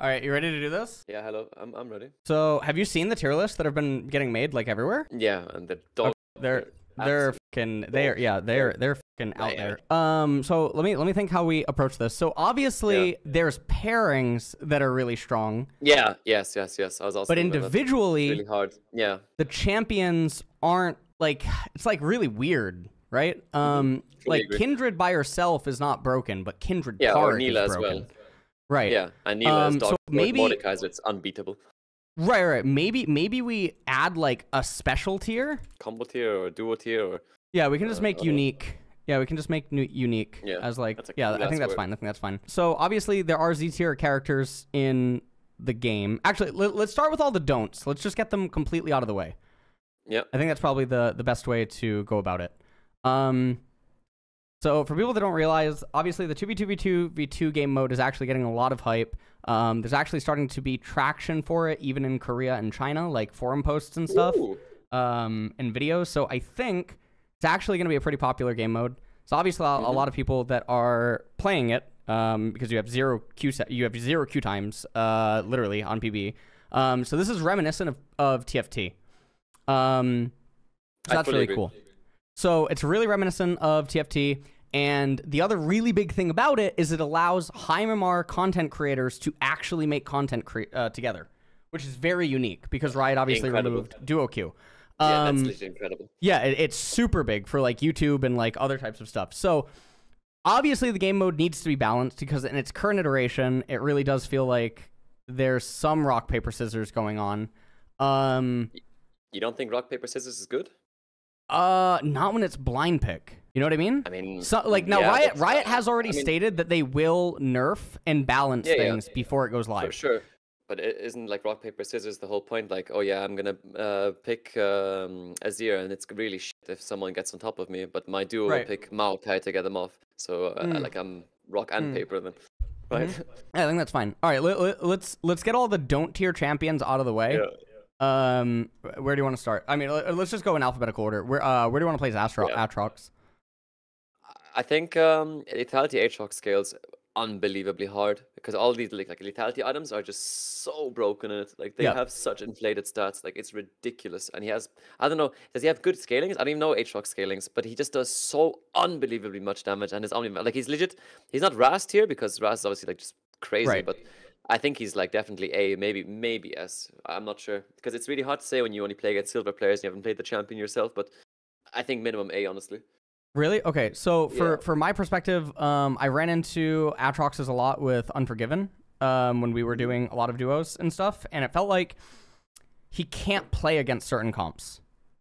All right, you ready to do this? Yeah, hello. I'm I'm ready. So, have you seen the tier lists that have been getting made like everywhere? Yeah, and the dog. They're they're fucking they're yeah they're they're fucking out there. Um, so let me let me think how we approach this. So obviously Yeah. there's pairings that are really strong, Yeah. Yes. Yes. Yes. I was also. but thinking about that. individually really hard. Yeah. the champions aren't like it's like really weird, right? Um, Mm-hmm. Fully like agree. Kindred by herself is not broken, but Kindred Yeah, or Taric Nilah is as broken. well. Right. Yeah, and Nilah Um, dog. so maybe- Mordekaiser, it's unbeatable. Right, right. Maybe maybe we add like a special tier. Combo tier or duo tier or Yeah, we can just Uh, make uh, unique. Yeah, we can just make nu- unique Yeah, as like yeah. I think that's word. fine. I think that's fine. So obviously there are Z tier characters in the game. Actually, let, let's start with all the don'ts. Let's just get them completely out of the way. yeah. I think that's probably the the best way to go about it. Um, so for people that don't realize, obviously the 2v2v2 v2 game mode is actually getting a lot of hype. Um, there's actually starting to be traction for it, even in Korea and China, like forum posts and stuff um, and videos. So I think it's actually going to be a pretty popular game mode. So obviously, a, a lot of people that are playing it um, because you have zero Q set, you have zero Q times, uh, literally on PB. Um, so this is reminiscent of, of TFT. Um, so that's really agree. cool. So it's really reminiscent of TFT. And the other really big thing about it is it allows high MMR content creators to actually make content cre- uh, together, which is very unique because Riot obviously Incredible. removed DuoQ. Q. Yeah, Um, that's literally incredible. yeah, it, it's super big for like YouTube and like other types of stuff. So obviously the game mode needs to be balanced because in its current iteration, it really does feel like there's some rock paper scissors going on. Um, You don't think rock paper scissors is good? uh, not when it's blind pick. You know what I mean? I mean, So like now yeah, Riot Riot has already I mean- stated that they will nerf and balance Yeah, yeah. things before it goes live. For sure. But it isn't like rock paper scissors the whole point? Like, oh yeah, I'm gonna uh, pick um, Azir, and it's really shit if someone gets on top of me. But my duo Right. will pick Maokai to get them off. So uh, Mm. like I'm rock and Mm. paper then, right? Yeah, I think that's fine. All right, let, let, let's let's get all the don't tier champions out of the way. yeah. Um, where do you want to start? I mean, let, us just go in alphabetical order. Where uh, where do you want to place Astro Yeah. Aatrox? I think um, lethality Aatrox scales unbelievably hard because all these like, like lethality items are just so broken in it. Like they Yeah. have such inflated stats, like it's ridiculous. And he has I don't know, does he have good scalings? I don't even know Aatrox scalings, but he just does so unbelievably much damage and his only like he's legit. He's not Rast here because Rast is obviously like just crazy, Right. but. I think he's like definitely A, maybe maybe S. I'm not sure because it's really hard to say when you only play against silver players and you haven't played the champion yourself. But I think minimum A, honestly. Really? Okay. So for Yeah. for my perspective, um, I ran into Aatroxes a lot with Unforgiven, um, when we were doing a lot of duos and stuff, and it felt like he can't play against certain comps.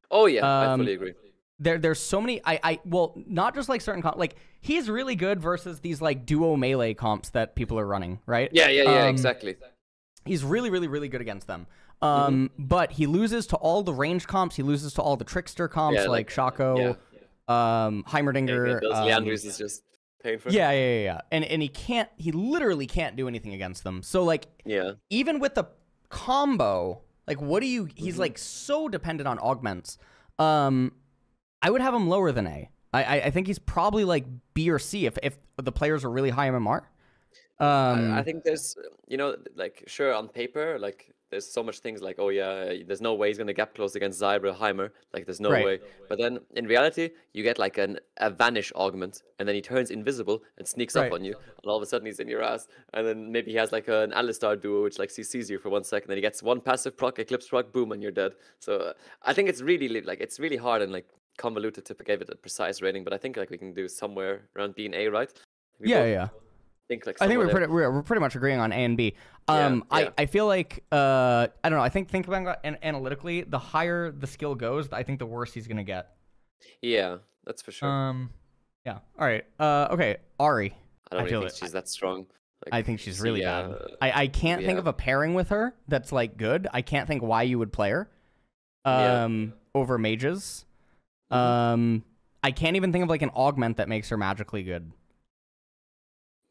Oh yeah, I Um, fully agree. There, there's so many. I, I, well, not just like certain comps. Like he's really good versus these like duo melee comps that people are running, right? Yeah, yeah, yeah, Um, exactly. He's really, really, really good against them. Um, but he loses to all the range comps. He loses to all the trickster comps Yeah, like, like- Shaco, Yeah. Um, Heimerdinger. Um, is just painful. yeah, yeah, yeah, yeah. And and he can't. He literally can't do anything against them. So like, Yeah. even with the combo, like, what do you? He's Mhm. like so dependent on augments. Um, I would have him lower than A. I I, I think he's probably like B or C if if the players are really high MMR. Um, I, I think there's, you know, like sure on paper, like there's so much things like, oh yeah, there's no way he's gonna gap close against Zyberheimer Like there's no Right. way. But then in reality, you get like an a vanish augment, and then he turns invisible and sneaks Right. up on you, and all of a sudden he's in your ass. And then maybe he has like an Alistar duo, which like sees you for one second, then he gets one passive proc, Eclipse proc, boom, and you're dead. So uh, I think it's really like it's really hard and like convoluted to give it a precise rating. But I think like we can do somewhere around B and A, right? We yeah, both yeah. Think like I think we're pretty we're, we're pretty much agreeing on A and B. Um, yeah. I, I feel like uh I don't know. I think think about an- analytically, the higher the skill goes, I think the worse he's gonna get. Yeah, that's for sure. Um, yeah. All right. Uh, okay. Ahri. I don't I really feel think it. she's that strong. Like, I think she's really uh, bad. I, I can't think of a pairing with her that's like good. I can't think why you would play her. Yeah. Um, over mages. Mhm. Um, I can't even think of like an augment that makes her magically good.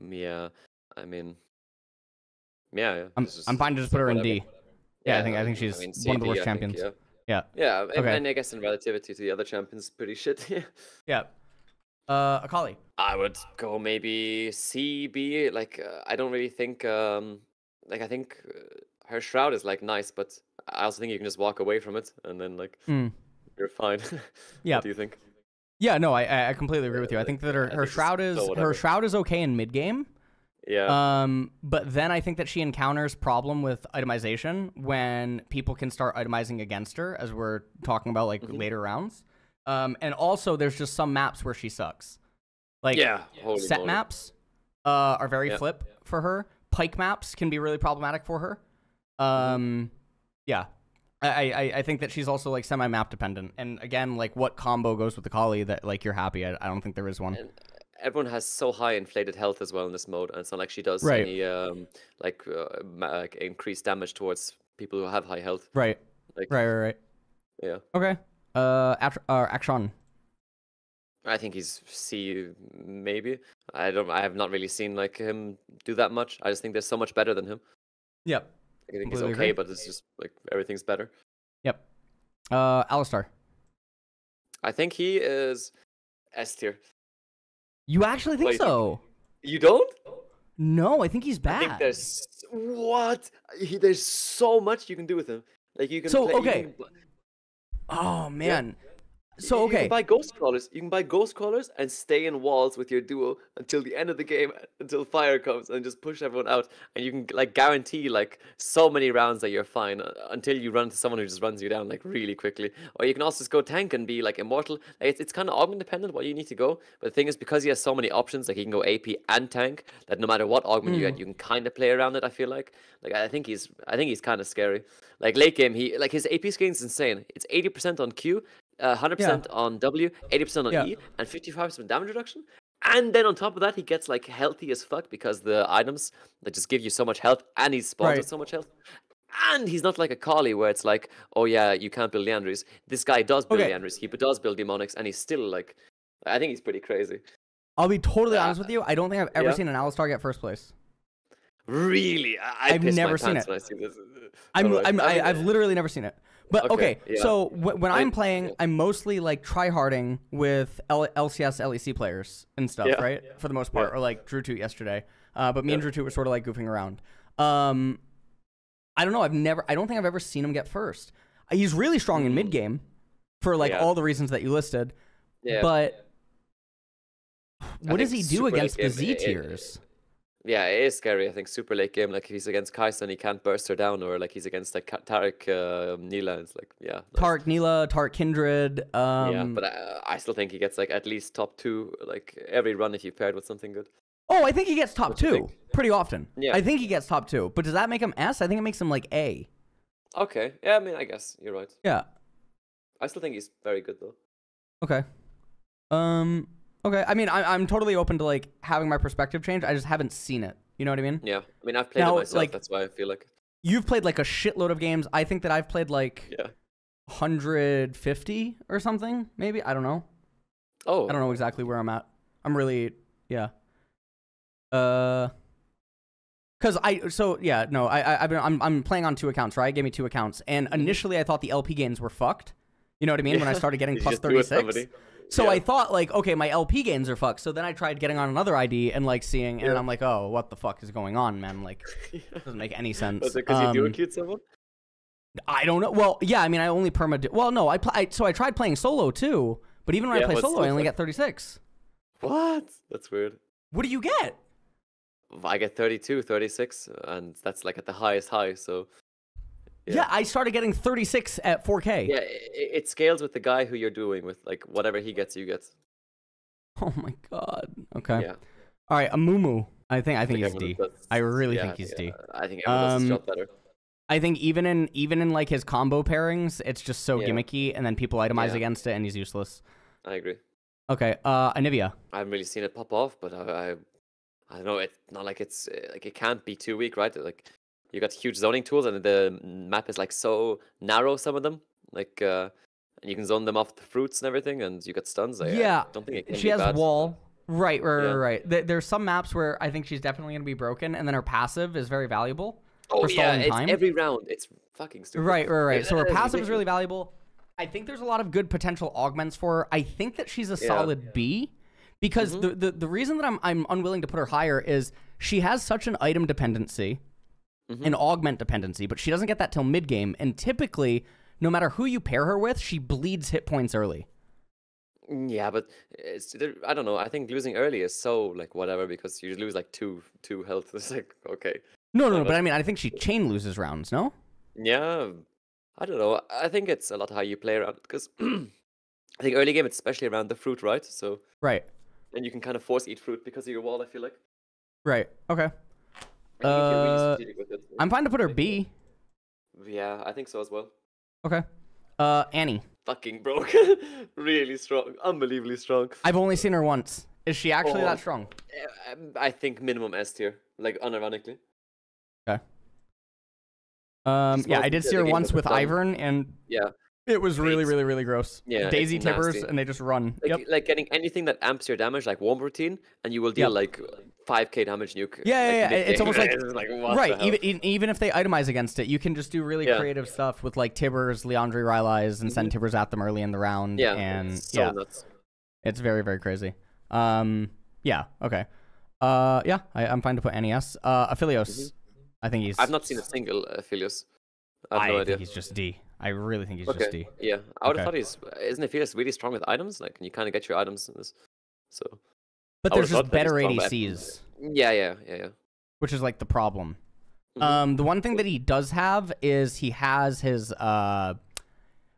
Yeah, I mean, yeah, yeah. I'm it's I'm fine to just put her in whatever. D. Yeah, I think I think she's mean, one of the worst I think, champions. yeah. Yeah. Yeah, and, Okay. and I guess in relativity to the other champions, pretty shit. Yeah. Uh, Akali. I would go maybe C, B. Like, uh, I don't really think um, like I think uh, her shroud is like nice, but I also think you can just walk away from it and then like Mm. you're fine. Yeah. What do you think? Yeah, no, I- I I completely agree with you. I think that her, her shroud is so her shroud is okay in mid game. Yeah. Um, but then I think that she encounters problem with itemization when people can start itemizing against her, as we're talking about like Mm-hmm. later rounds. Um, and also there's just some maps where she sucks. Like yeah. Holy set moly. maps uh, are very Yeah. flip for her. Pike maps can be really problematic for her. Mm-hmm. Um, yeah. I, I, I think that she's also like semi map dependent. And again, like what combo goes with the collie that like you're happy? I, I don't think there is one. And everyone has so high inflated health as well in this mode, and it's not like she does Right. any um like uh, ma- like increased damage towards people who have high health. Right. Like Right, right, right. yeah. Okay. Uh, act- uh Akshan. I think he's C maybe. I don't. I have not really seen like him do that much. I just think there's so much better than him. Yep. I think he's okay, agree. but it's just like everything's better. Yep. Uh, Alistar. I think he is S tier. You actually think Wait. so? You don't? No, I think he's bad. I think there's what? He, there's so much you can do with him. Like you can. So, play, okay. can Oh man. So okay, You can buy ghost crawlers. You can buy ghost crawlers and stay in walls with your duo until the end of the game, until fire comes, and just push everyone out. And you can like guarantee like so many rounds that you're fine uh, until you run into someone who just runs you down like really quickly. Or you can also just go tank and be like immortal. Like, it's it's kind of augment dependent what you need to go. But the thing is, because he has so many options, like he can go AP and tank, that no matter what augment you Mm. get, you can kind of play around it. I feel like, like I think he's, I think he's kind of scary. Like late game, he like his AP scaling is insane. It's eighty percent on Q, uh, 100% on W, 80% on Yeah. E, and 55% damage reduction. And then on top of that, he gets like healthy as fuck because the items that just give you so much health, and he spawns Right. with so much health. And he's not like Akali where it's like, oh yeah, you can't build Liandry's. This guy does build Okay. Liandry's. He does build demonics, and he's still like, I think he's pretty crazy. I'll be totally Uh, honest with you. I don't think I've ever yeah. seen an Alistar get first place. Really, I, I've never seen it. I see this. I'm, Alright. I'm I I, I've literally never seen it. But okay, Okay, yeah. so w- when I- I'm playing, yeah. I'm mostly like tryharding with L- LCS LEC E players and stuff, Yeah. right? For the most part, Yeah. or like Drututt yesterday. Uh, but me and Drututt were sort of like goofing around. Um, I don't know. I've never. I don't think I've ever seen him get first. He's really strong in mid game, for like Mm. Yeah. all the reasons that you listed. yeah. But what does he do against the game, Z it- it- tiers? Yeah, it is scary. I think super late game. Like if he's against Kai'Sa and he can't burst her down, or like he's against like Taric uh, Nilah, it's like yeah. that's- Tark Nilah, Tark Kindred. Um, yeah, but I, I still think he gets like at least top two like every run if you paired with something good. Oh, I think he gets top What two pretty often. Yeah. I think he gets top two. But does that make him S? I think it makes him like A. Okay, yeah, I mean I guess you're right. Yeah. I still think he's very good though. Okay. Um. Okay. I mean, I, I'm totally open to like having my perspective change. I just haven't seen it. You know what I mean? Yeah, I mean I've played Now, it myself. like- that's why I feel like You've played like a shitload of games. I think that I've played like yeah. 150 or something. Maybe I don't know. Oh, I don't know exactly where I'm at. I'm really yeah. Uh. Cause I so yeah no I, I I've been I'm I'm playing on two accounts right. Gave me two accounts, and initially I thought the LP gains were fucked. You know what I mean? When I started getting plus just do it with 36. So Yeah. I thought like, okay, my LP gains are fucked. So then I tried getting on another ID and like seeing, and Yeah. I'm like, oh, what the fuck is going on, man? Like, doesn't make any sense. Was it because you do Um, cute someone? I don't know. Well, yeah, I mean, I only perma. Well, no, I, pl- I so I tried playing solo too, but even when I play solo, I only fuck? get 36. What? That's weird. What do you get? I get 32, 36, and that's like at the highest high. So Yeah, Yeah. I started getting 36 at 4K. yeah, it, it scales with the guy who you're doing with. Like whatever he gets, you get. Oh my god. Okay. Yeah. All right, Amumu. I think I think he's everyone D. does- I really yeah, think he's D. yeah, I think everyone does Um, job better. I think even in even in like his combo pairings, it's just so gimmicky, and then people itemize against it, and he's useless. I agree. Okay, uh, Anivia. I haven't really seen it pop off, but I, I, I don't know. It's not like it's like it can't be too weak, right? Like you got huge zoning tools, and the map is like so narrow. Some of them, like, uh, and you can zone them off the fruits and everything, and you got stuns. I, I Yeah, don't think it can she has bad. wall. Right, right, Yeah. right. There's some maps where I think she's definitely gonna be broken, and then her passive is very valuable. Oh for yeah, it's time. every round. It's fucking stupid. Right, right, right. Yeah, So her passive is really valuable. I think there's a lot of good potential augments for her. I think that she's a Yeah. solid B because Mm-hmm. the, the the reason that I'm I'm unwilling to put her higher is she has such an item dependency an mm-hmm. augment dependency, but she doesn't get that till mid game. And typically, no matter who you pair her with, she bleeds hit points early. Yeah, but it's I don't know. I think losing early is so like whatever because you lose like two two health. It's like okay. No, no, no. But but- I mean, I think she chain loses rounds. No. Yeah, I don't know. I think it's a lot how you play around because I think early game, it's especially around the fruit, right? So Right. and you can kind of force eat fruit because of your wall. I feel like. Right. Okay. Uh, strategic with it, I'm fine to put her B. Yeah, I think so as well. Okay. Uh, Annie. Fucking broke. really strong. Unbelievably strong. I've only seen her once. Is she actually Oh. that strong? Um, I think minimum S tier, like unironically. Um, She's yeah, I did see her once with with. Ivern, and Yeah. It was really, really, really gross. Yeah, Daisy it's Tibbers, and they just run. Like, yep. like getting anything that amps your damage, like warm routine, and you will deal Yep. like 5k damage nuke. Yeah, yeah, like, yeah, It's mid-game. almost like, It's like right. Even even if they itemize against it, you can just do really Yeah. creative stuff with like Tibbers, Liandry Rylai's, and send Tibbers at them early in the round. yeah, and it's so yeah, nuts. it's very, very crazy. Um, yeah, okay. Uh, yeah, I, I'm fine to put NES. Uh, Aphelios, I think he's. Mm-hmm. I've not seen a single Aphelios. I have I no think idea. he's just D. I really think he's Okay. just D. Yeah, I would Okay. have thought he's isn't Aphelios really strong with items? Like, can you kind of get your items in this. So But there's just thought that he's better ADCs, yeah, yeah, yeah, yeah. which is like the problem. Mhm. Um, the one thing that he does have is he has his uh,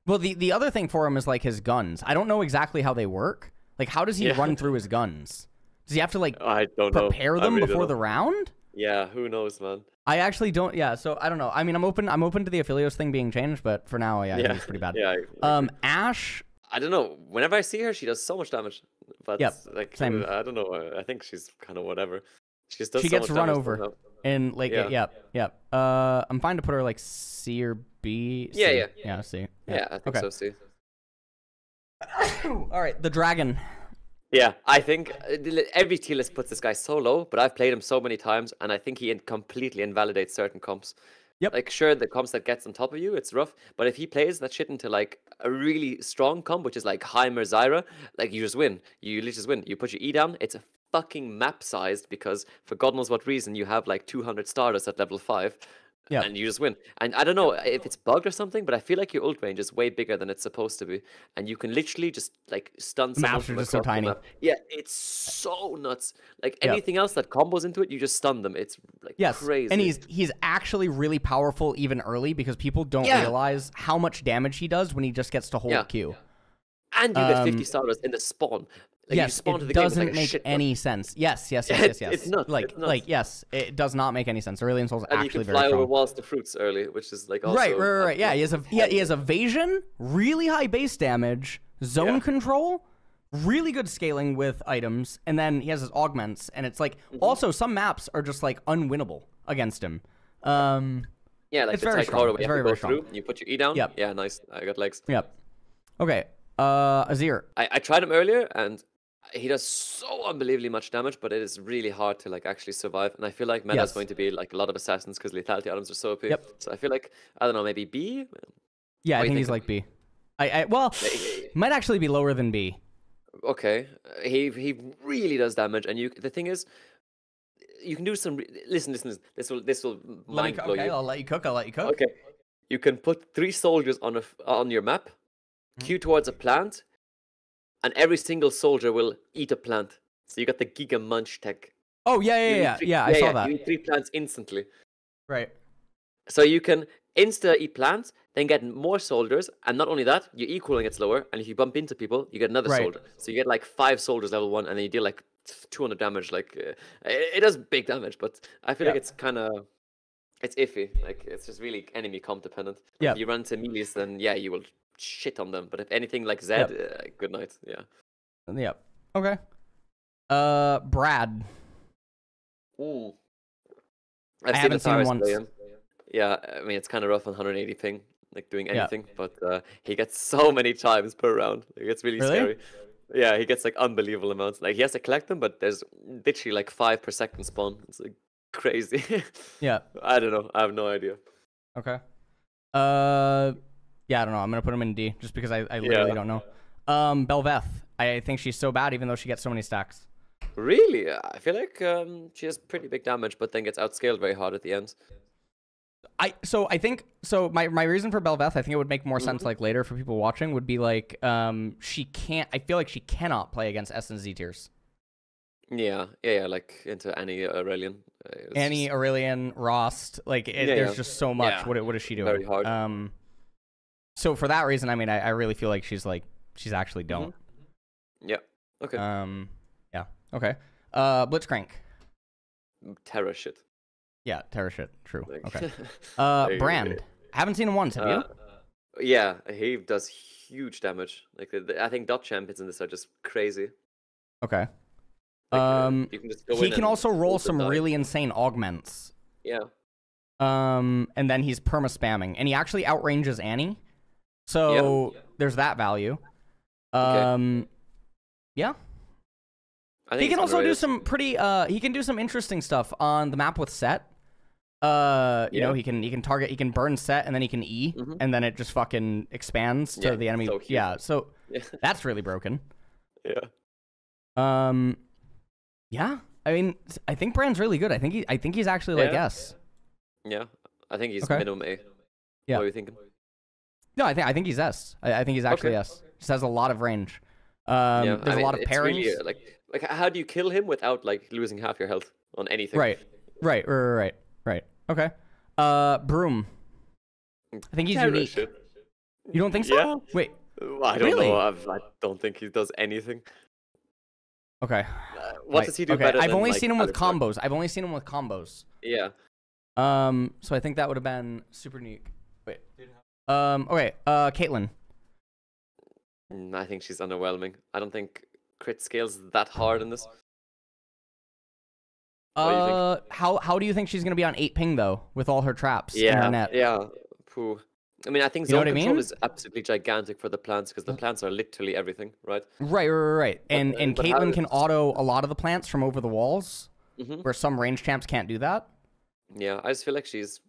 well, the the other thing for him is like his guns. I don't know exactly how they work. Like, how does he Yeah. run through his guns? Does he have to like I don't know. prepare I them really before know. the round? Yeah, who knows, man. I actually don't. Yeah, so I don't know. I mean, I'm open. I'm open to the Aphelios thing being changed, but for now, yeah, Yeah, it's pretty bad. Yeah. I- Um, Ashe. I don't know. Whenever I see her, she does so much damage. But Yep, like, same. I don't know. I think she's kind of whatever. She just does She so gets much run over. somehow. And like, Yeah. yeah, yeah. Uh, I'm fine to put her like C or B. Yeah, C. yeah. yeah, C. Yeah, I think okay. so. See. All right, the dragon. Yeah, I think uh, every tier list puts this guy so low, but I've played him so many times, and I think he in- completely invalidates certain comps. Yep. Like, sure, the comps that gets on top of you, it's rough, but if he plays that shit into like a really strong comp, which is like Heimer Zyra, like you just win. You literally just win. You put your E down, it's a fucking map sized because for God knows what reason you have like 200 starters at level 5. Yep. And you just win. And I don't know if it's bugged or something, but I feel like your ult range is way bigger than it's supposed to be. And you can literally just like stun maps are just so tiny. Yeah, it's so nuts. Like anything else that combos into it, you just stun them. It's like Yes, crazy. and he's he's actually really powerful even early because people don't Yeah. realize how much damage he does when he just gets to hold Yeah. Q. and you get 50 um, starters in the spawn. Like, yes, it the doesn't like, make any sense. Yes, yes, yes, yes, yes. it's nuts, Like, it's nuts. like, yes, it does not make any sense. Aurelion Sol's And you actually can very fly over strong. walls to fruits early, which is like also Right, right, right, right. Yeah, he has a he, he has evasion, really high base damage, zone Yeah. control, really good scaling with items, and then he has his augments, and it's like Mm-hmm. also some maps are just like unwinnable against him. Um, Yeah, like It's the very strong, it's you very, very strong. through. You put your E down. Yep. Yeah, nice. I got legs. yep. Okay. Uh, Azir. I, I tried him earlier and he does so unbelievably much damage, but it is really hard to like actually survive. And I feel like meta Yes. is going to be like a lot of assassins because lethality items are so OP. Yep. So I feel like I don't know, maybe B. Yeah, I What do think he's like B. I, I well, might actually be lower than B. Okay, he he really does damage, and you. The thing is, you can do some. Listen, listen, listen. This will this will mind blow okay, you. I'll let you cook. I'll let you cook. Okay, you can put three soldiers on a on your map, Hmm. queue towards a plant, and every single soldier will eat a plant. So you got the Giga Munch tech. Oh yeah, yeah, yeah, three- yeah. I saw that. You eat three plants instantly. Right. So you can insta eat plants, then get more soldiers, and not only that, your E cooling gets lower, and if you bump into people, you get another Right. soldier. So you get like five soldiers level one, and then you deal like 200 damage. Like uh, it, it does big damage, but I feel like it's kind of it's iffy. Like it's just really enemy comp dependent. Yeah. If you run to melees, then yeah, you will shit on them. But if anything like Z, Yep. uh, good night. Yeah. Yep. Okay. Uh, Bard. Ooh. I've I haven't seen him once. him. Yeah, I mean it's kind of rough on 180 ping, like doing Yeah. anything, but uh, he gets so many times per round. Like, it's really, Really? scary. Yeah, he gets like unbelievable amounts. Like he has to collect them, but there's literally like five per second spawn. It's like crazy. Yeah. I don't know. I have no idea. Okay. Uh, yeah, I don't know. I'm gonna put him in D just because I, I literally Yeah. don't know. Um, Bel'Veth. I think she's so bad, even though she gets so many stacks. Really, I feel like um, she has pretty big damage, but then gets outscaled very hard at the end. I so I think so my my reason for Bel'Veth, I think it would make more sense Mhm. like later for people watching would be like um she can't I feel like she cannot play against S and Z tiers. Yeah, yeah, yeah. Like into any Aurelion. Uh, Annie, just Aurelion, Rost, like it, Yeah, there's yeah. just so much. What what is she doing? Very hard. Um so for that reason, I mean I, I really feel like she's like she's actually Mm-hmm. don't. Yeah. Okay. Um yeah. Okay. Uh Blitzcrank. Terror shit. Yeah, terror shit. True. Like, Okay. Uh Brand. Haven't seen him once, have you? uh, yeah, he does huge damage. Like the, the- I think dot champions in this are just crazy. Okay. Like, uh, Um you can just go he can also roll some really insane augments. Yeah. Um, and then he's perma spamming, and he actually outranges Annie. So there's that value. Um, yeah. I think He can also do some pretty. Uh, he can do some interesting stuff on the map with Sett. Uh, you know, he can he can target, he can burn Sett, and then he can E, Mhm. and then it just fucking expands to Yeah, the enemy. so yeah, so Yeah. that's really broken. yeah. Um, yeah. I mean, I think Brand's really good. I think he, I think he's actually like Yeah. S. Yeah. I think he's Okay. minimum A. Yeah. What are you thinking? No, I think I think he's S. I, I think he's actually Okay. S. Just has a lot of range. Um, yeah. there's I a mean, lot of it's pairings. Really, like, like, how do you kill him without like losing half your health on anything? Right, right, right, right, right, right. Okay. Uh, Braum. I think he's Terror unique. shit. You don't think so? Yeah. Wait. Uh, I don't Really? know. I've, I don't think he does anything. Okay. Uh, what right, does he do okay. better I've than, only like, seen him with Alistar? combos. I've only seen him with combos. Yeah. Um, so I think that would have been super unique. Um. Okay. Uh, Caitlyn. Mm, I think she's underwhelming. I don't think crit scales that hard in this. What do you think? Uh, how how do you think she's gonna be on eight ping though, with all her traps in Yeah, her net? yeah. Pooh. I mean, I think You know zone what I mean? is absolutely gigantic for the plants because the plants are literally everything, right? Right, right, right, right. And uh, and Caitlyn can auto a lot of the plants from over the walls, hmm where some range champs can't do that. Yeah, I just feel like she's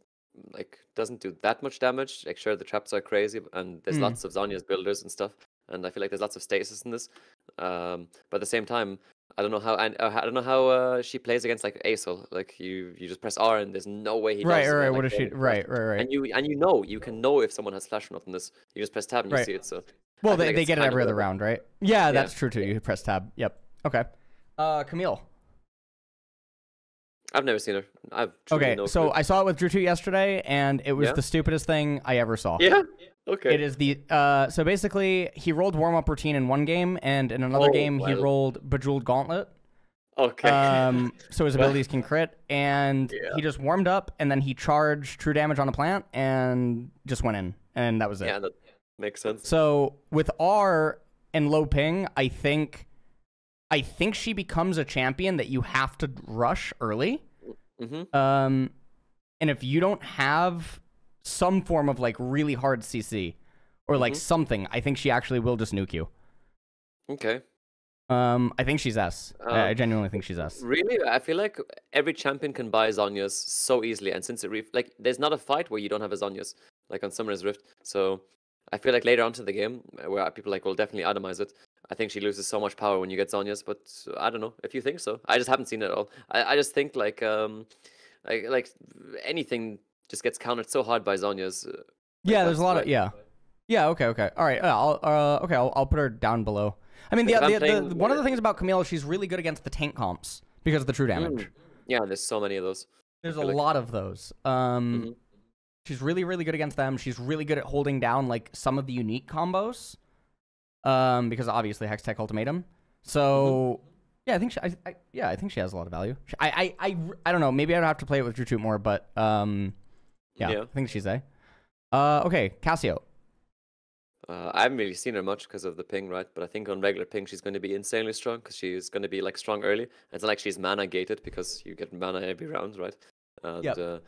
like doesn't do that much damage. Like, sure, the traps are crazy, and there's Mm. lots of Zhonya's builders and stuff, and I feel like there's lots of stasis in this. Um, but at the same time, I don't know how and uh, I don't know how uh, she plays against like Acel. Like you, you just press R, and there's no way he Right, does. right, right. like, What is she? all the flash. Right, right, right. And you and you know you can know if someone has flash or not in this. You just press tab and you see it. So Well, they, like they get it every other round, right? Yeah, Yeah. that's true too. You press tab. Yep. Okay. Uh, Camille. I've never seen her. I've truly Okay, no so. I saw it with Drututt yesterday, and it was Yeah? the stupidest thing I ever saw. yeah. Okay. It is the uh. So basically, he rolled warm up routine in one game, and in another Oh, game he rolled bejeweled gauntlet. Okay. Um, so his abilities can crit, and Yeah. he just warmed up, and then he charged true damage on a plant, and just went in, and that was it. yeah, that makes sense. So with R and low ping, I think, I think she becomes a champion that you have to rush early. hmm Um, and if you don't have some form of like really hard CC or like Mhm. something, I think she actually will just nuke you. Okay. Um, I think she's S. I I Uh, genuinely think she's S. Really, I feel like every champion can buy Zhonyas so easily, and since it re- like there's not a fight where you don't have a Zhonyas, like on Summoner's Rift. So I feel like later on to the game, where people like will definitely atomize it. I think she loses so much power when you get Zhonyas, but I don't know if you think so. I just haven't seen it at all. I, I just think like um, like like anything just gets countered so hard by Zhonyas. uh, Yeah, there's a lot of yeah, yeah. Okay, okay, all right. Uh, I'll uh, okay, I'll, I'll put her down below. I mean, the, the, the, playing- one of the things about Camille, she's really good against the tank comps because of the true damage. Mm. Yeah, there's so many of those. There's a like- lot of those. Um, Mhm. she's really, really good against them. She's really good at holding down like some of the unique combos. Um, because obviously Hextech Ultimatum. So yeah, I think she, I, I, yeah, I think she has a lot of value. She- I, I, I, I don't know. Maybe I'd have to play it with Drututt more, but um, yeah, Yeah. I think she's A. Uh, okay, Cassio. Uh, I haven't really seen her much because of the ping, right? But I think on regular ping, she's going to be insanely strong because she's going to be like strong early. It's not like she's mana gated because you get mana every round, right? And Yep. uh,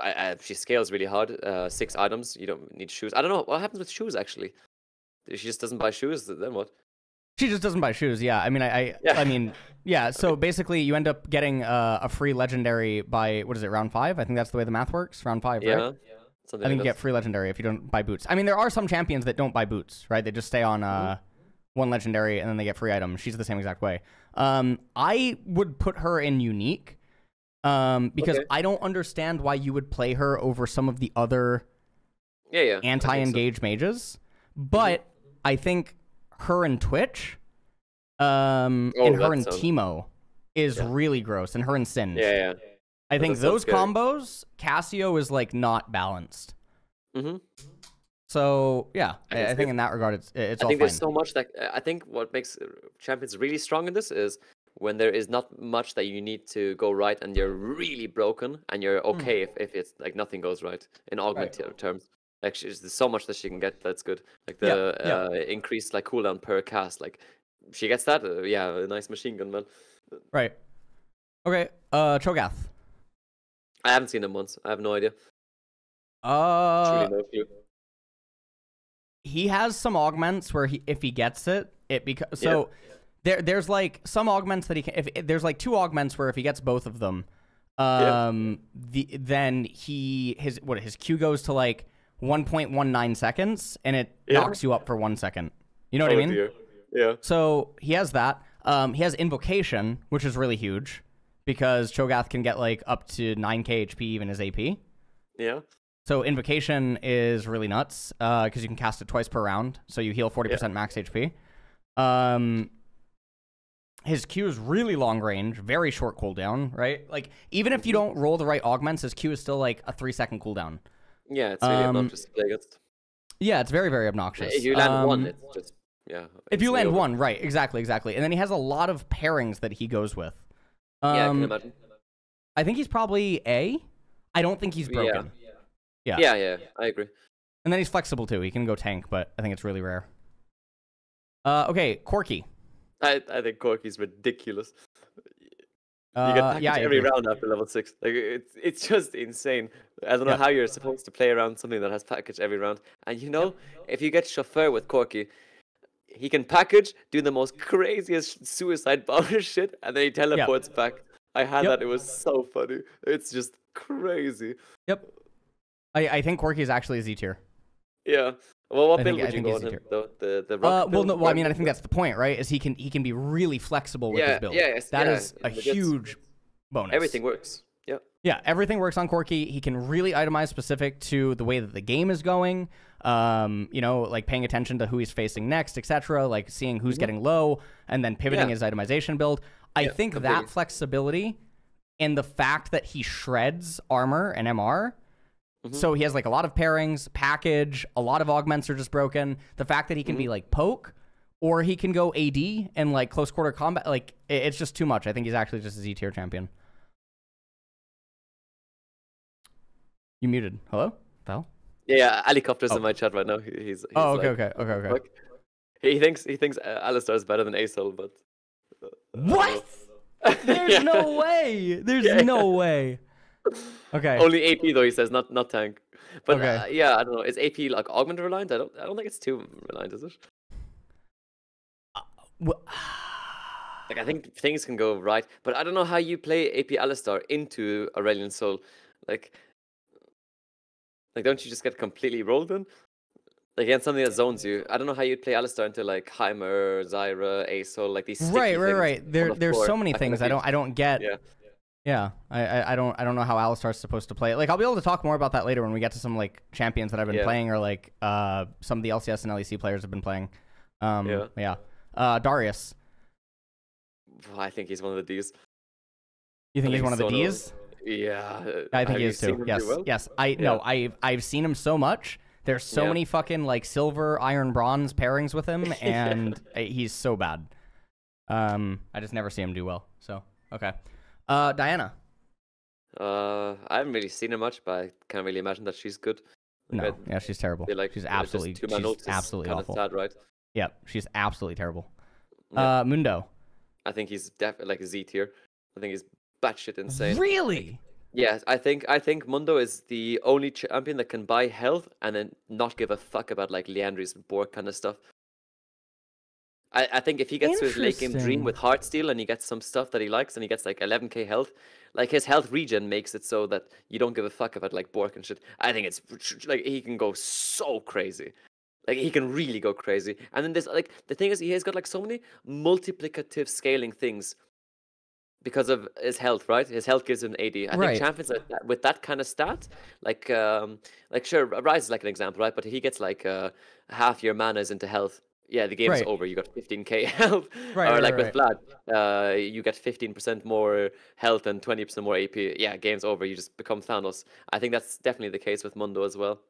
I, I, she scales really hard. Uh, six items, you don't need shoes. I don't know what happens with shoes actually. She just doesn't buy shoes. Then what? She just doesn't buy shoes. Yeah, I mean, I, I, Yeah. I mean, yeah. So basically, you end up getting uh, a free legendary by what is it, round five? I think that's the way the math works. Round five, Yeah. right? Something I think like you get free legendary if you don't buy boots. I mean, there are some champions that don't buy boots, right? They just stay on Mm-hmm. uh, one legendary and then they get free items. She's the same exact way. Um, I would put her in unique, Um, because Okay. I don't understand why you would play her over some of the other Yeah, yeah. Think so. anti-engage mages, but I think her and Twitch, um, Oh, and her and um, Teemo is yeah. really gross, and her and Sin. Yeah, yeah. I think those combos, Cassio is like not balanced. Mm-hmm. So yeah, I I, can I see think in that regard, it's it's I all think fine. there's so much that I think what makes champions really strong in this is when there is not much that you need to go right and you're really broken and you're okay if, if it's like nothing goes right in augment Hmm. Right. terms. She's, there's so much that she can get that's good. Like the yeah. Uh, increased like cooldown per cast. Like she gets that. Uh, yeah, a nice machine gun man. Right. Okay. Uh, Cho'Gath. I haven't seen him once. I have no idea. Uh, he has some augments where he if he gets it, it becomes so. There, there's like some augments that he can. If, if there's like two augments where if he gets both of them, Yeah. um, the then he his what his Q goes to like 1.19 seconds and it Yeah. knocks you up for one second. You know what oh I mean? dear. Yeah. So he has that. Um, he has invocation, which is really huge because Cho'Gath can get like up to 9k HP even as AP. Yeah. So invocation is really nuts because you can cast it twice per round, so you heal 40% max HP. Um, his Q is really long range, very short cooldown, right? Like even if you don't roll the right augments, his Q is still like a three second cooldown. Yeah. It's really Um, obnoxious to play against. Yeah, it's very very obnoxious. If you land one, Um, it's just yeah. if you land over. one, right? Exactly, exactly. And then he has a lot of pairings that he goes with. Um, yeah, I can imagine. I think he's probably A. I don't think he's Yeah. broken. Yeah. Yeah, yeah, I agree. And then he's flexible too. He can go tank, but I think it's really rare. Uh, okay, Corki. I, I think Corki's ridiculous. Uh, You get packaged yeah, every round after level six. Like it's it's just insane. I don't know Yeah. how you're supposed to play around something that has package every round. And you know, if you get chauffeur with Corki, he can package, do the most craziest suicide bomber shit, and then he teleports back. I had Yep. that. It was so funny. It's just crazy. Yep. I, I think Corki is actually a Z tier. Yeah. Well, what I build think- would you go he's on him? though? The the Uh, well, no, well, I mean, I think that's the point, right? Is he can he can be really flexible with Yeah, his build. yeah, yes, That yeah, is a huge bonus. everything works. Yeah. Yeah, everything works on Corki. He can really itemize specific to the way that the game is going. Um, you know, like paying attention to who he's facing next, etc. Like seeing who's getting low and then pivoting Yeah. his itemization build. I think completely. that flexibility and the fact that he shreds armor and MR. Mm-hmm. So he has like a lot of pairings, package, a lot of augments are just broken. The fact that he can Mm-hmm. be like poke, or he can go AD and like close quarter combat, like it's just too much. I think he's actually just a Z tier champion. You muted. Hello? Val? Yeah, Helicopter's Oh. in my chat right now. He- He's, he's Oh, okay, like, okay, okay, okay. Fuck. He thinks he thinks Alistar is better than Asol, but uh, What? There's Yeah. no way. There's Yeah. no way. Okay. Only AP though he says, not not tank. But Okay. uh, yeah, I don't know. Is AP like augment reliant? I don't I don't think it's too reliant, is it? Wha- Like I think things can go right, but I don't know how you play AP Alistar into Aurelion Sol. Like, like don't you just get completely rolled in? Like against something that zones you. I don't know how you'd play Alistar into like Heimer, Zyra, Asol, like these. right, right, things right. There, the there's floor. so many I things I don't, I don't get. Yeah. Yeah, I, I, I don't, I don't know how Alistar's supposed to play. it. Like, I'll be able to talk more about that later when we get to some like champions that I've been Yeah. playing, or like uh, some of the LCS and LEC players have been playing. Um, Yeah. yeah. Uh, Darius, I think he's one of the D's. you think I he's think one of the Sono- D's? Yeah. I think have he is too. Yes, well? yes. I no, I've I've seen him so much. There's so Yeah. many fucking like silver, iron, bronze pairings with him, and uh, he's so bad. Um, I just never see him do well. So okay, uh, Diana. Uh, I haven't really seen her much, but I can't really imagine that she's good. Like, No, I yeah, she's terrible. like she's absolutely, she's absolutely awful. Sad, right? Yep, she's absolutely terrible. Yeah. Uh, Mundo. I think he's definitely like a Z tier. I think he's batshit insane. Really? Yes, I think I think Mundo is the only champion that can buy health and then not give a fuck about like Liandry's Bork kind of stuff. I, I think if he gets to his late game dream with Heartsteel and he gets some stuff that he likes and he gets like 11k health, like his health regen makes it so that you don't give a fuck about like Bork and shit. I think it's like he can go so crazy. Like he can really go crazy. And then there's like the thing is he has got like so many multiplicative scaling things because of his health, right? His health gives him 80. I Right. think champions with that, with that kind of stat, like um, like sure, Ryze is like an example, right? But he gets like uh, half your mana is into health. Yeah, the game's Right. over. You got 15k health. Right, or right, like with Vlad, uh, you get 15% more health and 20% more AP. Yeah, game's over. You just become Thanos. I think that's definitely the case with Mundo as well.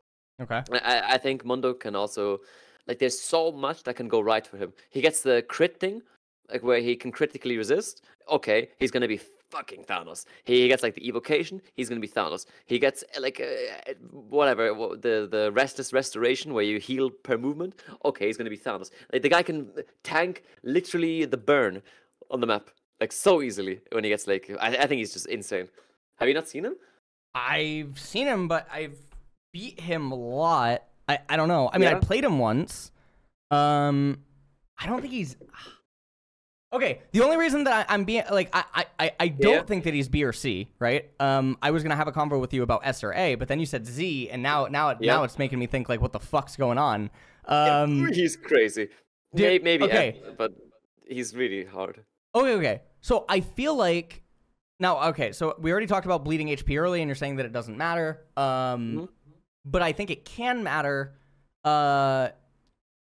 Okay. I- I, I think Mundo can also like there's so much that can go right for him. He gets the crit thing, like where he can critically resist. Okay, he's gonna be fucking Thanos. He gets like the evocation, he's gonna be Thanos. He gets uh, like uh, whatever the the restless restoration where you heal per movement. Okay, he's gonna be Thanos. Like the guy can tank literally the burn on the map like so easily when he gets like I, I think he's just insane. Have you not seen him? I've seen him, but I've beat him a lot. I, I don't know. I mean, I played him once. Um, I don't think he's. Okay, the only reason that I, I'm being like I, I- I don't Yeah. think that he's B or C, right? Um, I was gonna have a convo with you about S or A, but then you said Z, and now now it, now it's making me think like, what the fuck's going on? Um, he's crazy. maybe okay. F, but he's really hard. Okay, okay. So I feel like now, okay. So we already talked about bleeding HP early, and you're saying that it doesn't matter. Um, Mhm. but I think it can matter. Uh,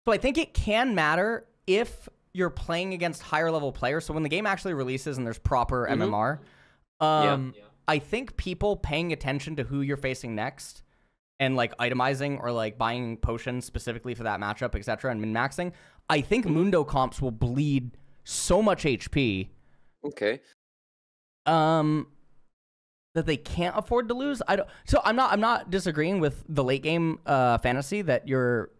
so I think it can matter if you're playing against higher level players. So when the game actually releases and there's proper Mhm. MMR, um, I think people paying attention to who you're facing next and like itemizing or like buying potions specifically for that matchup, etc., and min maxing. I think Mhm. Mundo comps will bleed so much HP Okay. um that they can't afford to lose. I don't. So I'm not. I'm not disagreeing with the late game uh, fantasy that you're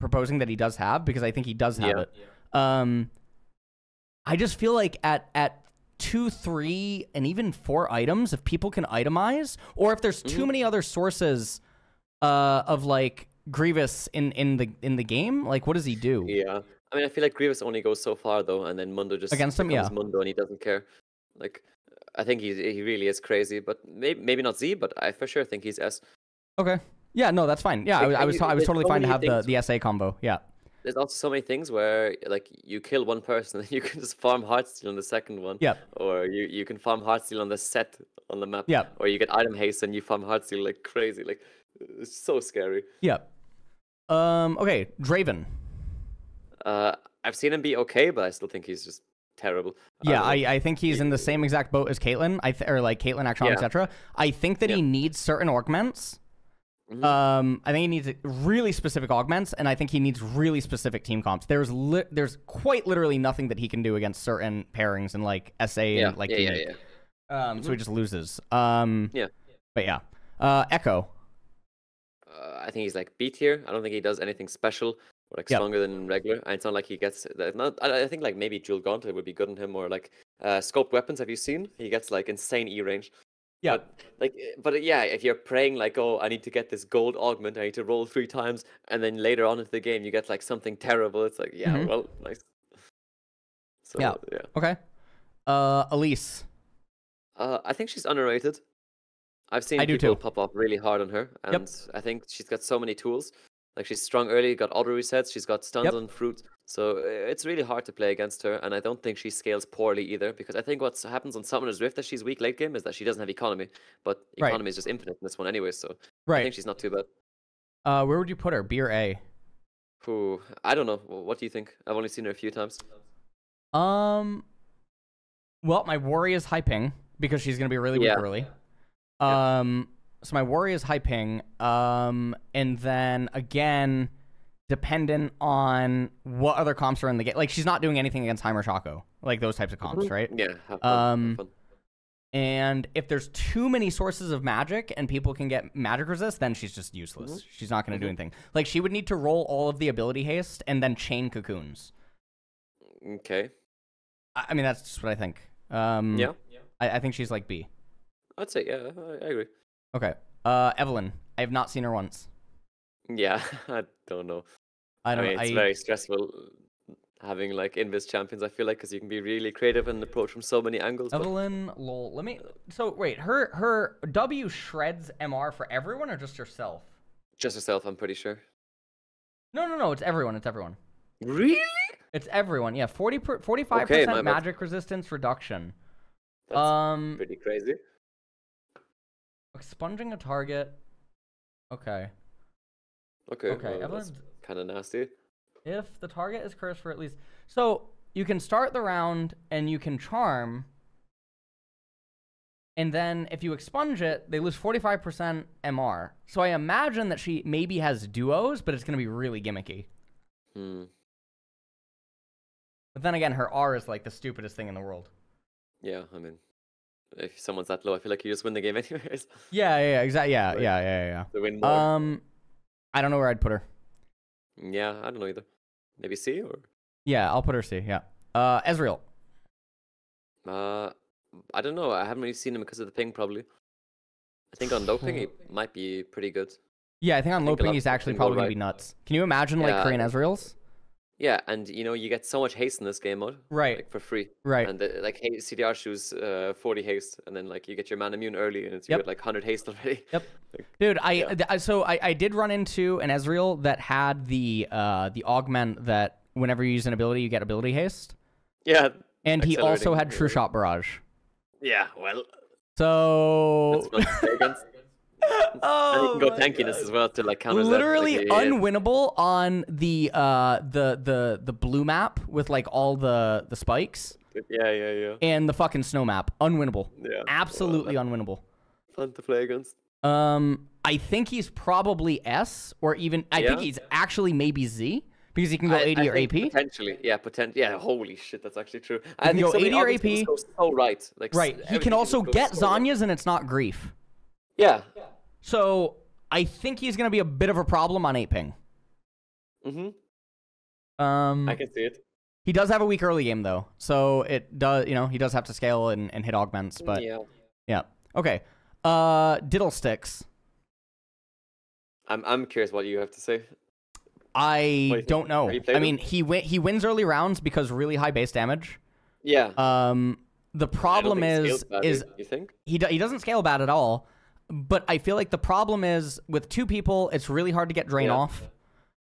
proposing that he does have because I think he does have Yeah. it. Um, I just feel like at at two, three, and even four items, if people can itemize, or if there's too Mhm. many other sources uh, of like Grievous in in the in the game, like what does he do? Yeah. I mean, I feel like Grievous only goes so far though, and then Mundo just Against him, yeah. Mundo, and he doesn't care. Like, I think he he really is crazy, but maybe maybe not Z, but I for sure think he's S. Okay. Yeah. No, that's fine. Yeah, I, Like, was- I was I was totally so fine to have the the SA combo. Yeah. There's also so many things where like you kill one person and you can just farm Heartsteel on the second one. Yeah. Or you, you can farm Heartsteel on the set on the map. Yeah. Or you get item haste and you farm Heartsteel like crazy. Like it's so scary. Yeah. Um. Okay. Draven. Uh, I've seen him be okay, but I still think he's just terrible. Yeah, don't. I, I think he's in the same exact boat as Caitlyn. I th- or like Caitlyn, Akshan, Yeah. etc. I think that he needs certain augments. Mhm. Um, I think he needs really specific augments, and I think he needs really specific team comps. There's li- there's quite literally nothing that he can do against certain pairings and like SA yeah, and like yeah, yeah, yeah. Um, so he just loses. Um, Yeah. But yeah, uh, Ekko. Uh, I think he's like B tier. I don't think he does anything special or like Yep. stronger than regular. And it's not like he gets. Not, I, I think like maybe Jewel Gauntlet would be good on him or like uh, scoped weapons. Have you seen? He gets like insane E range. Yeah. But like, eh, but yeah, if you're praying like, oh, I need to get this gold augment, I need to roll three times, and then later on into the game you get like something terrible. It's like, yeah, Mhm. well, nice. So Yeah. yeah, Okay. Uh, Elise. uh, I think she's underrated. I've seen I do people pop up really hard on her, Yep. and I think she's got so many tools. Like she's strong early, got auto resets, she's got stuns Yep. on fruit, so it's really hard to play against her. And I don't think she scales poorly either, because I think what happens on Summoner's Rift that she's weak late game is that she doesn't have economy, but Right. economy is just infinite in this one anyway. So I think she's not too bad. Uh, where would you put her? B or A? Who I don't know. What do you think? I've only seen her a few times. Um. Well, my worry is high ping because she's gonna be really weak Yeah. early. Yeah. Um. So my worry is high ping. Um. And then again, dependent on what other comps are in the game. Like she's not doing anything against Heimer Shaco. Like those types of comps, Mhm. right? Yeah. Have fun, have Um, fun. And if there's too many sources of magic and people can get magic resist, then she's just useless. Mm-hmm. She's not going to do Mhm. anything. Like she would need to roll all of the ability haste and then chain cocoons. Okay. I, I mean, that's just what I think. Um, Yeah. I, I think she's like B. I'd say yeah. I, I agree. Okay. Uh, Evelynn. I have not seen her once. Yeah. I don't know. I I, don't. mean, it's I, very stressful having like invis champions. I feel like because you can be really creative and approach from so many angles. but- Evelynn. Lol. Let me. So wait. Her her W shreds MR for everyone or just herself? Just herself, I'm pretty sure. No, no, no. It's everyone. It's everyone. Really? It's everyone. Yeah. 40 per, 45% Okay, bad. magic resistance reduction. That's um, pretty crazy. expunging a target. Okay. Okay. Okay. well, that's Evelynn's kind of nasty. if the target is cursed for at least so you can start the round and you can charm and then if you expunge it they lose 45% mr so i imagine that she maybe has duos but it's going to be really gimmicky Hmm. but then again her r is like the stupidest thing in the world Yeah, I mean, if someone's that low, I feel like you just win the game anyways. yeah yeah, yeah exactly yeah yeah, yeah yeah to win more. um i don't know where i'd put her yeah, I don't know either. Maybe C or yeah i'll put her c yeah uh ezreal uh, I don't know. I haven't really seen him because of the ping. Probably. I think on low ping he might be pretty good. yeah i think on I low think ping he's actually probably going to right. be nuts can you imagine like Yeah, korean ezreals Yeah, and you know you get so much haste in this game mode, right like for free. right And uh, like CDR shoes uh, 40 haste, and then like you get your Manamune early, and it's you get like 100 haste already. Yep. Like, Dude, I Yeah. th- so I, I did run into an Ezreal that had the uh the augment that whenever you use an ability you get ability haste, yeah, and he also had True. Shot Barrage. yeah. Well, So oh, and he can go my tankiness God. as well to like counter that. Literally like, yeah, yeah. unwinnable on the uh the the the blue map with like all the the spikes Yeah, yeah, yeah. and the fucking snow map. Unwinnable. Yeah. well, Absolutely unwinnable. fun to play against. Um, I think he's probably S or even I think he's actually maybe Z because he can go I- AD I or AP. Potentially, yeah, potent. Yeah, holy shit, that's actually true. I can go so many AD or AP. just so right. Like Right. He can also just go get so right. Zhonya's and it's not grief. Yeah. So I think he's gonna be a bit of a problem on 8 ping. Mm-hmm. Um I can see it. he does have a weak early game though. So it does you know, he does have to scale and, and hit augments, but yeah. yeah. Okay. Uh Fiddlesticks. I'm I'm curious what you have to say. I do don't know. Have you played I mean he win he wins early rounds because really high base damage. Yeah. Um the problem is is you think? he do, he doesn't scale bad at all. But I feel like the problem is with two people, it's really hard to get drain Yeah. off.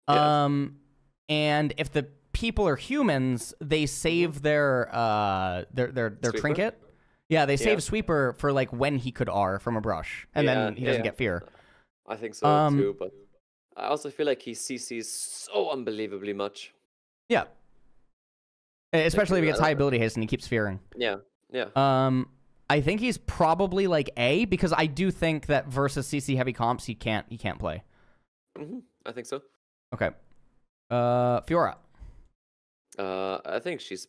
Yeah. Um, and if the people are humans, they save their uh their their their Sweeper? trinket. Yeah, they save Yeah. sweeper for like when he could R from a brush, and then he doesn't get fear. I think so Um, too, but I also feel like he CCs so unbelievably much. Yeah, especially if he gets high ability haste and he keeps fearing. Yeah. Yeah. Um, I think he's probably like A because I do think that versus CC heavy comps he can't he can't play. hmm I think so. Okay. Uh, Fiora. Uh, I think she's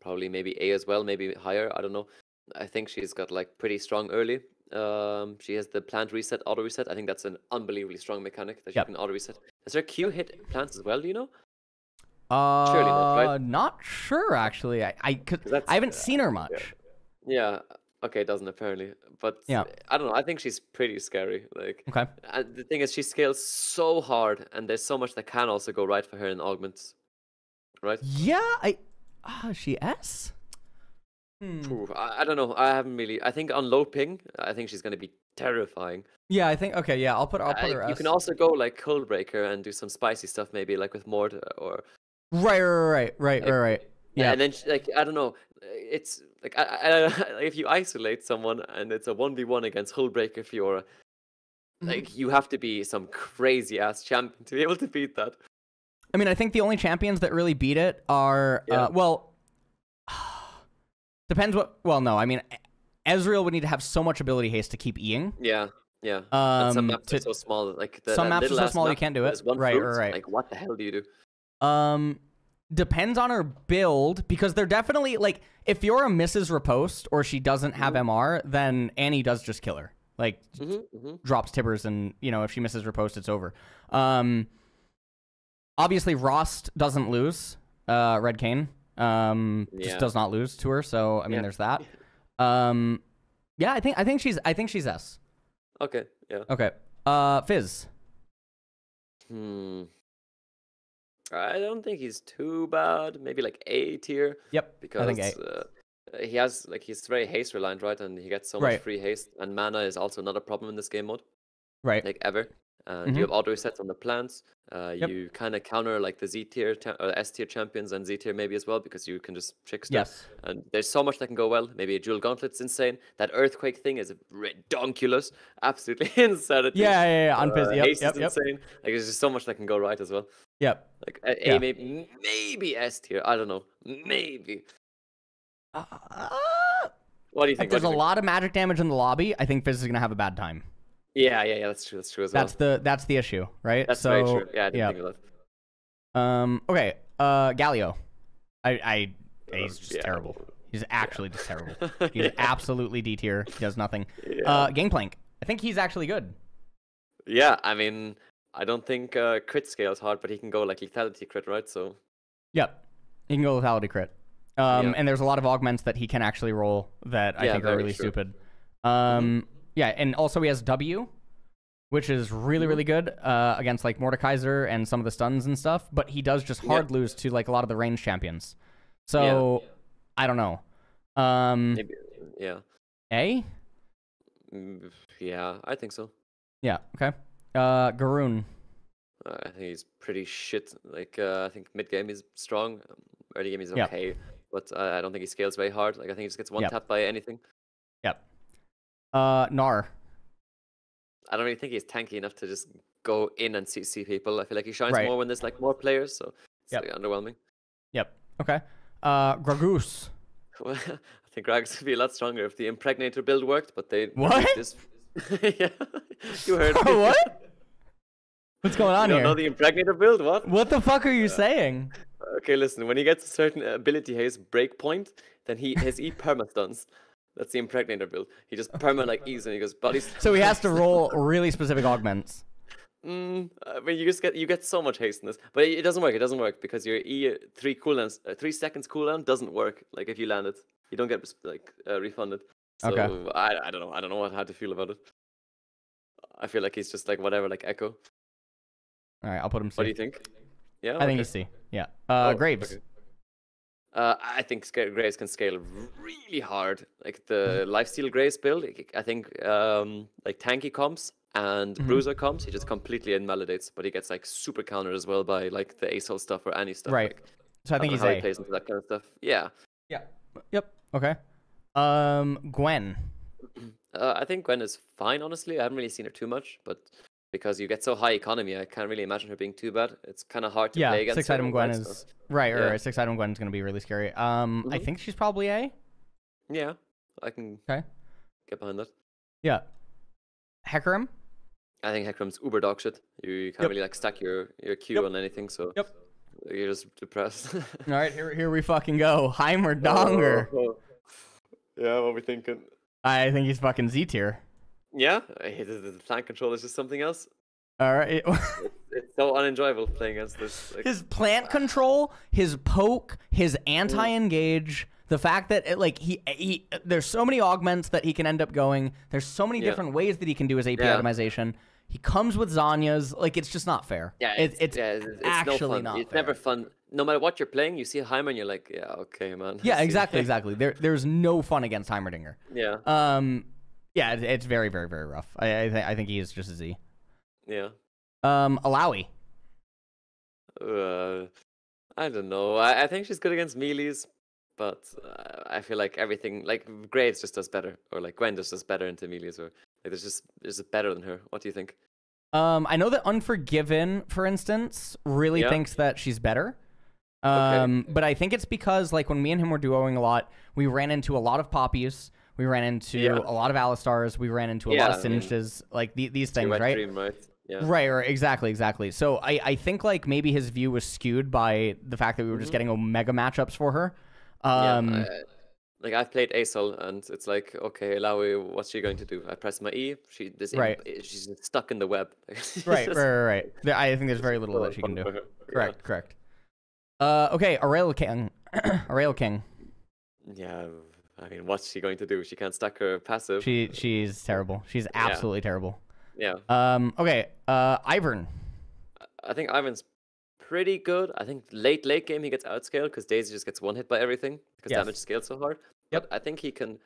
probably maybe A as well, maybe higher. I don't know. I think she's got like pretty strong early. Um, she has the plant reset, auto reset. I think that's an unbelievably strong mechanic that Yep. can auto reset. Does her Q hit plants as well? Do you know? Uh, Surely not, right? Not sure actually. I I, could, 'Cause that's- I haven't seen her much. Yeah. Okay, it doesn't apparently, but Yeah. I don't know. I think she's pretty scary. Like, Okay. and the thing is, she scales so hard, and there's so much that can also go right for her in augments, right? Yeah, I. Ah, she S? Hmm. I, I don't know. I haven't really. I think on low ping, I think she's gonna be terrifying. Yeah, I think. Okay, yeah, I'll put. I'll put Uh, her S. you can also go like Hullbreaker and do some spicy stuff, maybe like with Mord or Right, right, right, right, right, right. Yeah. and then sh- like I don't know, it's like I, I, I- if you isolate someone and it's a one v one against Hullbreaker Fiora, Mm-hmm. like you have to be some crazy ass champion to be able to beat that. I mean, I think the only champions that really beat it are. Yeah. Uh, well, depends what. Well, no, I mean, Ezreal would need to have so much ability haste to keep eing. Yeah, yeah. and some Um, maps to, are so small, like the, some maps are so small you can't do it. Right, fruit, right, right. Like what the hell do you do? Um, depends on her build because they're definitely like if Fiora misses Riposte or she doesn't have MR, then Annie does just kill her. Like hmm hmm drops Tibbers and you know if she misses riposte, it's over. Um, obviously Rhaast doesn't lose. Uh, Red Kayn um just does not lose to her. So I mean, Yeah. there's that. Um, yeah, I think I think she's I think she's S. Okay, yeah. Okay. Uh, Fizz. Hmm. I don't think he's too bad. Maybe like A tier Yep. because I think A. uh, he has like he's very haste reliant, right? And he gets so much Right. free haste, and mana is also not a problem in this game mode, Right. like ever. And Mhm. you have auto resets on the plants. Uh, Yep. You kind of counter like the Z tier, cha- uh, S tier champions and Z tier maybe as well because you can just trick stuff. Yes. And there's so much that can go well. Maybe a dual gauntlet's insane. That earthquake thing is redonkulous, absolutely insanity. Yeah, yeah, yeah. On Uh. Yep, yep, is yep, insane. Like there's just so much that can go right as well. yep. Like a, Yeah. a maybe maybe S tier. I don't know. Maybe. Uh, What do you think? There's do a think? lot of magic damage in the lobby, I think Fizz is gonna have a bad time. Yeah, yeah, yeah. That's true. That's true as That's well. the that's the issue, right? That's so, very true. Yeah, I didn't yeah. think of that. Um. Okay. Uh. Galio. I. I. He's just yeah. terrible. He's actually just terrible. He's Yeah. absolutely D tier. He does nothing. Yeah. Uh. Gangplank. I think he's actually good. Yeah, I mean, I don't think uh, crit scale is hard, but he can go like lethality crit, right? So Yep. He can go lethality crit. Um. Yeah. And there's a lot of augments that he can actually roll that I Yeah, think are really true. stupid. Um. Yeah. And also he has W. Which is really, Mhm. really good uh, against like Mordekaiser and some of the stuns and stuff, but he does just Yeah. hard lose to like a lot of the range champions. So I don't know. Um, maybe, yeah, A? Mm, yeah, I think so. Yeah, okay. Uh, Garen. Uh, I think he's pretty shit. Like, uh, I think mid game is strong, um, early game is Yeah. okay, but uh, I don't think he scales very hard. Like, I think he just gets one Yep. tap by anything. Uh, Gnar. I don't really think he's tanky enough to just go in and CC people. I feel like he shines Right. more when there's like more players, so it's Yep. like, underwhelming. Yep. Okay. Uh, Gragoose. Well, I think Rags would be a lot stronger if the impregnator build worked, but they What? This... yeah, you heard me. what? What's going on you don't here? know the impregnator build? What? What the fuck are you saying? Okay, listen. When he gets a certain ability haste break point, then he his E perma stuns. That's the impregnator build. He just perma like E's and he goes bodies. So he has to roll really specific augments. Mm, I mean, you just get you get so much haste in this, but it, it doesn't work. It doesn't work because your E three cooldowns, uh, three seconds cooldown doesn't work. Like if you land it, you don't get like uh, refunded. So Okay. I I don't know. I don't know what how to feel about it. I feel like he's just like whatever, like Ekko. All right, I'll put him What do you think? Yeah, I think okay. he's C. Yeah. Uh, Oh, Graves. okay. Uh, I think Graves can scale really hard. Like the Mm-hmm. lifesteal Graves build, I think um, like tanky comps and Mhm. bruiser comps, he just completely invalidates. But he gets like super countered as well by like the ASOL stuff or any stuff. Right. Like, So I think don't he's how he plays into that kind of stuff. Yeah. Yeah. Yep. Okay. Um, Gwen. Uh, I think Gwen is fine. Honestly, I haven't really seen her too much, but because you get so high economy, I can't really imagine her being too bad. It's kind of hard to Yeah, play against. six her item on Gwen Gwen, is so- right. Right. Yeah. right. Six item Gwen's gonna be really scary. Um, I Mhm. think she's probably A. Yeah, I can Okay. get behind that. Yeah. Hecarim. I think Hecarim's uber dog shit. You, you can't Yep. really like stack your your Q Yep. on anything, so Yep. you're just depressed. All right, here, here we fucking go. Heimer Donger. Oh. Yeah, what we thinking? I think he's fucking Z tier. Yeah, I hate it, the plant control is just something else. All right. It's so unenjoyable playing against this. Like, his plant control, his poke, his mm. anti-engage, the fact that it, like he eh, he eh, there's so many augments that he can end up going. There's so many Yeah. different ways that he can do his AP Yeah. He comes with Zhonya's. Like it's just not fair. yeah, It- it's, it's yeah, it's, it's actually no not It's fair. never fun. No matter what you're playing, you see Heimer and you're like, yeah, okay, man. yeah, exactly, exactly. There there's no fun against Heimerdinger. yeah, Um, yeah, it, it's very very very rough. I I, th- I think he is just a Z. yeah. Um, Illaoi. Uh, I don't know. I, I think she's good against melees, but uh, I feel like everything, like Graves just does better, or like Gwen just does better into melees, or like there's just there's better than her. What do you think? Um, I know that Unforgiven, for instance, really Yeah. thinks that she's better. Okay. Um, but I think it's because like when me and him were duoing a lot, we ran into a lot of poppies, we ran into Yeah. a lot of Alistars, we ran into a lot Yeah, of I mean, like the, these things, right? dream, right? Yeah. Right, right, exactly, exactly. So I, I think like maybe his view was skewed by the fact that we were just Mhm. getting omega matchups for her. Yeah, Um, I- like I've played ASOL, and it's like, okay, Lawi, what's she going to do? I press my E, she this Right. eh, she's stuck in the web. Right, right, just right, right. I think there's very little that she can do. Correct, correct. Uh, okay, Aurel King, Aurel King. Yeah. Yeah, I mean, what's she going to do? She can't stack her passive. She she's terrible. She's absolutely terrible. yeah, Um. Okay. Uh. Ivern. I think Ivern's pretty good. I think late late game he gets outscaled because Daisy just gets one hit by everything because Yes. damage scales so hard. Yep. But I think he can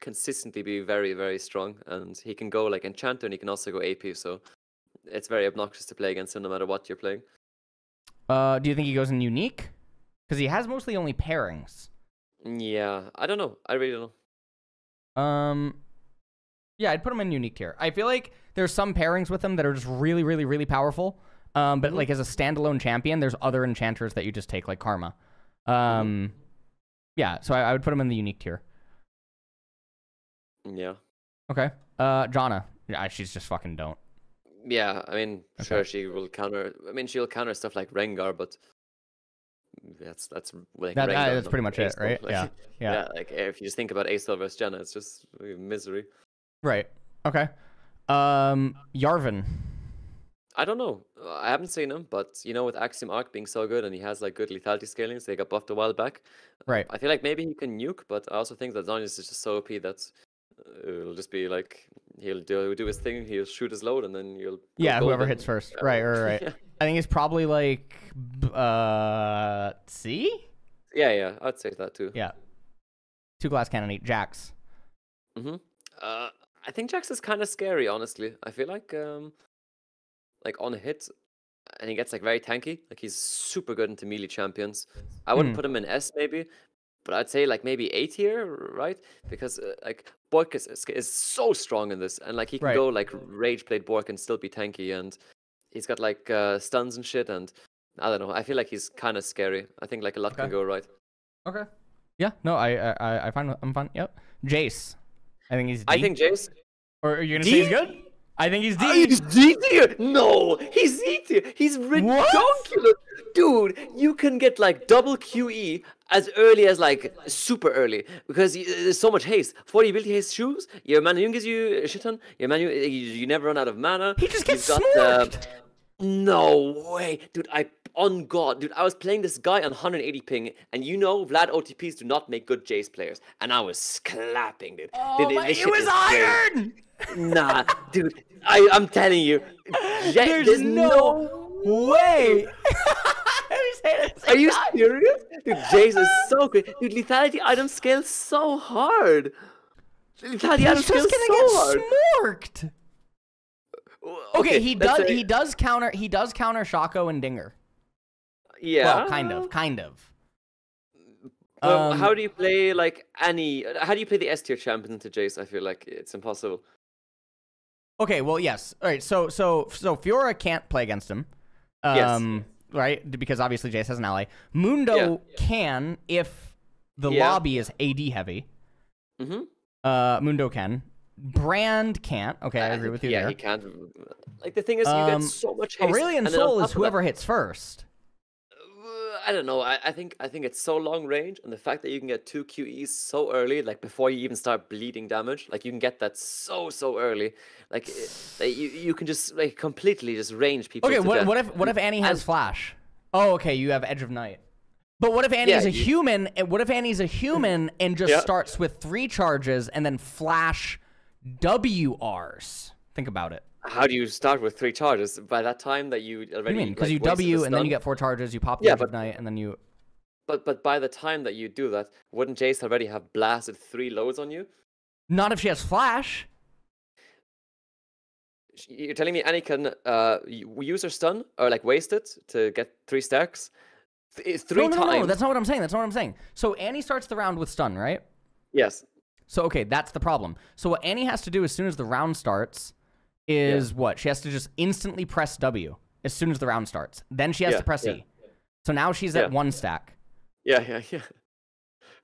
consistently be very very strong, and he can go like enchanter and he can also go AP. So it's very obnoxious to play against him no matter what you're playing. Uh, do you think he goes in unique? Because he has mostly only pairings. Yeah, I don't know. I really don't know. Um, yeah, I'd put him in unique tier. I feel like there's some pairings with him that are just really, really, really powerful. Um, but Mhm. like as a standalone champion, there's other enchanters that you just take like Karma. Um, yeah, so I, I would put him in the unique tier. Yeah. Okay. Uh, Janna. Yeah, she's just fucking don't. Yeah, I mean, Okay. sure, she will counter. I mean, she'll counter stuff like Rengar, but that's that's like That, Rengar, that's pretty much it, right? like- Yeah. Yeah. yeah. Like if you just think about Ace versus Janna, it's just misery. Right. Okay. Um, Jarvan. I don't know. I haven't seen him, but you know, with Axiom Arc being so good and he has like good lethality scaling, so they got buffed a while back. Right. I feel like maybe he can nuke, but I also think that Zhonya's is just so OP that it'll just be like he'll do do his thing, he'll shoot his load, and then you'll Yeah, whoever hits first. Yeah. Right, right, right. I think he's probably like uh C? yeah, yeah, I'd say that too. Yeah. Two glass cannon eight Jax. Mm-hmm. Uh, I think Jax is kind of scary, honestly. I feel like um, like on a hit, and he gets like very tanky. Like he's super good into melee champions. I wouldn't Hmm. put him in S maybe, but I'd say like maybe eight here, right? Because uh, like Bork is, is so strong in this, and like he can Right. go like Rage Blade Bork and still be tanky, and he's got like uh, stuns and shit, and I don't know. I feel like he's kind of scary. I think like a lot Okay. can go right. Okay. Yeah, no, I I I- I find I'm fine. Yep. Jayce. I think he's D. I think Jayce. or are you gonna D? say he's good? I think he's D. Oh, He's D tier. No, he's Z tier. He's ridiculous, dude. You can get like double QE as early as like super early because y- there's so much haste. 40 ability haste shoes. Your Manamune gives you a shit ton. Your mana, you, you never run out of mana. He just gets You've got, uh, no way, dude. I on God, dude. I was playing this guy on 180 ping, and you know Vlad OTPs do not make good Jayce players, and I was clapping, dude. oh Dude, my, it was iron. Nah, dude. I, I'm telling you, Ja- There's, there's, no, way. Just hate it. Are you serious? Dude, Jayce is so good. Dude, lethality item scales so hard. Lethality He's item just scales gonna so get hard. smoked. W- Okay, he does. say- He does counter. He does counter Shaco and Dinger. Yeah. Well, kind of, kind of. Well, Um, how do you play like any? How do you play the S tier champion to Jayce? I feel like it's impossible. Okay, well, yes. All right, so so so Fiora can't play against him. Yes. Um, right? Because obviously Jayce has an ally. Mundo Yeah. can if the Yeah. lobby is AD heavy. Mm-hmm. Uh, Mundo can. Brand can't. Okay, I agree with you yeah, there. he can't. Like the thing is, you Um, get so much haste. Aurelion and then on Soul is of that- whoever hits first. I don't know. I, I think I think it's so long range, and the fact that you can get two QEs so early, like before you even start bleeding damage, like you can get that so so early, like, eh, like you you can just like completely just range people. Okay, to what, what if what if Annie has and- Flash? Oh, okay, you have Edge of Night. But what if Annie's Yeah, a you- human? and What if Annie's a human and just starts with three charges and then Flash WRs? Think about it. How do you start with three charges by that time that you already? You mean? Because like, you wasted the W and then you get four charges. You pop the Yeah, but- Night and then you. But but by the time that you do that, wouldn't Jayce already have blasted three loads on you? Not if she has Flash. You're telling me Annie can uh use her stun or like waste it to get three stacks? Th- three no, no, times. no, that's not what I'm saying. That's not what I'm saying. So Annie starts the round with stun, right? Yes. So okay, that's the problem. So what Annie has to do as soon as the round starts is what? She has to just instantly press W as soon as the round starts. Then she has Yeah, to press yeah. E. So now she's Yeah. at one stack. Yeah, yeah, yeah.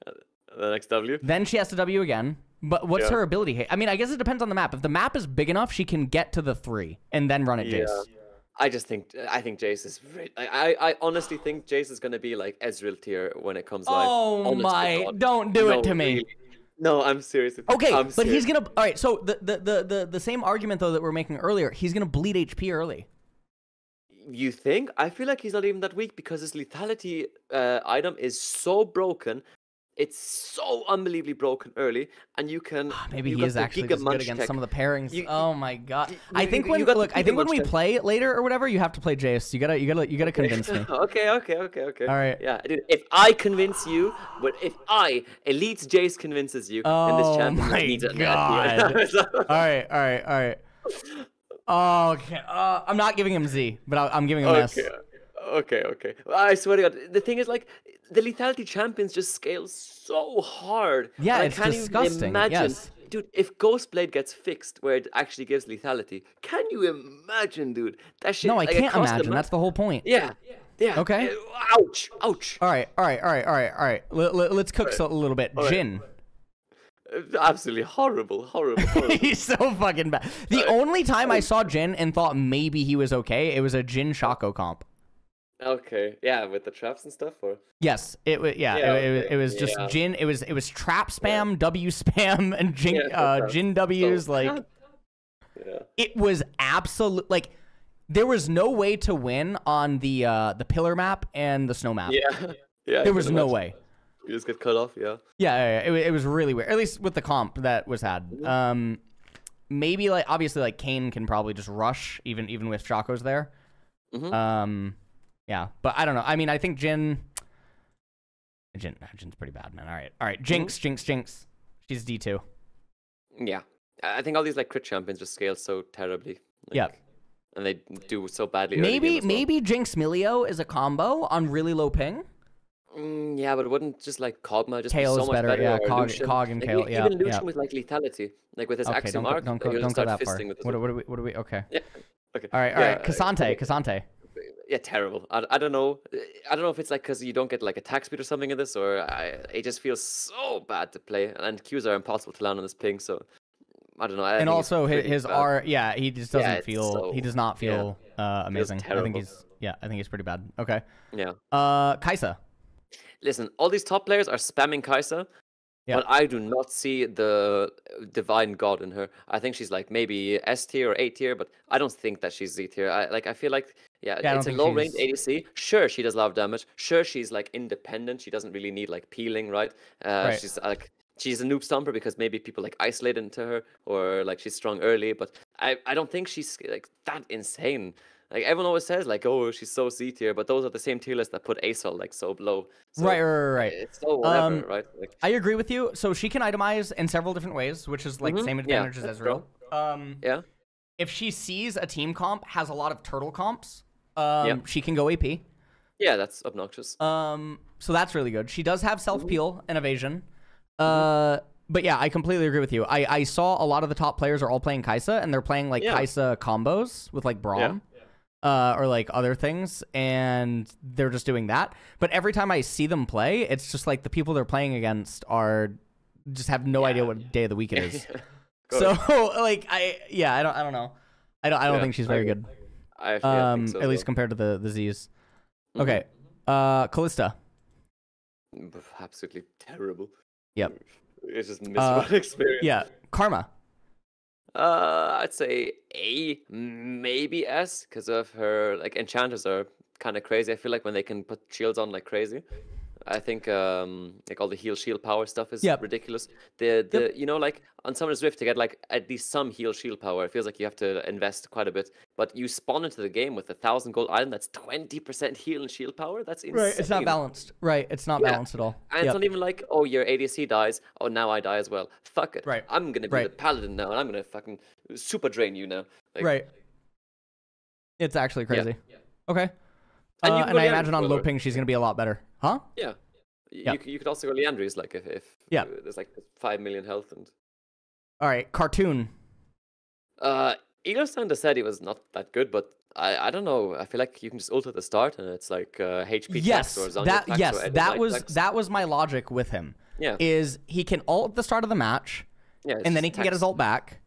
The next W. Then she has to W again. But what's Yeah. her ability? I mean, I guess it depends on the map. If the map is big enough, she can get to the three and then run at Yeah. Jayce. I just think I think Jayce is. Very, I, I I honestly think Jayce is gonna be like Ezreal tier when it comes live. Oh to my! Don't do No, it to me. really. No, I'm serious. Okay, I'm but he's gonna. All right, so the, the the the the same argument though that we're making earlier, he's gonna bleed HP early. You think? I feel like he's not even that weak because his lethality uh, item is so broken. It's so unbelievably broken early, and you can. Ah, Maybe you he is actually good against tech. some of the pairings. You- oh my god! you- I think when look, I think when we tech. play it later or whatever, you have to play Jayce. You gotta you gotta you gotta convince me. okay, okay, okay, okay. All right. Yeah, dude. If I convince you, but if I, Elite Jayce convinces you, then this Oh champion my needs God. So- all right, all right, all right. Okay. Uh, I'm not giving him Z, but I, I'm giving him S. Okay, okay, okay. I swear to God, the thing is like the lethality champions just scale so hard. Yeah, and I it's can't disgusting, Even imagine, yes. dude. If Ghostblade gets fixed, where it actually gives lethality, can you imagine, dude? That shit. No, I like, can't across the imagine. That's the whole point. Yeah, yeah. Okay. Uh, Ouch, ouch. All right, all right, all right, all right, all right. Let, let, let's cook so- a little bit. right. Jhin. Uh, Absolutely horrible, horrible, horrible. He's so fucking bad. The only time I saw Jhin and thought maybe he was okay, it was a Jhin Shaco comp. Okay, yeah, with the traps and stuff, or Yes, it was. Yeah, Yeah, it, it, was- okay, it was just yeah. Jhin. It was it was trap spam, W spam, and Jhin Yeah, uh, Jhin W's. so like yeah. it was absolute. Like there was no way to win on the uh the pillar map and the snow map. Yeah, yeah. There was no way. You just get cut off, yeah. Yeah, yeah, yeah. It, it was really weird. At least with the comp that was had. Mm-hmm. Um, maybe like obviously like Kayn can probably just rush even even with Shaco's there. Mhm. Um, yeah, but I don't know. I mean, I think Jhin. Jhin, Jhin's pretty bad, man. All right, all right. Jinx, Mm-hmm. Jinx, Jinx. She's D two. Yeah, I think all these like crit champions just scale so terribly. Like, Yeah. and they do so badly. Maybe well. maybe Jinx Milio is a combo on really low ping. Mm, yeah, but it wouldn't just like Kog'Maw just Kayle be so is much better, better. yeah, Kog- Lucian. Kog and Like, Kayle, yeah, Even Lucian yeah. with like lethality, like with his Okay, Axiom don't arc, don't go, don't go that far. with What, what do we what do we? Okay. Yeah. Okay. All right, all yeah, right. K'Sante, K'Sante. Yeah, terrible. I, I don't know. I don't know if it's like because you don't get like attack speed or something in this, or I, it just feels so bad to play. And Qs are impossible to land on this ping, so I don't know. I and also his, his. R, yeah, he just doesn't Yeah, feel. he does not yeah. feel uh, amazing. I think he's yeah, I think he's pretty bad. Okay. Yeah. Uh, Kai'Sa. Listen, all these top players are spamming Kai'Sa, Yeah. but I do not see the divine god in her. I think she's like maybe S tier or A tier, but I don't think that she's Z tier. I like I feel like yeah, Yeah, it's a low range ADC. Sure, she does a lot of damage. Sure, she's like independent. She doesn't really need like peeling, right? Uh, Right. She's like she's a noob stomper because maybe people like isolate into her or like she's strong early, but I I don't think she's like that insane. Like everyone always says, like, oh, she's so Z tier, but those are the same tier lists that put ASOL like so low. So right, right, right. It's so whatever, Um, right? Like, I agree with you. So she can itemize in several different ways, which is like Mhm, same yeah, advantages that's as real. Um, yeah, if she sees a team comp has a lot of turtle comps, um, Yep. she can go AP. yeah, that's obnoxious. Um, so that's really good. She does have self peel and evasion. Uh, but yeah, I completely agree with you. I, I saw a lot of the top players are all playing Kai'Sa, and they're playing like Yeah. Kai'Sa combos with like Braum. Uh, or like other things, and they're just doing that. But every time I see them play, it's just like the people they're playing against are just have no idea Yeah. what day of the week it is. So like I yeah I don't I don't know I don't I don't Yeah, think she's very agree. good. I, yeah, I Um, think so at as least compared to the the Z's. Mhm. Okay, uh, Kalista. Absolutely terrible. Yep. It's just miserable experience. Yeah, Karma. Uh, I'd say A, maybe S, because of her like enchanters are kind of crazy. I feel like when they can put shields on like crazy. I think um like all the heal shield power stuff is Yep. ridiculous. The the you know like on Summoner's Rift to get like at least some heal shield power, it feels like you have to invest quite a bit. But you spawn into the game with a thousand gold item that's twenty percent heal and shield power. That's insane. Right, it's not balanced. Right, it's not Yeah, balanced at all. And it's not even like, oh, your ADC dies. Oh, now I die as well. Fuck it. Right, I'm gonna be the paladin now, and I'm gonna fucking super drain you now. Like, right. It's actually crazy. Okay. And Uh, you and I imagine on low ping she's gonna be a lot better. Huh? Yeah. Yeah. You, you could also go Liandry's, like if, if Yeah. there's like five million health and. All right, Karthus. Uh, Eagle Sander said he was not that good, but I, I don't know. I feel like you can just ult at the start and it's like uh, HP Yes, or Zhonya that yes, or that was tax. that was my logic with him. Yeah. Is he can ult at the start of the match, yeah, and then he can get his ult back.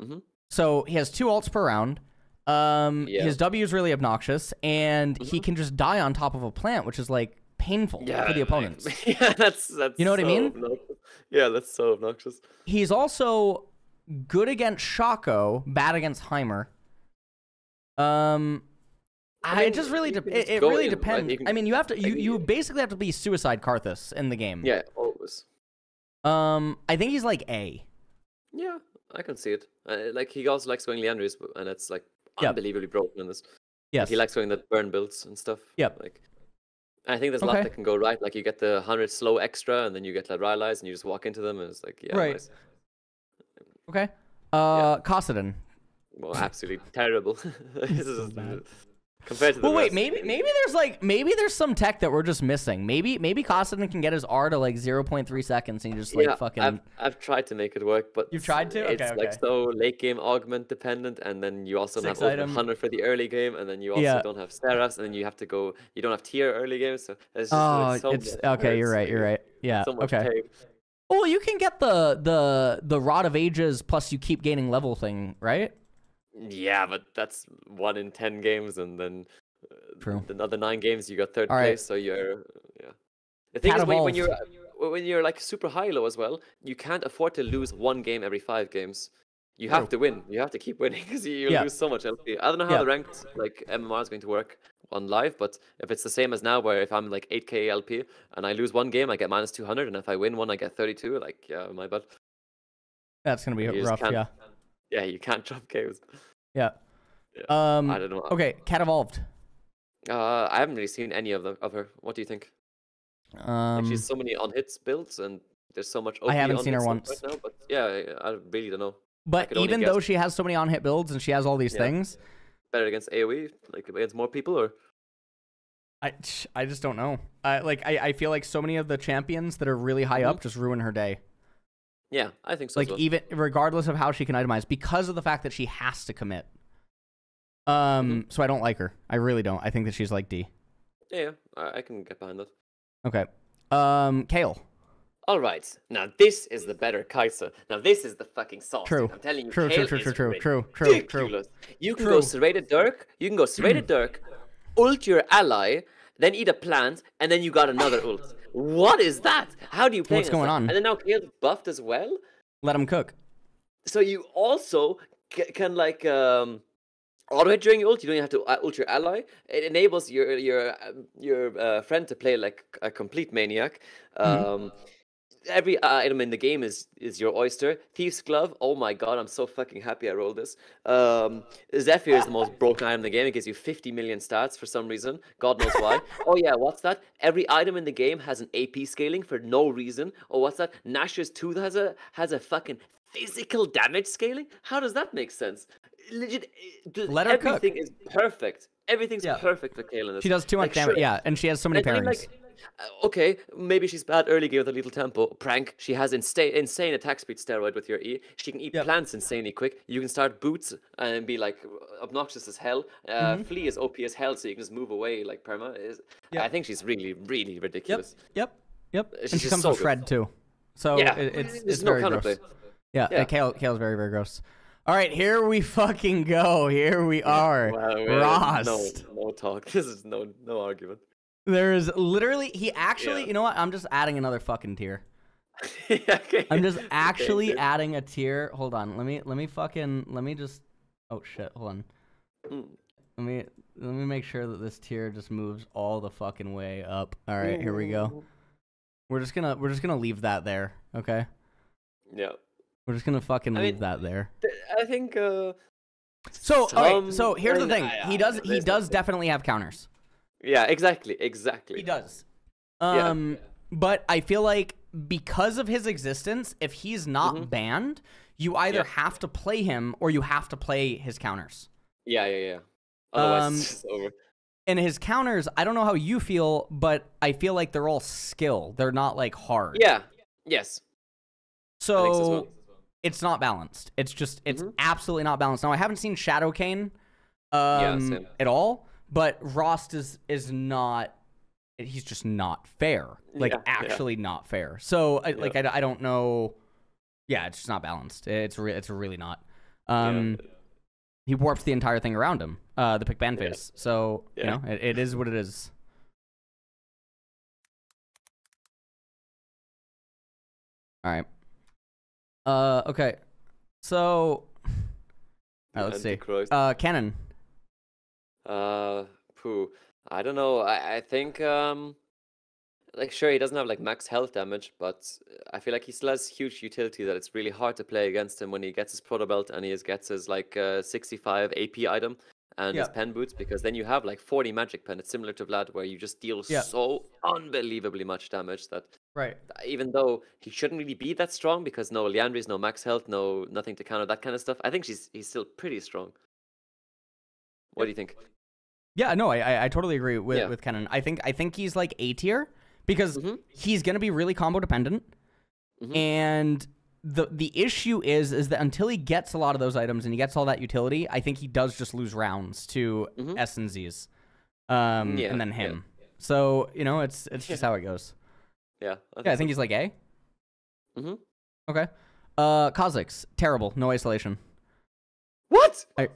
Mhm. So he has two ults per round. Um, Yeah. his W is really obnoxious, and he Mhm. can just die on top of a plant, which is like painful Yeah, for the like- opponents. yeah, that's that's. You know what I mean? obnoxious. Yeah, that's so obnoxious. He's also good against Shaco, bad against Heimer. Um, I I, it just really de- it, it really in, depends. You can- I mean, you have to you, you basically have to be suicide Karthus in the game. Yeah, always. Um, I think he's like A. Yeah, I can see it. Uh, like he also likes going Liandry's, and it's like Yep. unbelievably broken in this. Like, he likes going the burn builds and stuff. Yep. Like, I think there's a lot that can go right. Like you get the hundred slow extra, and then you get like Rylai's, and you just walk into them, and it's like yeah, Right. nice. Okay. Uh, Kassadin. well, absolutely terrible. this is bad. Compared to the Well, wait, maybe maybe there's like maybe there's some tech that we're just missing. Maybe maybe Kostanen can get his R to like 0.3 seconds and he just like yeah, fucking. I've, I've tried to make it work, but You've tried to? It's Okay, like okay. so late game augment dependent, and then you also don't Six have open hunter for the early game, and then you also Yeah. don't have Seraphs, and then you have to go. You don't have tier early game, so it's just oh, like, so it's okay. You're right. You're right. Yeah. So much okay. pain. Well, you can get the the the rod of ages plus you keep gaining level thing, right? Yeah, but that's one in ten games, and then uh, True. the other nine games you got third All right. place, so you're yeah. The thing Cat is, when, when you're when you're like super high low as well, you can't afford to lose one game every five games. You have True. to win. You have to keep winning because you Yeah. lose so much LP. I don't know how Yeah. the ranked like MMR is going to work on live, but if it's the same as now, where if I'm like 8k LP and I lose one game, I get minus 200, and if I win one, I get 32. Like yeah, my bad. That's gonna be You rough. Yeah. Yeah, you can't jump games. Yeah. I Um. don't know. Okay. Cat evolved. Uh, I haven't really seen any of them of her. What do you think? Like, Um. she's so many on hits builds, and there's so much. OP I haven't seen her once. right now, but yeah, I I really don't know. But even though she has so many on hit builds and she has all these Yeah. things, Better against AOE, like against more people, or I I just don't know. I like I, I feel like so many of the champions that are really high up just ruin her day. Yeah, I think so. like even regardless of how she can itemize because of the fact that she has to commit. Um. So I don't like her. I really don't. I think that she's like D. yeah, yeah, I, can get behind that. Okay. Um. Kayle. All right, now this is the better Kai'Sa. Now this is the fucking sauce. True. I'm telling you, True, true, Kayle true, is true, true, true, true, true. You can True. go straight at Dirk. You can go straight at Dirk, ult your ally, then eat a plant, and then you got another ult. What is that? How do you play? What's going that? on? And then now Kayle's buffed as well. Let him cook. So you also ca- can like um auto hit during your ult. You don't even have to uh, ult your ally. It enables your your um, your uh, friend to play like a complete maniac. Mm-hmm. Um, every item in the game is is your oyster. Thief's glove. Oh my god, I'm so fucking happy I rolled this. Um, Zephyr is the most broken item in the game. It gives you 50 million stats for some reason. God knows why. oh yeah, what's that? Every item in the game has an AP scaling for no reason. Oh, what's that? Nash's tooth has a has a fucking physical damage scaling. How does that make sense? Legit, eh, Let her cook. everything is perfect. Everything's Yeah. perfect for Kayle. She does too much Like, damage. sure, Yeah, and she has so many pairings. like, uh, okay, maybe she's bad early game with a little tempo. Prank. She has insta- insane attack speed steroid with your E. She can eat Yep. plants insanely quick. You can start boots and be like obnoxious as hell. Uh, Mm-hmm. Flea is OP as hell, so you can just move away like perma. Is Yep. I think she's really, really ridiculous. Yep. Yep. She's And she comes so with good. shred too. So Yeah, it, it's there's it's no very gross. Yeah, Yeah. yeah. Kayle Kayle's very very gross. All right, here we fucking go. Here we are. Wow, uh, Rhaast. No, no talk. This is no, no argument. There is literally he actually. Yeah. You know what? I'm just adding another fucking tier. okay. I'm just actually good. adding a tier. Hold on. Let me let me fucking let me just. Oh shit. Hold on. Mm. Let me let me make sure that this tier just moves all the fucking way up. All right, here we go. We're just gonna we're just gonna leave that there. Okay. Yeah. We're just gonna fucking I leave mean, that there. Th- I think. Uh, So okay. So here's the thing. I- He does he does definitely have counters. Yeah. Exactly. Exactly. He does. Yeah. Um, but I feel like because of his existence, if he's not Mhm. banned, you either Yeah. have to play him or you have to play his counters. Yeah. Yeah. Yeah. Otherwise, Um, it's over. And his counters, I don't know how you feel, but I feel like they're all skill. They're not like hard. Yeah. Yes. So well. it's not balanced. It's just it's Mhm. absolutely not balanced. Now I haven't seen Shadow Kayn um same. at all, but Rhaast is is not he's just not fair. Like Yeah, yeah. actually not fair. So I, like I, I don't know yeah, it's just not balanced. It's re- it's really not. Um he warped the entire thing around him. Uh the pick ban Yeah. phase. So, Yeah. you know, it, it is what it is. All right. Uh okay. So let's see. Uh Kennen. Uh, poo. I don't know. I, I think um, like sure he doesn't have like max health damage, but I feel like he still has huge utility that it's really hard to play against him when he gets his proto belt and he is- gets his like uh, 65 AP item and his pen boots because then you have like 40 magic pen. It's similar to Vlad where you just deal Yeah. so unbelievably much damage that Right. even though he shouldn't really be that strong because no Liandry's no max health, no nothing to counter that kind of stuff. I think she's he's still pretty strong. What do you think? Yeah, no, I I, I totally agree with Yeah. with Kennen. I think I think he's like A tier because Mhm. he's gonna be really combo dependent, Mhm. and the the issue is is that until he gets a lot of those items and he gets all that utility, I think he does just lose rounds to Mhm. S and Z's, um, Yeah, and then yeah. him. So you know, it's it's just how it goes. Yeah, Yeah, I think he's like A. Mhm. Okay. Uh, Kha'Zix, terrible, no isolation. What? I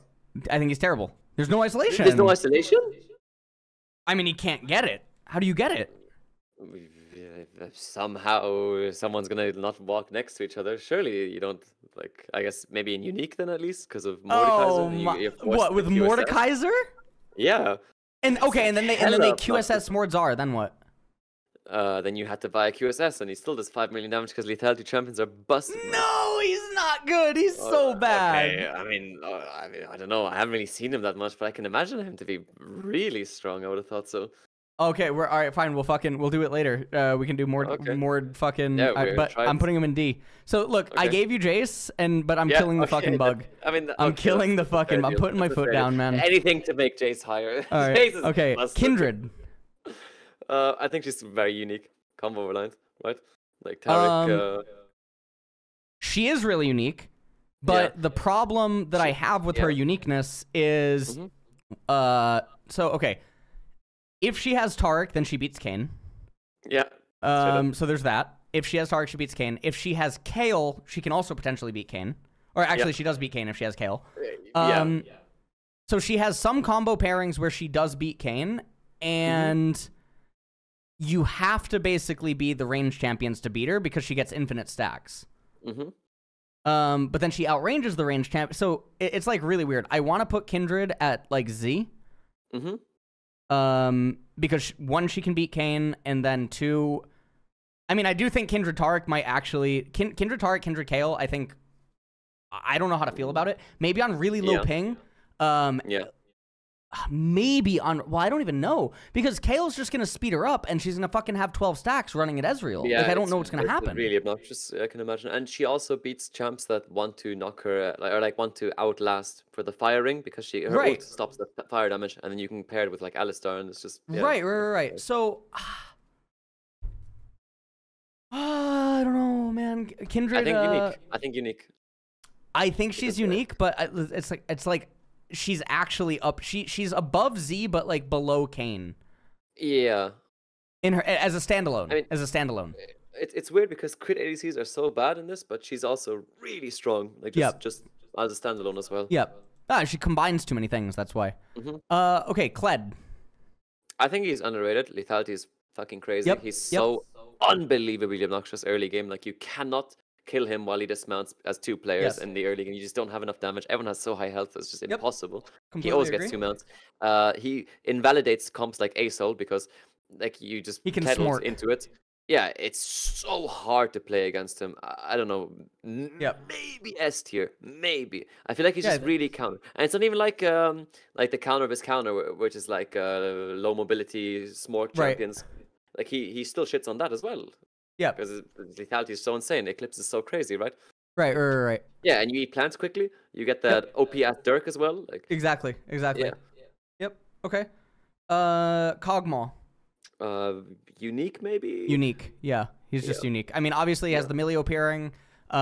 I think he's terrible. There's no isolation. There's no isolation. I mean, he can't get it. How do you get it? Somehow someone's gonna not walk next to each other. Surely you don't like. I guess maybe in unique then at least because of Mordekaiser. Oh my! you're What with QSS. Mordekaiser? Yeah. And okay, and then they and then they QSS Mordzar. Then what? Uh, then you had to buy a QSS, and he still does five million damage because lethality champions are busted. No, he's not good. He's Uh, so bad. Okay, I mean, uh, I mean, I don't know. I haven't really seen him that much, but I can imagine him to be really strong. I would have thought so. Okay, we're all right. Fine, we'll fucking we'll do it later. Uh, we can do more Okay. more fucking. Yeah, I- but I'm putting him in D. So look, I gave you Jayce, and but I'm Yeah, killing the okay, fucking that- bug. I mean, I'm okay, killing the fucking- I'm putting my foot down, man. Anything to make Jayce higher. All right. Jayce is Okay. Kindred. Uh, I think she's very unique. Combo lines, right? Like Taric. Um, uh, She is really unique, but the problem that I have with her uniqueness is, Mhm. uh, so okay, if she has Taric, then she beats Kayn. yeah. Um, so there's that. If she has Taric, she beats Kayn. If she has Kayle, she can also potentially beat Kayn. Or actually, she does beat Kayn if she has Kayle. yeah. Um, So she has some combo pairings where she does beat Kayn, and you have to basically be the range champions to beat her because she gets infinite stacks. hmm Um, but then she outranges the range champ. So it, it's like really weird. I want to put Kindred at like Z. hmm Um, because one, she can beat Kayn, and then two, I mean, I do think Kindred Taric might actually Kin- Kindred Taric, Kindred Kayle. I think I I don't know how to feel about it. Maybe on really low Yeah. ping. Um, Yeah. Maybe on well, I don't even know because Kayle's just gonna speed her up, and she's gonna fucking have twelve stacks running at Ezreal. Yeah, like I don't know what's gonna happen. Really obnoxious, I can imagine. And she also beats champs that want to knock her, uh, or like want to outlast for the fire ring because she her Right. ult stops the fire damage, and then you can pair it with like Alistar, and it's just yeah. Right, right, right. So. I don't know, man. Kindred. I think uh, unique. I think unique. I think she's uh, unique, but it's like it's like she's actually up. She she's above Z, but like below Kayn Yeah. in her as a standalone. I mean- as a standalone. It, it's weird because crit ADCs are so bad in this, but she's also really strong. Like just Yep. just as a standalone as well. Yep. Ah, she combines too many things. That's why. Mhm. Uh, okay, Kled. I think he's underrated. Lethality is fucking crazy. Yep, He's yep. so unbelievably obnoxious early game. Like you cannot kill him while he dismounts as two players Yes. in the early game. You just don't have enough damage. Everyone has so high health, it's just Yep. impossible. He always agree. gets two mounts. Uh, he invalidates comps like Asol because like you just He can pedal smork. into it. Yeah, it's so hard to play against him. I, I don't know. n- Yep. Maybe S tier. Maybe. I feel like he's Yeah, just really counter, and it's not even like um like the counter of his counter, which is like uh, low mobility smart Right. champions. Like he he still shits on that as well Yeah. because lethality is so insane. Eclipse is so crazy, right? Right, right, right. Yeah, and you eat plants quickly. You get that OP at Dirk as well. Like Exactly, exactly. yeah, Yep. Okay. Uh, Kog'Maw. uh, unique maybe. Unique. Yeah, he's just Yeah. unique. I mean, obviously he has Yeah. the Milio pairing. Um,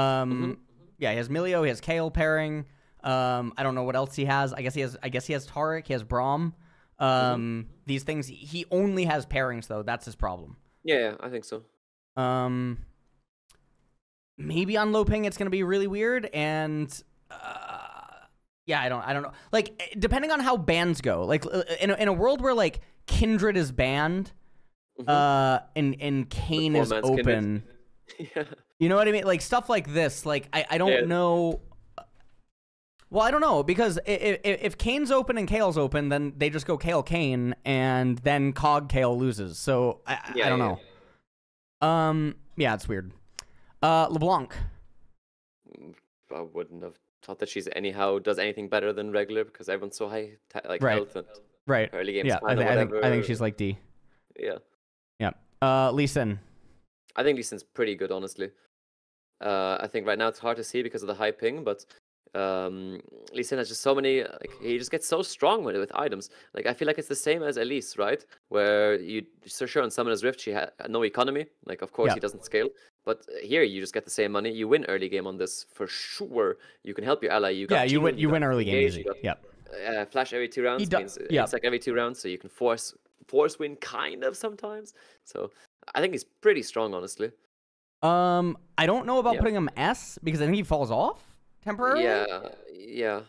Mhm. yeah, he has Milio. He has Kayle pairing. Um, I don't know what else he has. I guess he has. I guess he has Taric. He has Braum. Mm-hmm. Um, these things. He only has pairings though. That's his problem. Yeah, yeah, I think so. Um, maybe on low ping it's gonna be really weird, and uh, yeah, I don't, I don't know. Like eh, depending on how bans go, like uh, in a, in a world where like Kindred is banned, Mhm. uh, and and Kayn is open. yeah. You know what I mean? Like stuff like this. Like I, I don't Yeah. know. Well, I don't know because if, if Kayn's open and Kayle's open, then they just go Kayle Kayn, and then Kog Kayle loses. So I, I- Yeah, I don't know. Um, yeah, it's weird. Uh, LeBlanc. I wouldn't have thought that she's anyhow does anything better than regular because everyone's so high like Right. health and Right. early game Yeah, I, span I think I think she's like D. yeah. Yeah. Uh, Lee Sin. I think Lee Sin's pretty good, honestly. Uh, I think right now it's hard to see because of the high ping, but um, Lee Sin has just so many. Like he just gets so strong with it with items. Like I feel like it's the same as Elise, right? Where you so sure on Summoner's Rift she had no economy. Like of course Yeah. he doesn't scale, but here you just get the same money. You win early game on this for sure. You can help your ally. You got Yeah, you win. win, You win early game engage, easy. got Yep. uh, flash every two rounds do- means uh, yeah. it's like every two rounds, so you can force force win kind of sometimes. So I think he's pretty strong, honestly. Um, I don't know about Yeah. putting him S because I think he falls off temporarily. Yeah, yeah.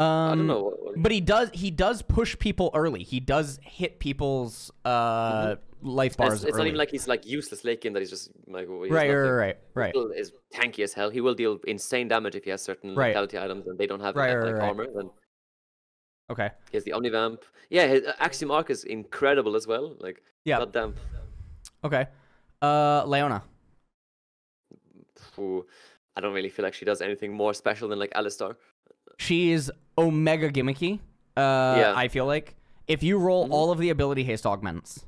Um, I don't know. what- what- But he does. He does push people early. He does hit people's uh life bars. It's, it's not even like he's like useless late game that he's just like he's right, right, right, right, right. Is tanky as hell. He will deal insane damage if he has certain Right. lethality items and they don't have Right, right, like right. armor. Then Okay. he has the Omnivamp. Yeah, his uh, Axiom Arc is incredible as well. Like Yeah. goddamn. Okay. Uh, Leona. Phew, I don't really feel like she does anything more special than like Alistar. She is omega gimmicky. Uh, Yeah. I feel like if you roll Mhm. all of the ability haste augments,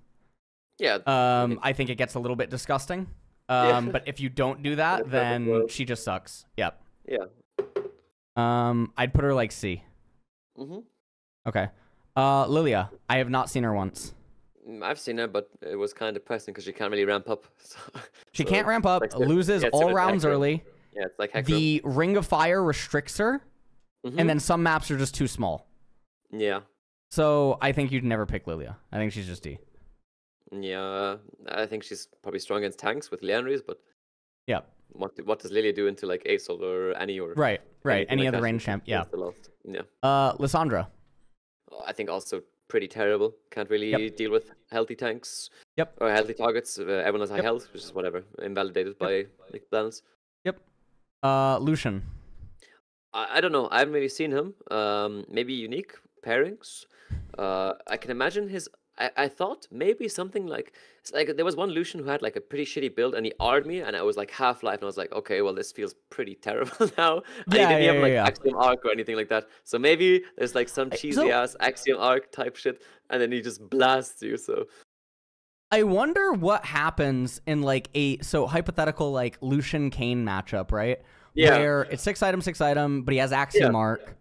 Yeah, um, I think it gets a little bit disgusting. Yeah. Um, but if you don't do that, then she just sucks. Yep. yeah. Um, I'd put her like C. hmm Okay. Uh, Lilia. I have not seen her once. Mm, I've seen her, but it was kind of depressing because she can't really ramp up. So, She so can't ramp up. like, loses yeah, all rounds early. Yeah, it's like Hecarim. The Ring of Fire restricts her, Mhm. and then some maps are just too small. yeah, So I think you'd never pick Lilia. I think she's just D. yeah. I think she's probably strong against tanks with Liandry's, but yeah. what what does Lilia do into like Asol or Annie or Right. Right. Any like other range champ? Yeah. Yeah. Uh, Lissandra. Oh, I think also pretty terrible. Can't really deal with healthy tanks. Yep. Or healthy targets. Uh, everyone has high Yep. health, which is whatever. Invalidated by like balance. Uh, Lucian. I, I don't know. I haven't really seen him. Um, maybe unique pairings. Uh, I can imagine his. I, I thought maybe something like like there was one Lucian who had like a pretty shitty build and he R'd me and I was like half life and I was like okay well this feels pretty terrible now. He Yeah, didn't yeah, have like yeah. Axiom Arc or anything like that. So maybe there's like some cheesy so- ass Axiom Arc type shit and then he just blasts you. So I wonder what happens in like a so hypothetical like Lucian Kayn matchup, right? Yeah. Where it's six item, six item, but he has axiom Yeah. arc,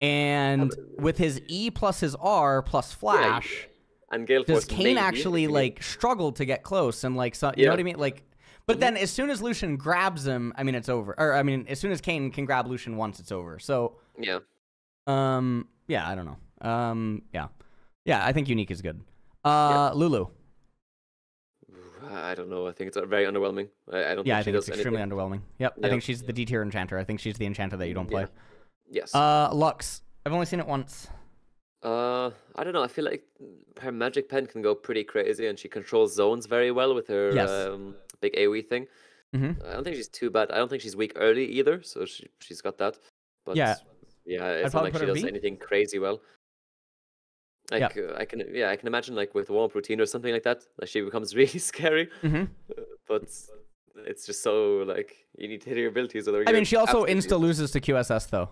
and with his E plus his R plus flash, and Gale does Kayn maybe, actually like struggle to get close and like so, you know what I mean? Like, but Mhm. then as soon as Lucian grabs him, I mean it's over. Or I mean as soon as Kayn can grab Lucian once, it's over. So Yeah. um yeah, I don't know. Um yeah, yeah, I think unique is good. Uh, Lulu. I don't know. I think it's uh, very underwhelming. I, I don't Yeah, I think she think it's extremely anything. underwhelming. Yep, I think she's the D tier enchanter. I think she's the enchanter that you don't play. Yeah. Yes. Uh, Lux. I've only seen it once. Uh, I don't know. I feel like her magic pen can go pretty crazy, and she controls zones very well with her Yes. um, big AOE thing. Mhm. I don't think she's too bad. I don't think she's weak early either, so she she's got that. But Yeah. yeah, it's not like she does B. anything crazy well. Yeah. Like uh, I can, yeah, I can imagine like with warm routine or something like that, like she becomes really scary. hmm But it's just so like you need to hit your abilities. Or I mean, she also insta loses to QSS though.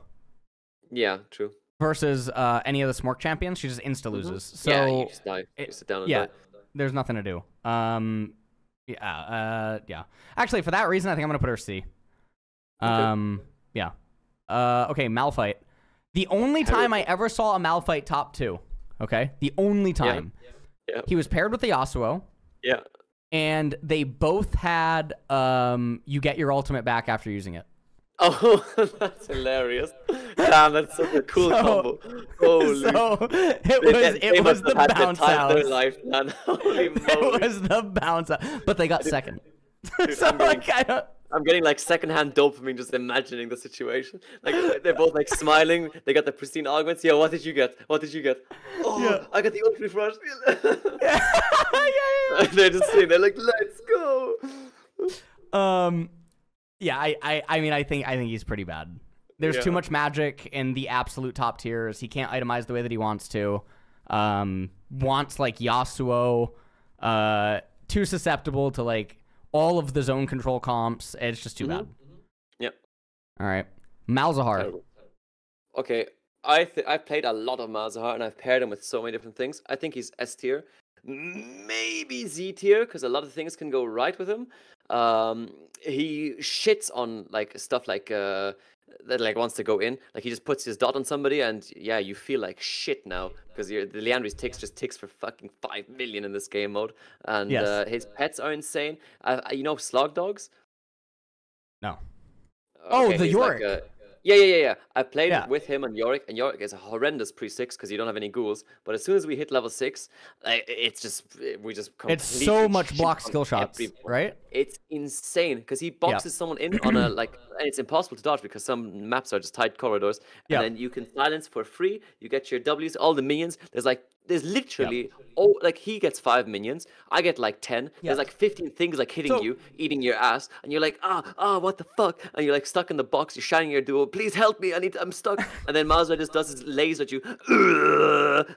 Yeah, true. Versus uh, any of the Smork champions, she just insta Mhm. loses. So yeah, you just die. it- you sit down and yeah. die. there's nothing to do. Um, yeah, uh, yeah. Actually, for that reason, I think I'm gonna put her C. Um, yeah. Uh, okay, Malphite. The only time I ever saw a Malphite top two. Okay, the only time Yeah. he was paired with the Yasuo, Yeah. and they both had um, you get your ultimate back after using it. Oh, that's hilarious! Damn, that's such a cool So- combo. Holy. so it They- was they- they it was the bounce out. Their life, man. Holy moly. It was the bounce out, but they got second. so like I don't. I'm getting like secondhand dopamine just imagining the situation. Like they're both like smiling. They got the pristine augments. Yeah, what did you get? What did you get? Oh, Yeah. I got the ultra refresh. yeah, yeah, yeah. they're just sitting there like, let's go. Um, yeah, I, I, I mean, I think, I think he's pretty bad. There's too much magic in the absolute top tiers. He can't itemize the way that he wants to. Um, wants like Yasuo. Uh, too susceptible to like all of the zone control comps. It's just too Mhm. bad. Yep. All right. Malzahar. Okay, I th- I've played a lot of Malzahar and I've paired him with so many different things. I think he's S tier, maybe Z tier because a lot of things can go right with him. Um, he shits on like stuff like uh that like wants to go in. Like he just puts his dot on somebody and yeah, you feel like shit now because the Liandry's ticks just ticks for fucking five million in this game mode, and Yes. uh, his pets are insane. Uh, you know, slog dogs. No. Oh, the he's like a- yeah, yeah, yeah, yeah. I played Yeah. with him and Yorick, and Yorick is a horrendous pre six because you don't have any ghouls. But as soon as we hit level six, it's just we just It's so much shit block on skill shots, everyone. right? It's insane because he boxes someone in on a like, and it's impossible to dodge because some maps are just tight corridors. Yeah. And then you can silence for free. You get your W's, all the minions. There's like, there's literally, oh, like he gets five minions. I get like ten. Yeah. There's like fifteen things like hitting So- you, eating your ass, and you're like, ah, ah, what the fuck? And you're like stuck in the box. You're shining your duo. Please help me. I need. To, I'm stuck. And then Mazda just does his laser at you,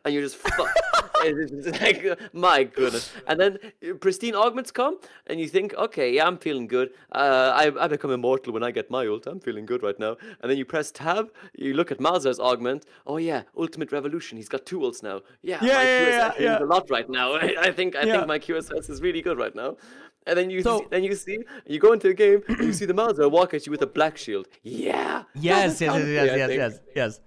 and you're just fucked. It's like, my goodness. And then pristine augments come, and you think, okay, yeah, I'm feeling good. Uh, I, I become immortal when I get my ult. I'm feeling good right now. And then you press tab, you look at Mazda's augment. Oh yeah, ultimate revolution. He's got two ults now. Yeah, Yeah, my yeah, QSS yeah, yeah. a lot right now. I, I think I Yeah. think my QSS is really good right now. And then you So- see, then you see you go into a game and you see the Mazda walk at you with a black shield. Yeah. Yes, yes, yes, yes, yes, yes, yes.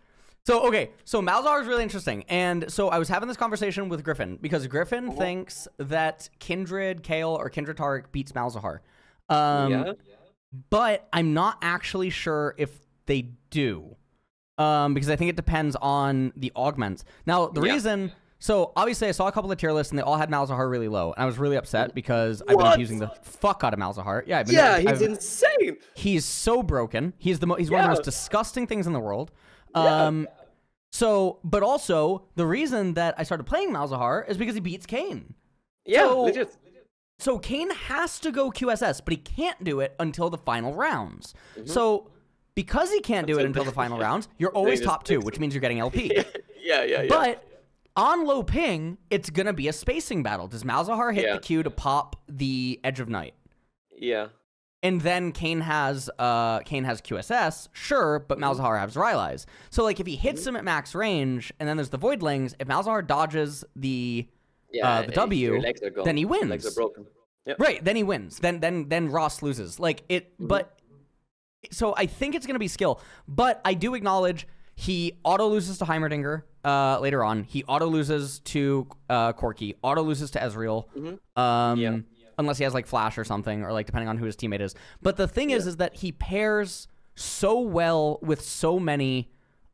So okay, so Malzahar is really interesting, and so I was having this conversation with Griffin because Griffin Uh-huh. thinks that Kindred Kayle or Kindred Taric beats Malzahar, um, yeah. but I'm not actually sure if they do, um, because I think it depends on the augments. Now the Yeah. reason. So obviously, I saw a couple of tier lists and they all had Malzahar really low, and I was really upset because I've been using the fuck out of Malzahar. Yeah, I've been, Yeah, I've- he's I've- insane. He's so broken. He's the mo- he's one of the most disgusting things in the world. Yeah. Um, so, but also the reason that I started playing Malzahar is because he beats Kayn. Yeah, So- legit. So Kayn has to go QSS, but he can't do it until the final rounds. Mm-hmm. So because he can't do it until the final rounds, you're always top two, which means you're getting LP. yeah, yeah, yeah. But on low ping, it's gonna be a spacing battle. Does Malzahar hit Yeah. the Q to pop the Edge of Night? yeah. And then Kayn has uh Kayn has QSS, sure, but Mm-hmm. Malzahar has Rylai's. So like if he hits him at max range and then there's the Voidlings, if Malzahar dodges the Yeah, uh, the W, legs are gone. then he wins. Yeah. right, then he wins. Then then then Rhaast loses. Like it Mm-hmm. but so I think it's gonna be skill. But I do acknowledge he auto loses to Heimerdinger uh later on. He auto loses to uh Corki, auto loses to Ezreal. Um Yeah. Unless he has like flash or something or like depending on who his teammate is. But the thing is is that he pairs so well with so many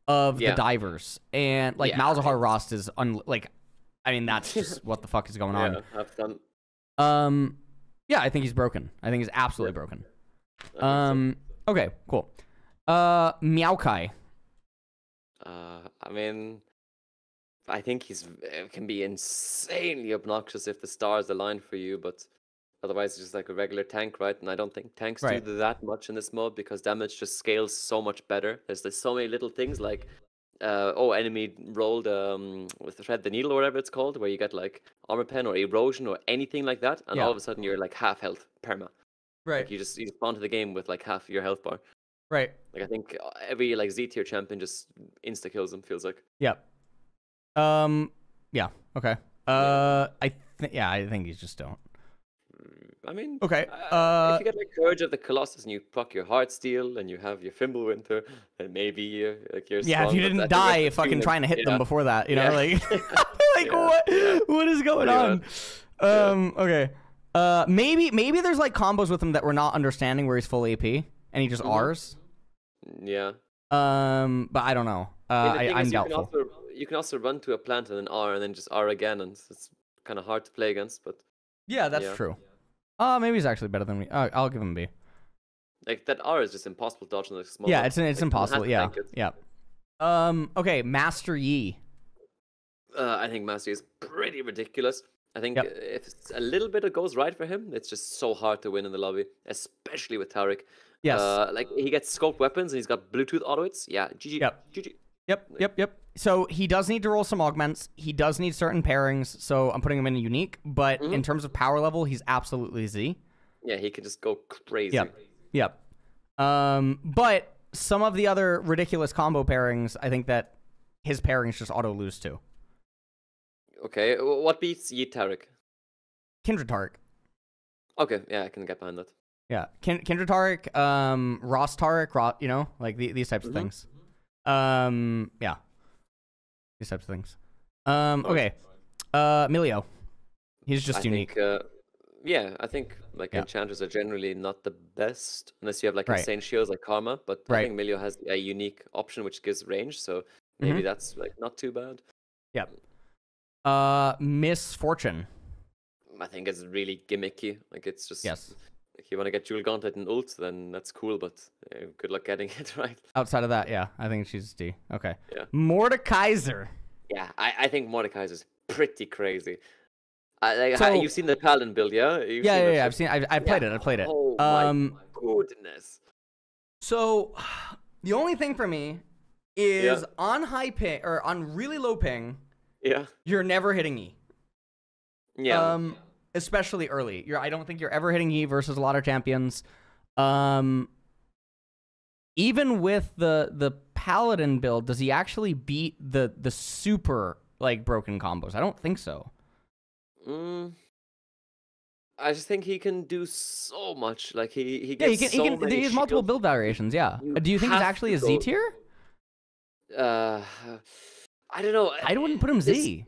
of Yeah. the divers. And like Yeah. Malzahar Rhaast is un- like I mean that's just what the fuck is going on. Yeah. Um, yeah, I think he's broken. I think he's absolutely broken. Um, okay, cool. Uh, Maokai. Uh, I mean, I think he's can be insanely obnoxious if the stars align for you, but otherwise it's just like a regular tank, right? And I don't think tanks Right. do that much in this mode because damage just scales so much better. There's there's so many little things like. Uh, oh, enemy rolled um, with the thread the needle or whatever it's called, where you get like armor pen or erosion or anything like that, and Yeah. all of a sudden you're like half health perma. Right. Like you just you spawn to the game with like half your health bar. Right. Like I think uh, every like Z tier champion just insta kills him. Feels like. Yep. Um. Yeah. Okay. Uh. I think. Yeah. I think he's just don't. I mean, Okay. uh, Uh. if you get like Courage of the Colossus and you proc your Heart Steel and you have your Fimbulwinter, then maybe you're like you're Yeah. If you didn't die fucking trying to hit yeah. them before that, you know, Yeah. like, like Yeah, what? What is going on? Um. Okay. Uh. Maybe. Maybe there's like combos with him that we're not understanding where he's full AP and he just Mhm. R's. Yeah. Um. But I don't know. Uh. I mean, I, I'm is, you can doubtful. also you can also run to a plant and then R and then just R again, and it's- kind of hard to play against. But Yeah, that's true. Uh, maybe he's actually better than me. Uh, I'll give him B. like that R is just impossible to dodge in the small. yeah, it's it's Like, impossible. Yeah, it. yeah. Um. Okay, Master Yi. Uh, I think Master is pretty ridiculous. I think Yep. if a little bit it goes right for him, it's just so hard to win in the lobby, especially with Taric. Yes. Uh, like he gets scoped weapons and he's got Bluetooth auto hits. Yeah, GG. Yep. GG. Yep. Yep. Yep. So he does need to roll some augments. He does need certain pairings. So I'm putting him in a unique. But Mm-hmm. in terms of power level, he's absolutely Z. Yeah, he can just go crazy. Yep. Yep. Um. But some of the other ridiculous combo pairings, I think that his pairings just auto lose to. Okay, what beats Yeet Taric? Kindred Taric. Okay, yeah, I can get behind that. Yeah, Kin- Kindred Taric, um, Rhaast Taric, Ro- you know, like the- these types of Mhm. things. Um, yeah, these types of things. Um, okay, uh, Milio, he's just I unique. Think, uh, yeah, I think like Yeah. enchanters are generally not the best unless you have like Right. insane shields like Karma. But I think Milio has a unique option which gives range, so Mm-hmm. maybe that's like not too bad. Yeah. Uh, Miss Fortune. I think it's really gimmicky. Like it's just Yes. You want to get Jewel Gauntlet and ult, then that's cool. But uh, good luck getting it right. Outside of that, yeah, I think she's D. Okay. Yeah. Mordekaiser. Yeah, I, I think Mordekaiser's pretty crazy. I, like, So- ha- you've seen the Paladin build, yeah? You've Yeah, yeah, yeah. I've seen. I've, I've played it. I've played it. Oh Um, my goodness. So, the only thing for me is on high ping or on really low ping, Yeah. you're never hitting E. Yeah. Um, especially early. You're. I don't think you're ever hitting E versus a lot of champions. Um, even with the the paladin build, does he actually beat the the super like broken combos? I don't think so. Mm, I just think he can do so much. Like he he Yeah, gets he can. so he can. many He has multiple build variations. Yeah. You Do you think he's actually a Z tier? Uh, I don't know. I wouldn't put him Z.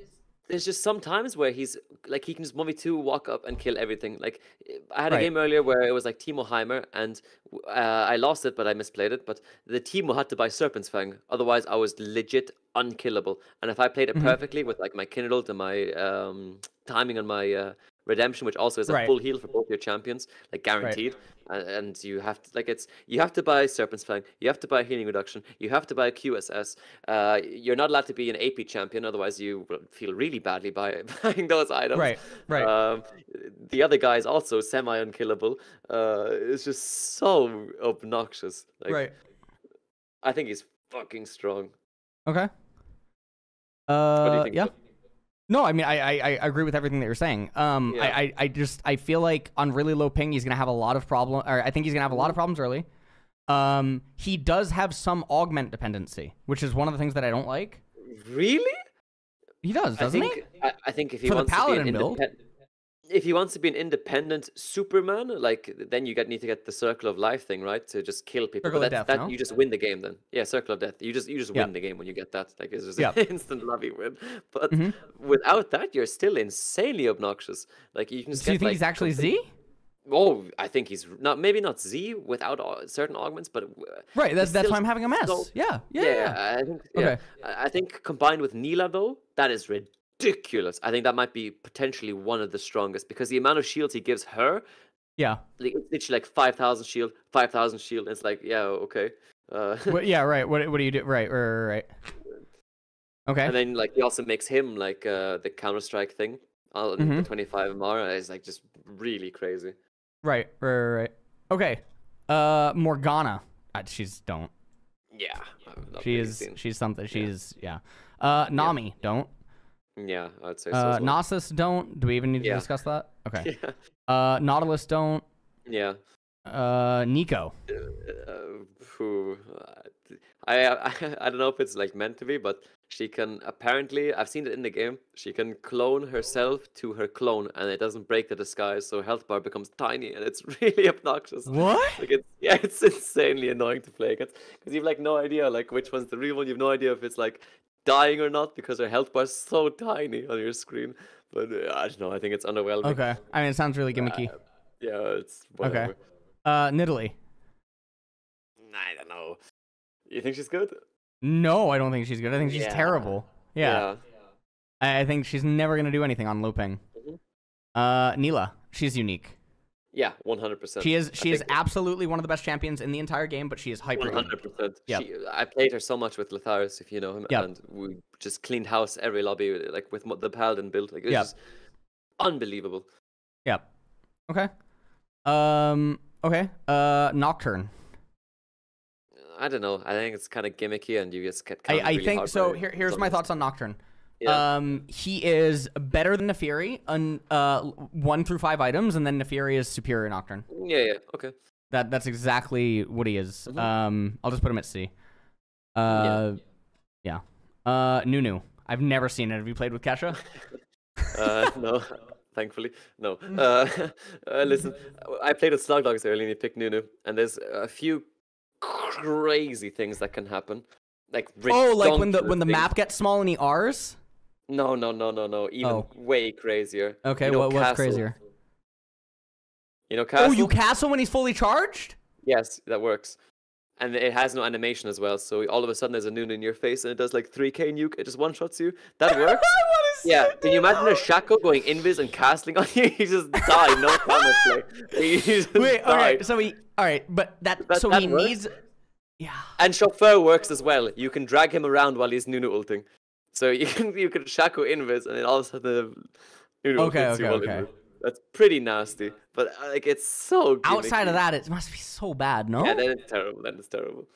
There's just some times where he's like he can just 1v2 walk up and kill everything. Like I had a Right. game earlier where it was like Teemo Heimer and uh, I lost it, but I misplayed it. But the Teemo had to buy Serpent's Fang, otherwise I was legit unkillable. And if I played it Mhm. perfectly with like my Kindle and my um, timing on my uh, Redemption, which also is a Right. full heal for both your champions, like guaranteed. And, and you have to like it's you have to buy Serpent's Fang, you have to buy healing reduction, you have to buy QSS. Uh, you're not allowed to be an AP champion, otherwise you will feel really badly by buying those items. Right. Right. Um, the other guy is also semi unkillable. Uh, it's just so obnoxious. Like, right. I think he's fucking strong. Okay. What do Uh, you think? yeah. No, I mean, I, I, I agree with everything that you're saying. Um, Yeah. I, I, I just, I feel like on really low ping, he's gonna have a lot of problem, or I think he's gonna have a lot Mm-hmm. of problems early. Um, he does have some augment dependency, which is one of the things that I don't like. Really? He does, I doesn't think he? I, I think if he For the wants to be an paladin build? If he wants to be an independent Superman, like then you get need to get the Circle of Life thing right to just kill people. Circle but of Death, that no? you just win the game then. Yeah, Circle of Death. You just you just Yeah. win the game when you get that. Like it's just Yeah. an instant lovey win. But Mhm. without that, you're still insanely obnoxious. Like you can just So you think like, he's actually Z? Oh, I think he's not maybe not Z without certain augments, but uh, Right. That's that's why I'm having a mess. so- yeah. Yeah. yeah, Yeah. I think. Okay. I I think combined with Nilah though, that is ridiculous. I think that might be potentially one of the strongest because the amount of shields he gives her, Yeah. like it's literally like five thousand shield, five thousand shield. And it's like, yeah, okay. Uh, What, yeah. Right. What What do you do? Right. Right. Right. right. Okay. and then like he also makes him like uh, the Counter Strike thing on the Mhm. twenty five MR. It's like just really crazy. Right. Right. Right. right. Okay. Uh, Morgana. Uh, she's don't. Yeah, She is. seen- She's something. She's yeah. Uh, Nami don't. Yeah, I'd say so. Uh, well. Nasus don't. Do we even need to Yeah. discuss that? Okay. Yeah, Uh, Nautilus don't. yeah. Uh, Neeko. uh, who uh, I, I I don't know if it's like meant to be, but she can apparently I've seen it in the game. She can clone herself to her clone, and it doesn't break the disguise, so her health bar becomes tiny, and it's really obnoxious. What? Like it's yeah, it's insanely annoying to play against because you've like no idea like which one's the real one. You've no idea if it's like dying or not because her health bar is so tiny on your screen. But uh, I don't know. I think it's underwhelming. Okay. I mean, it sounds really gimmicky. Uh, yeah, it's whatever. Uh, Nidalee. I don't know. You think she's good? No, I don't think she's good. I think she's Yeah. terrible. Yeah. I I think she's never gonna do anything on low ping. Mhm. Uh, Nilah. She's unique. Yeah, one hundred percent. She is. She is absolutely one of the best champions in the entire game, but she is hyper. Hundred percent. I played her so much with Latharis, if you know him, Yep. and we just cleaned house every lobby, like with the paladin build. Like it was Yep. unbelievable. Yeah. Okay. Um. Okay. Uh. Nocturne. I don't know. I think it's kind of gimmicky, and you just get. I, I really think so. Here, here's my thoughts on Nocturne. Yeah. Um, he is better than Naafiri on uh one through five items, and then Naafiri is superior Nocturne. yeah, yeah. Okay. That that's exactly what he is. Mhm. Um, I'll just put him at C. Uh, yeah. Uh, Nunu. I've never seen it. Have you played with Kesha? Uh, no, thankfully, no. Uh, uh, listen, I played with Slug Dogs earlier and you picked Nunu, and there's a few crazy things that can happen. Like oh, like when the when the things. map gets small and he R's. No, no, no, no, no. Even Oh. way crazier. Okay, You know what what's crazier? You know Castle? Oh, you castle when he's fully charged? Yes, that works. And it has no animation as well, so all of a sudden there's a Nunu in your face and it does like 3k nuke, it just one shots you. That works. I wanna see Yeah, can you imagine a Shaco going invis and castling on you? He just die, no comment play. You just Wait, alright, So he, all right, but that, That- so that he works? needs. Yeah. And chauffeur works as well. You can drag him around while he's Nunu ulting. So you can you can Shaco invis and then all of a sudden the Nunu Okay, okay, okay. invis. That's pretty nasty, but uh, like it's so Outside of that, it must be so bad, no? Yeah, then it's terrible. Then it's terrible.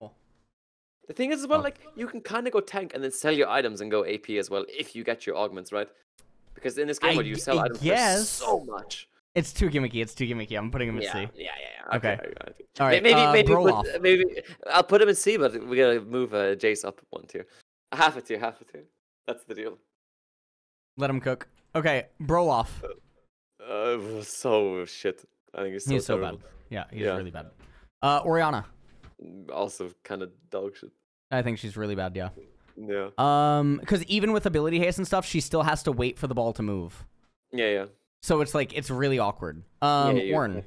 Cool. The thing is, as well, Oh. like you can kind of go tank and then sell your items and go AP as well if you get your augments right. Because in this game I mode, you sell I items guess. for so much. It's too gimmicky. It's too gimmicky. I'm putting him at Yeah, C. yeah, yeah, yeah. Okay. It. All right, Maybe, uh, maybe, put, maybe I'll put him in C, but we gotta move uh, Jayce up one tier, half a tier, half a tier. That's the deal. Let him cook. Okay, Broloff. Uh, so shit. I think he's so he's so bad. Yeah, he's Yeah. really bad. Uh, Orianna. Also, kind of dog shit. I think she's really bad. Yeah. Yeah. Um, because even with ability haste and stuff, she still has to wait for the ball to move. Yeah, yeah. So it's like it's really awkward. Um, Yeah, Ornn.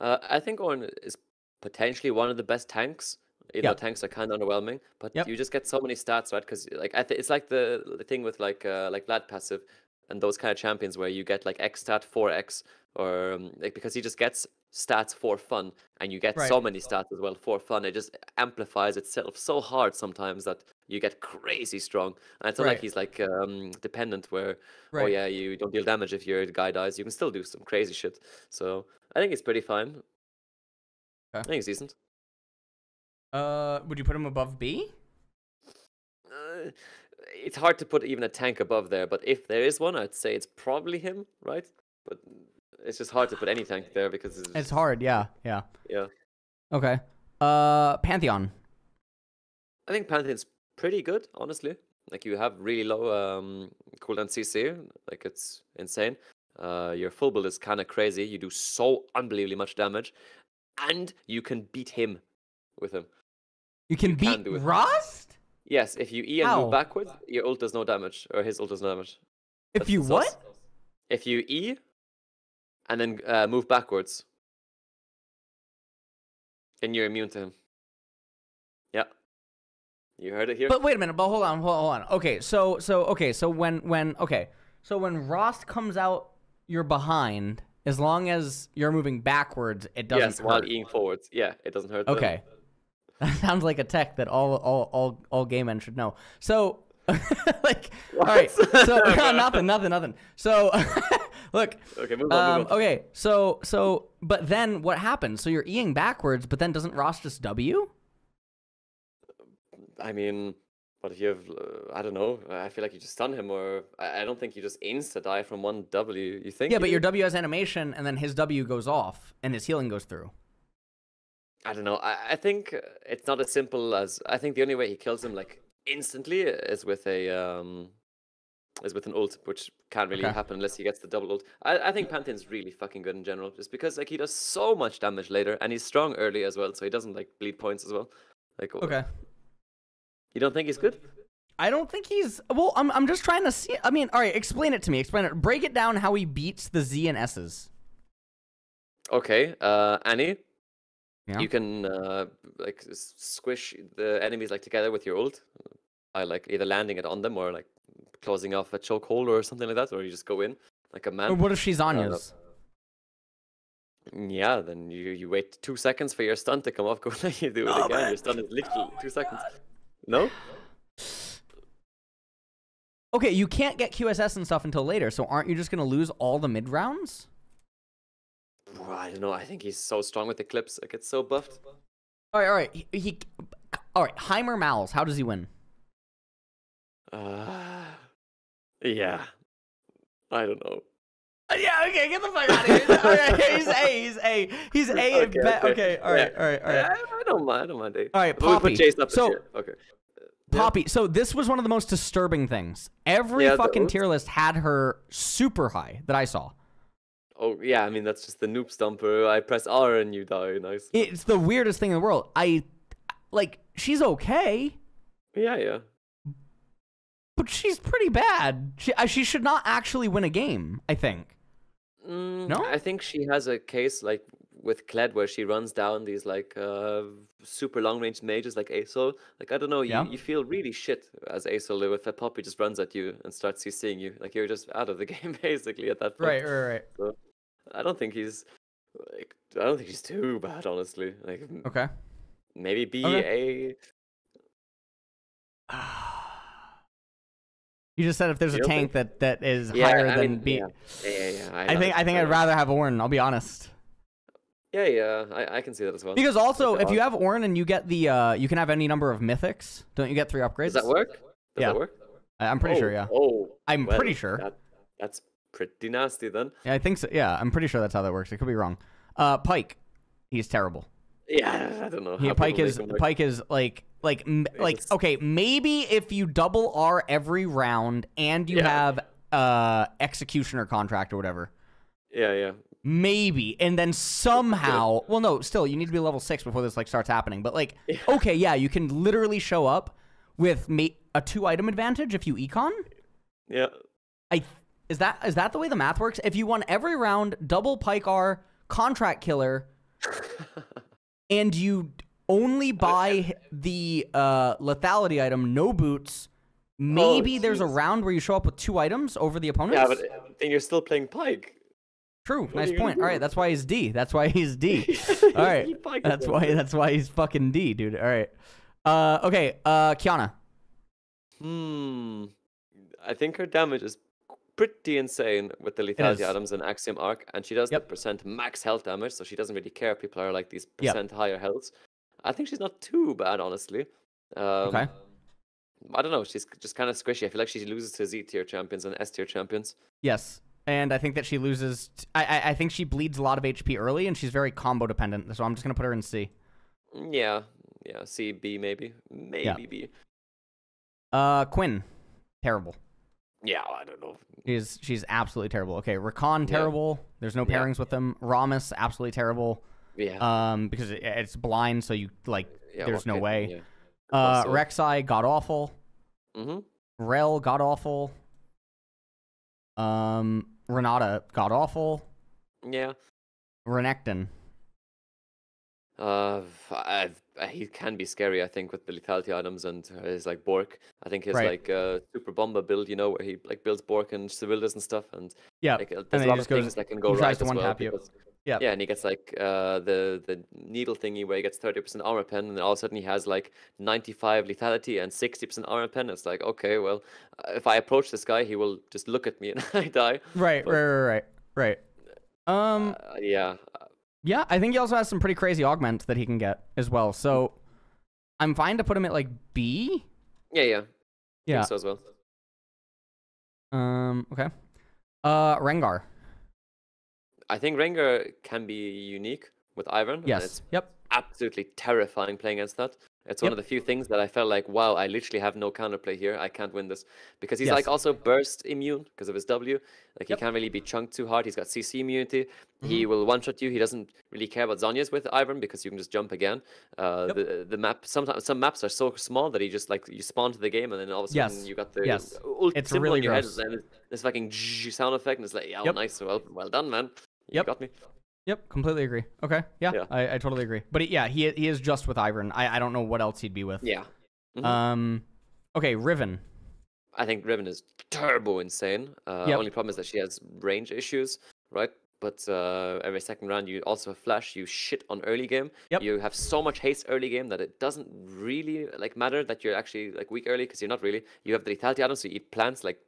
Uh, I think Ornn is potentially one of the best tanks. You Yep. though tanks are kind of underwhelming, but Yep. you just get so many stats, right? Because like I th- it's like the the thing with like uh, like Vlad passive and those kind of champions where you get like X stat four X or um, like because he just gets stats for fun and you get so many stats as well for fun. It just amplifies itself so hard sometimes that you get crazy strong. And it's not Right. like he's like um, dependent where oh yeah you don't deal damage if your guy dies. You can still do some crazy shit. So I think it's pretty fine. I think it's decent. Uh, would you put him above B? Uh, it's hard to put even a tank above there, but if there is one, I'd say it's probably him, right? But it's just hard to put any tank there because it's, It's hard. Yeah. Yeah. yeah. Okay. Uh, Pantheon. I think Pantheon's pretty good, honestly. Like you have really low um, cooldown CC, like it's insane. Uh, your full build is kind of crazy. You do so unbelievably much damage, and you can beat him with him. You can You beat it. Rhaast. Yes, if you E and How? move backwards, your ult does no damage, or his ult does no damage. If That's you sauce. what? If you E and then uh, move backwards, then you're immune to him. Yeah. You heard it here. But wait a minute. But hold on. Hold on. Okay. So so okay. So when when okay. So when Rhaast comes out, you're behind. As long as you're moving backwards, it doesn't yes, while hurt. eing forwards. Yeah, it doesn't hurt. Okay. That sounds like a tech that all all all all gay men should know. So like all right. So nothing, nothing, nothing. So look, Okay, move on. um, move on. okay. So so but then what happens? So you're eing backwards, but then doesn't Rhaast just W? I mean, what if you have? Uh, I don't know. I feel like you just stun him, or I, I don't think you just insta die from one W. You think? Yeah, you but do? your W has animation, and then his W goes off, and his healing goes through. I don't know. I, I think it's not as simple as. I think the only way he kills him like instantly is with a um, is with an ult, which can't really Okay. happen unless he gets the double ult. I, I think Pantheon's really fucking good in general, just because like he does so much damage later, and he's strong early as well, so he doesn't like bleed points as well. Like, Okay. you don't think he's good? I don't think he's. Well, I'm. I'm just trying to see. I mean, all right. Explain it to me. Explain it. Break it down. How he beats the Z and S's. Okay, uh, Annie, Yeah. you can uh, like squish the enemies like together with your ult by like either landing it on them or like closing off a chokehold or something like that, or you just go in like a man. Or what if she's Anya's? Uh, yeah, then you, you wait two seconds for your stun to come off. Go you do it again. Your stun is literally two oh, seconds. No? Okay, you can't get QSS and stuff until later. So aren't you just gonna lose all the mid rounds? Bro, I don't know. I think he's so strong with the clips. Like it's so buffed. All right. All right. He. he all right. Heimer Mals. How does he win? Uh, yeah. I don't know. Yeah, okay, get the fuck out of here. Right, he's A, he's A, he's A. Okay, Okay, okay. okay, all right, Yeah. all right, all I. I don't mind. I don't mind. eh? All right, Poppy. put up So- shit. Okay. Poppy. So this was one of the most disturbing things. Every Yeah, fucking tier list had her super high that I saw. Oh yeah, I mean that's just the noob stomper. I press R and you die. Nice. It's the weirdest thing in the world. I like she's okay, Yeah, yeah. But she's pretty bad. She uh, she should not actually win a game. I think. Mm, No? I think she has a case like with Kled where she runs down these like uh, super long range mages like Asol. Like I don't know, you, Yeah. you feel really shit as Asol if a Poppy just runs at you and starts CCing you. Like you're just out of the game basically at that point. Right, right, right. So I don't think he's like I don't think he's too bad honestly. Like Okay. maybe B Okay. A. You just said if there's a tank that that is Yeah, higher I than mean, B. yeah. Yeah, yeah, yeah. I think I think I'd rather have Ornn. I'll be honest. Yeah, yeah. I, I can see that as well. Because also, if you have Ornn and you get the, uh, you can have any number of mythics. Don't you get three upgrades? Does that work? Does Yeah. that work? I- I'm pretty oh, sure. Yeah. Oh, I'm well, pretty sure. That, that's pretty nasty then. Yeah, I think so. Yeah, I'm pretty sure that's how that works. I could be wrong. Uh, Pyke, he's terrible. Yeah, I don't know. He, how Pyke is. Pyke is like like m- like okay, maybe if you double R every round and you Yeah. have uh executioner contract or whatever. Yeah, yeah. Maybe, and then somehow, well, no, still, you need to be level six before this like starts happening. But like, Yeah. okay, yeah, you can literally show up with ma- a two item advantage if you econ. Yeah. I is that is that the way the math works? If you won every round, double Pyke R, contract killer, and you only buy the uh, lethality item, no boots. Maybe there's a round where you show up with two items over the opponents. yeah, but then you're still playing Pyke. True. are Nice point. All right, that's why he's D. That's why he's D. All right, that's why. That's why he's fucking D, dude. All right. Uh, okay. Uh, Qiyana. Hmm. I think her damage is pretty insane with the lethality items and Axiom Arc, and she does Yep. the percent max health damage, so she doesn't really care. if People are like these Yep. percent higher healths. I think she's not too bad, honestly. Um, Okay. I don't know. She's just kind of squishy. I feel like she loses to Z tier champions and S tier champions. Yes. And I think that she loses. T- I, I I think she bleeds a lot of HP early, and she's very combo dependent. So I'm just gonna put her in C. Mm, Yeah, yeah. C, B, maybe, maybe B. Uh, Quinn, terrible. Yeah, I don't know. She's she's absolutely terrible. Okay, Rakan, Yeah. terrible. There's no Yeah. pairings with them. Rammus, absolutely terrible. Yeah, Um, because it, it's blind, so you like. yeah. there's no way. Yeah. Uh, Also- Rek'Sai, god awful. Mm-hmm. Rell, god awful. Um, Renata, god awful. Yeah. Renekton, Uh, uh, he can be scary. I think with the lethality items and his like Bork. I think his Right. like uh, super bomber build. You know where he like builds Bork and Civildas and stuff. And yeah, like uh, there's he a lot of goes- things that can go right as well. because- Yep. Yeah, and he gets like uh, the the needle thingy where he gets 30% armor pen, and then all of a sudden he has like 95 lethality and 60% armor pen. It's like okay, well, uh, if I approach this guy, he will just look at me and I die. right, but- right, right, right, right. Um, Uh, yeah, yeah, I think he also has some pretty crazy augment that he can get as well. So, I'm fine to put him at like B. yeah, yeah. Yeah. Think so as well. Um. Okay. Uh, Rengar. I think Rengar can be unique with Ivern. Yes. it's Yep. absolutely terrifying playing against that. It's one Yep. of the few things that I felt like, wow, I literally have no counterplay here. I can't win this because he's Yes. like also burst immune because of his W. Like he can't really be chunked too hard. He's got CC immunity. Mm-hmm. He will one shot you. He doesn't really care about Zhonya's with Ivern because you can just jump again. Uh, Yep. The the map sometimes some maps are so small that he just like you spawn to the game and then all of a sudden Yes. you got the Yes. ult It's really in your gross. head and then this fucking sound effect and it's like yeah, oh, Yep. nice, well well done, man. You Yep. got me. Yep. Completely agree. Okay. Yeah. Yeah. I, I totally agree. But yeah, he he is just with Ivern. I I don't know what else he'd be with. Yeah. Mhm. Um. Okay, Riven. I think Riven is turbo insane. Uh, Yep. Only problem is that she has range issues, right? But uh, every second round, you also have flash. You shit on early game. Yep. You have so much haste early game that it doesn't really like matter that you're actually like weak early because you're not really. You have the lethality items, so you eat plants like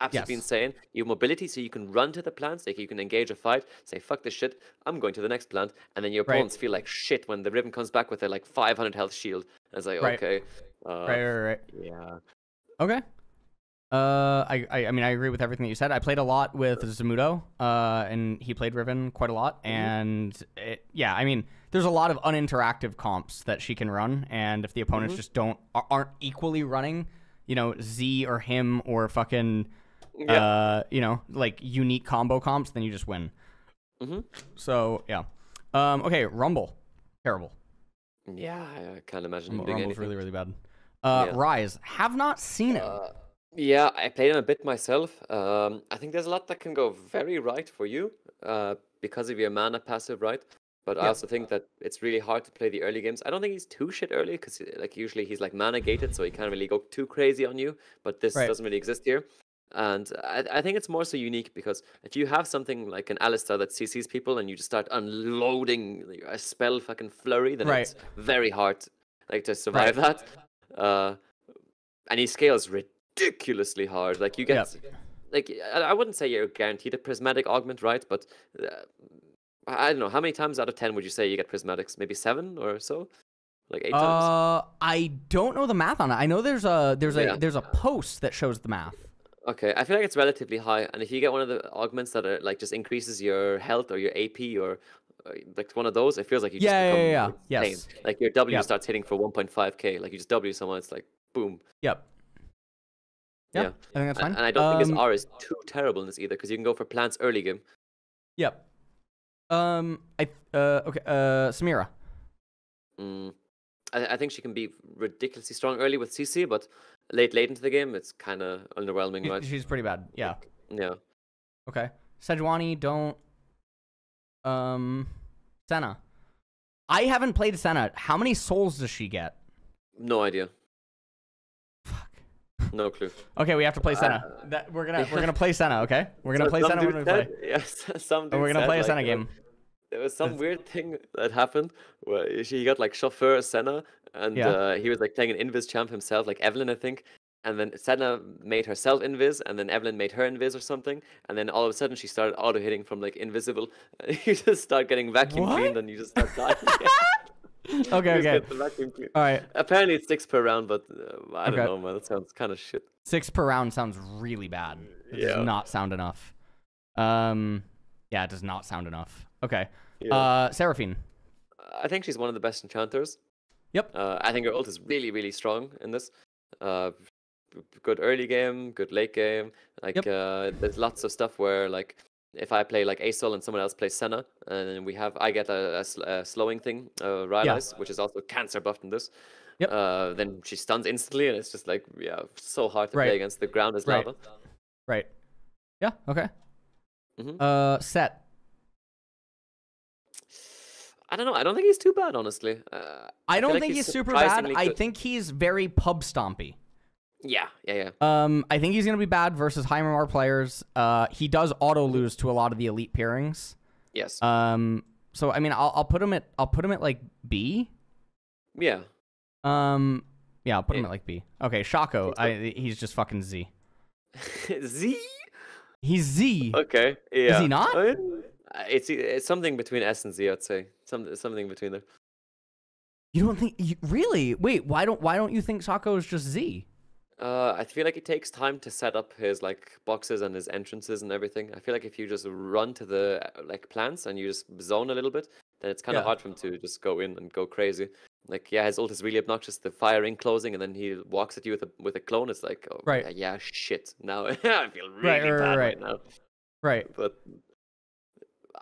absolutely Yes. insane. You have mobility, so you can run to the plants. Like you can engage a fight, say fuck this shit, I'm going to the next plant, and then your Right. opponents feel like shit when the Riven comes back with a like 500 health shield. And it's like Right. okay, uh, right. Right. Right. yeah. Okay. Uh, I, I I mean I agree with everything that you said. I played a lot with Zamudo, uh, and he played Riven quite a lot. And it, yeah, I mean there's a lot of uninteractive comps that she can run, and if the opponents just don't aren't equally running, you know Z or him or fucking Yeah. uh you know like unique combo comps, then you just win. Mhm. So yeah, um okay Rumble, terrible. Yeah, I can't imagine Rumble, Rumble's anything. really really bad. Uh, Yeah. Ryze have not seen it. Uh, yeah, I played him a bit myself. Um, I think there's a lot that can go very right for you uh, because of your mana passive, right? But I also think that it's really hard to play the early games. I don't think he's too shit early because like usually he's like mana gated, so he can't really go too crazy on you. But this Right. doesn't really exist here. And I, I think it's more so unique because if you have something like an Alistar that CCs people and you just start unloading a spell fucking flurry, then Right. it's very hard like to survive that. Uh, and he scales ridiculously hard. Like you Yep. get, like I I wouldn't say you're guaranteed a prismatic augment, right? But uh, I don't know how many times out of ten would you say you get prismatics? Maybe seven or so, like eight times. Uh, I don't know the math on it. I know there's a there's a Yeah. there's a post that shows the math. Okay, I feel like it's relatively high, and if you get one of the augments that are like just increases your health or your AP or uh, like one of those, it feels like you just Yeah, yeah, become yeah, yeah. insane. Yes. Like your W Yep. starts hitting for 1.5k. Like you just W someone, it's like boom. Yep. Yep. Yeah. I think that's fine. And I don't think Um, his R is too terrible in this either, because you can go for plants early game. Yep. Um. I. Uh. Okay. Uh. Samira. Mm. I, I think she can be ridiculously strong early with CC, but late late into the game, it's kind of underwhelming, She- right? She's pretty bad. Yeah. Yeah. Okay. Sejuani. Don't. Um. Senna. I haven't played Senna. How many souls does she get? No idea. Fuck. No clue. Okay, we have to play Senna. Uh, that we're gonna we're gonna play Senna. Okay, we're gonna So play some Senna. We're dude gonna play. said- Yes, some we're gonna said, play a like, Senna uh, game. There was some weird thing that happened where she got like chauffeur Senna, and Yeah. uh, he was like playing an invis champ himself, like Evelynn, I think. And then Senna made herself invis, and then Evelynn made her invis or something. And then all of a sudden she started auto hitting from like invisible. You just start getting vacuum What? cleaned, and you just start dying. Okay. Okay. get the vacuum clean. All right. Apparently it's six per round, but uh, I don't Okay. know, man. That sounds kind of shit. Six per round sounds really bad. It Yeah. does not sound enough. Um. Yeah, it does not sound enough. Okay. Yeah. Uh. Seraphine. I think she's one of the best enchanters. Yep. Uh, I think her ult is really, really strong in this. Uh, good early game, good late game. Like, Yep. uh, there's lots of stuff where, like, if I play like Asol and someone else plays Senna, and we have, I get a, a, a slowing thing, uh, Rylai's, which is also cancer buffed in this. Yep. Uh, then she stuns instantly, and it's just like, yeah, so hard to Right. play against. The ground is Right. lava. Right. Yeah. Okay. Mhm. Uh. Sett. I don't know. I don't think he's too bad, honestly. Uh, I don't like think he's he's super bad. surprisingly I think he's very pub stompy. yeah, yeah, yeah. Um, I think he's gonna be bad versus high MMR players. Uh, he does auto lose to a lot of the elite pairings. Yes. Um, so I mean, I'll, I'll put him at I'll put him at like B. yeah. Um, yeah, I'll put him at like B. Okay, Shaco. I he's just fucking Z. Z. He's Z. Okay. Yeah. Is he not? I mean, it's it's something between S and Z, I'd say. Some something between there. You don't think you, really? Wait, why don't why don't you think Shaco is just Z? Uh, I feel like it takes time to set up his like boxes and his entrances and everything. I feel like if you just run to the uh, like plants and you just zone a little bit, then it's kind of Yeah. hard for him to just go in and go crazy. Like yeah, his ult is really obnoxious. The firing closing, and then he walks at you with a with a clone. It's like oh, Right. yeah, yeah, shit. Now I feel really right, right, bad right, right. now. Right. but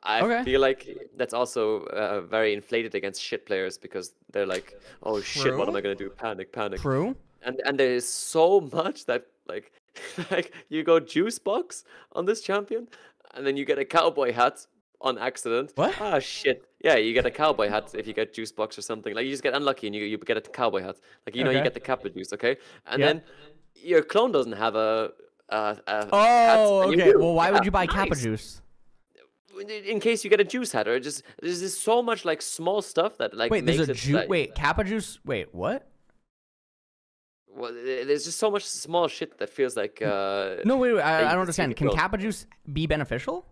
I Okay. feel like that's also uh, very inflated against shit players because they're like, "Oh shit, what am I gonna do? Panic, panic!" True. And and there is so much that like, like you go juice box on this champion, and then you get a cowboy hat on accident. What? Ah shit! Yeah, you get a cowboy hat if you get juice box or something. Like you just get unlucky and you you get a cowboy hat. Like you know you get the kappa juice, okay? And Yeah. then your clone doesn't have a. a Oh, okay. Well, why would you buy Kappa Juice? In- case you get a juice hat or just there's just so much like small stuff that like Wait, there's a juice. like- Wait, Kappa Juice. Wait, what? well, there's just so much small shit that feels like uh No, wait, wait I, I don't understand. Can. Kappa Juice be beneficial?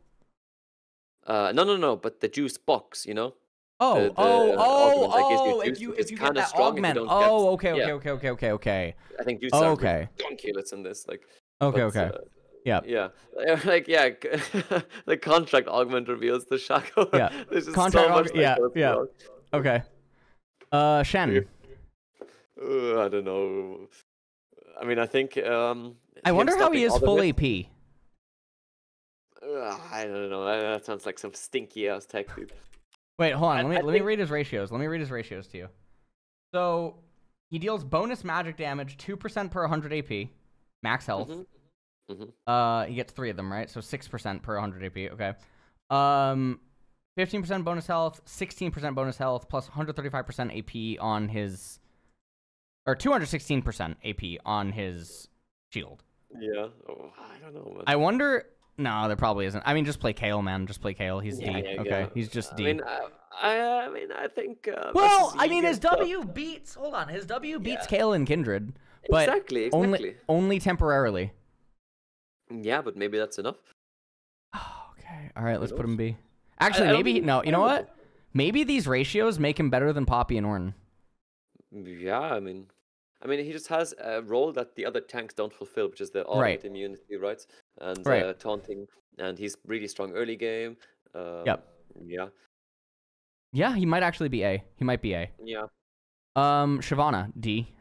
uh no no no but the juice box you know Oh, the- oh, the gives oh, oh! If you if you get that strong if you augment, oh, okay, okay, yeah. okay, okay, okay, okay. i think juice Oh, are okay. ridiculous in this like Okay, but, okay. uh, Yeah. yeah, like yeah, the contract augment reveals the Shaco. Yeah, There's just contract so much aug- yeah, yeah. wrong. Okay. Uh, Shen. Uh, I don't know. I mean, I think. Um, I wonder how he is full AP. Uh, I don't know. That, sounds like some stinky ass tech dude. Wait, hold on. I- Let me I let me read his ratios. Let me read his ratios to you. So he deals bonus magic damage two percent per 100 AP, max health. Mhm. Mhm. Uh, he gets three of them, right? So six percent per 100 AP. Okay. Um, fifteen percent bonus health, sixteen percent bonus health, plus 135 percent AP on his, or 216 percent AP on his shield. Yeah. Oh, I don't know. Man. I wonder. No, there probably isn't. I mean, just play Kayle, man. Just play Kayle. He's Yeah, D. yeah, okay, yeah. he's just D. I mean, I, I, mean, I think. Uh, Well, I mean, his stuff- W beats. Hold on, his W beats. Kayle and Kindred, but exactly, only exactly. only temporarily. Yeah, but maybe that's enough. okay, all right, let's put him B. Actually, I don't maybe no. You know what? Maybe these ratios make him better than Poppy and Ornn. Yeah, I mean, I mean, he just has a role that the other tanks don't fulfill, which is the audit Right. immunity, right? And Right. Uh, taunting, and he's really strong early game. Um, Yep. Yeah. Yeah, he might actually be A. He might be A. Yeah. Um, Shyvana D.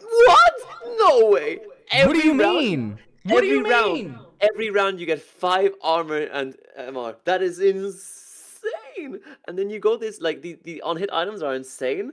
What? No way. what do you round- mean? What do every you round, mean? Every round you get five armor and MR. That is insane. And then you go this like the the on hit items are insane.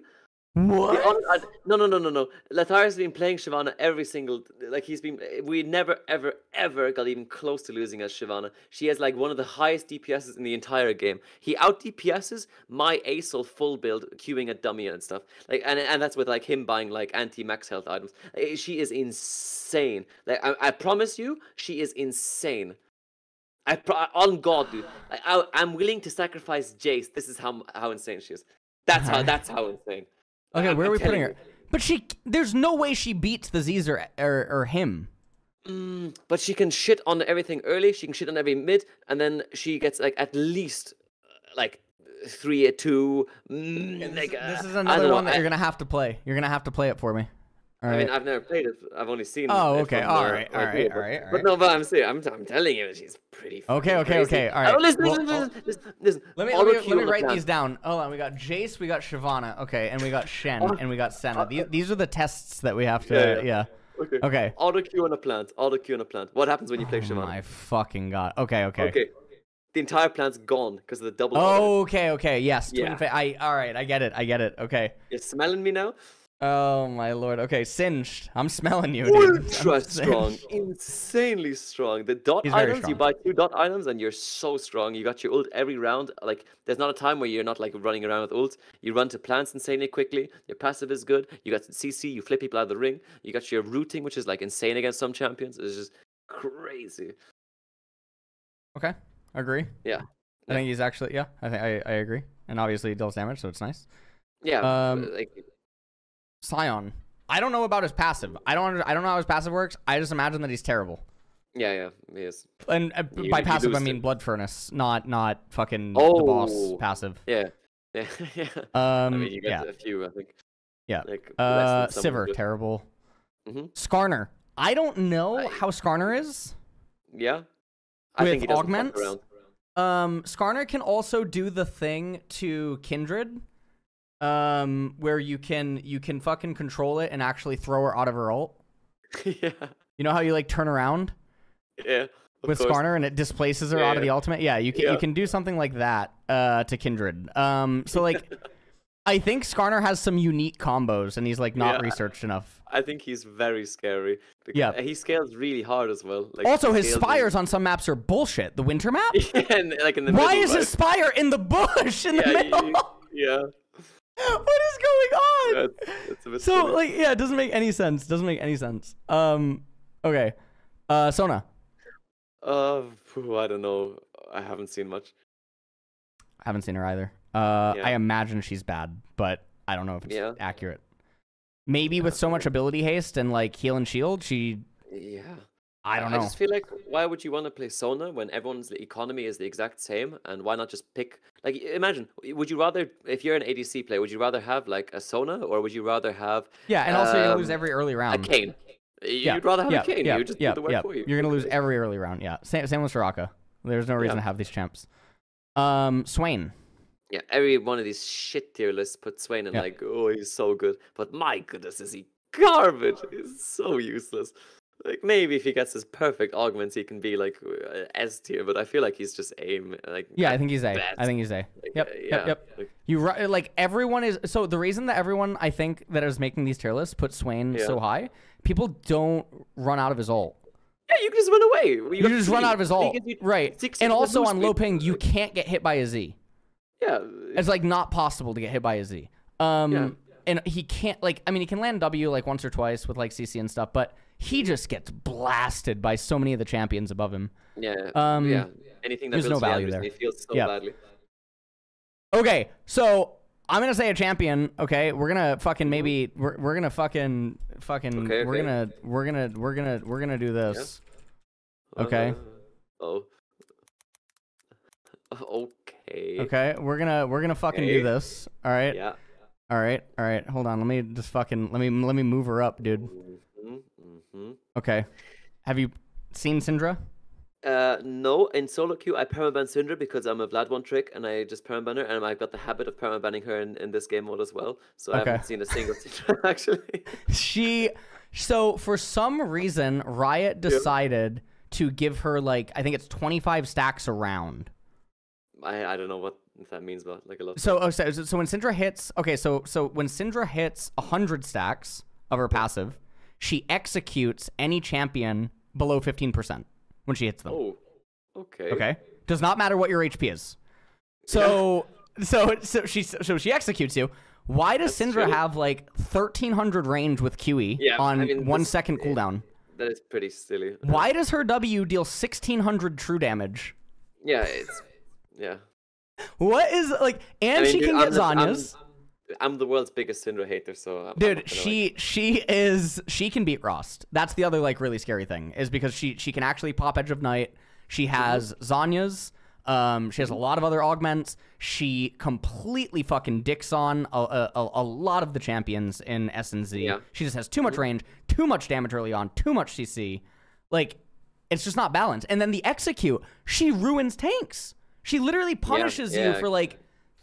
What? no, no, no, no, no. Lathar's been playing Shyvana every single like he's been. We never, ever, ever got even close to losing as Shyvana. She has like one of the highest DPSs in the entire game. He out DPSs my Acel full build, queuing a dummy and stuff. Like, and and that's with like him buying like anti max health items. Eh, She is insane. Like, I, I promise you, she is insane. I pro- on God, dude. I, I, I'm willing to sacrifice Jayce. This is how how insane she is. That's how. That's how insane. Okay, where are we putting telling her? But she, there's no way she beats the Z's or or, or him. Mm, but she can shit on everything early. She can shit on every mid, and then she gets like at least uh, like three a two. Mm, This, like, this uh, is I don't another know, one that I, you're gonna have to play. You're gonna have to play it for me. I mean, I've never played it. I've only seen. Oh, okay, all the right, all right, but- all right, But no, but I'm saying, I'm, I'm telling you, she's pretty. Okay, okay, crazy. okay, All right. Oh, listen, Well, listen, listen, listen, let me let me, let me write these down. Hold on, we got Jayce, we got Shyvana, okay, and we got Shen, Oh, and we got Senna. uh, These, these are the tests that we have to. Yeah, Yeah. yeah. Okay. Okay. Auto queue on a plant. Auto queue on a plant. What happens when you play Oh Shyvana? my fucking god. Okay, okay. Okay. The entire plant's gone because of the double. Oh, okay, okay. Yes. Yeah. I. All right. I get it. I get it. Okay. You're smelling me now? Oh my lord. Okay, singed. I'm smelling you, dude. Ultra I'm strong, singed. insanely strong. The dot He's items, you buy two dot items and you're so strong. You got your ult every round. Like there's not a time where you're not like running around with ult. You run to plants insanely quickly. Your passive is good. You got CC. You flip people out of the ring. You got your rooting, which is like insane against some champions. It's just crazy. Okay. Agree. Yeah. I think he's actually. Yeah. I think I. I agree. And obviously he deals damage, so it's nice. Yeah. Um, like Sion. I don't know about his passive. I don't. I don't know how his passive works. I just imagine that he's terrible. yeah, yeah. He is. And uh, You- by you passive, I mean to- blood furnace, not not fucking the boss Oh. passive. Yeah. Yeah. yeah. Um. I mean, you get yeah. a few. I think. Yeah. Like Uh, Sivir, good. terrible. Mhm. Skarner. I don't know I- how Skarner is. Yeah. I With think augments? Um, Skarner can also do the thing to Kindred, um, where you can you can fucking control it and actually throw her out of her ult. yeah. You know how you like turn around Yeah. with course. Skarner and it displaces her Yeah, out of the ultimate? Yeah, you can Yeah. you can do something like that uh, to Kindred. Um, so like, I think Skarner has some unique combos and he's like not Yeah. researched enough. I think he's very scary. Yeah. He scales really hard as well. Like, Also, his spires on some maps are bullshit. The winter map. and, like in the Why middle, is right? his spire in the bush in the middle? you- yeah. what is going on? That's, that's So like yeah, it doesn't make any sense. Doesn't make any sense. Um okay. Uh Sona. Uh, I don't know. I haven't seen much. I haven't seen her either. Uh Yeah. I imagine she's bad, but I don't know if it's Yeah. accurate. Maybe with so much ability haste and like heal and shield, she Yeah. I don't know. I just feel like why would you want to play Sona when everyone's economy is the exact same, and why not just pick? Like, imagine, would you rather, if you're an ADC player, would you rather have like a Sona, or would you rather have Yeah, and also you lose um, every early round. a. Kayn? You'd Yeah, rather have yeah, a Kayn. yeah, you just yeah, do the work yeah. for you. You're gonna lose every early round. Yeah. Same, same with Soraka. There's no reason Yeah. to have these champs. Um, Swain. Yeah, every one of these shit tier lists put Swain in Yeah. like, oh, he's so good. But my goodness, is he garbage? He's so useless. Like maybe if he gets his perfect augments, he can be like S tier. But I feel like he's just aim. Like Yeah, I think he's A. I best. think he's A. Like, Yep. uh, Yep. yeah, Yep. like- You like everyone is so the reason that everyone I think that is making these tier lists put Swain Yeah. so high, people don't run out of his ult. yeah, you can just run away. You, You just run out of his ult, you right? 60 And also on low ping, you can't get hit by a Z. Yeah, It's like not possible to get hit by a Z. Um, Yeah. and he can't like I mean he can land W like once or twice with like CC and stuff, but he just gets blasted by so many of the champions above him. yeah, Um, yeah. Anything that there's no value there. He feels so Yeah. badly. Okay, so I'm gonna say a champion. Okay, we're gonna fucking maybe we're, we're gonna fucking fucking Okay, we're gonna we're gonna we're gonna we're gonna do this. Okay. Uh, oh. Okay. Okay, we're gonna we're gonna fucking do this. All right, Yeah. all right, all right. Hold on, let me just fucking let me let me move her up, dude. Hmm hmm Okay, have you seen Syndra? Uh, no, in solo queue I permaban Syndra because I'm a Vlad one trick and I just permaban her and I've got the habit of permabanning her in, in this game mode as well. So I haven't seen a single Syndra actually. She so for some reason Riot decided to give her like I think it's 25 stacks around. I I don't know what that means, but like a lot. So, oh, so, so when Syndra hits, okay, so so when Syndra hits 100 stacks of her passive, she executes any champion below 15% when she hits them. Oh. Okay. Okay? Does not matter what your HP is. So so so she so she executes you. Why does That's Syndra true. have like 1300 range with QE Yeah, I on mean, one second cooldown? That is pretty silly. Why does her W deal 1600 true damage? Yeah, it's yeah. What is like and I mean, she dude, can I'm get I'm- Zhonya's. I'm the world's biggest Syndra hater, so I'm, I'm Dude, gonna, she like, she is she can beat Rhaast. That's the other like really scary thing is because she she can actually pop Edge of Night. She Mm-hmm. has Zhonya's. Um, she has a lot of other augments. She completely fucking dicks on a, a, a- lot of the champions in S and Z. Yeah. Mm-hmm. She just has too much range, too much damage early on, too much CC. Like, it's just not balanced. And then the execute, she ruins tanks. She literally punishes you yeah, for like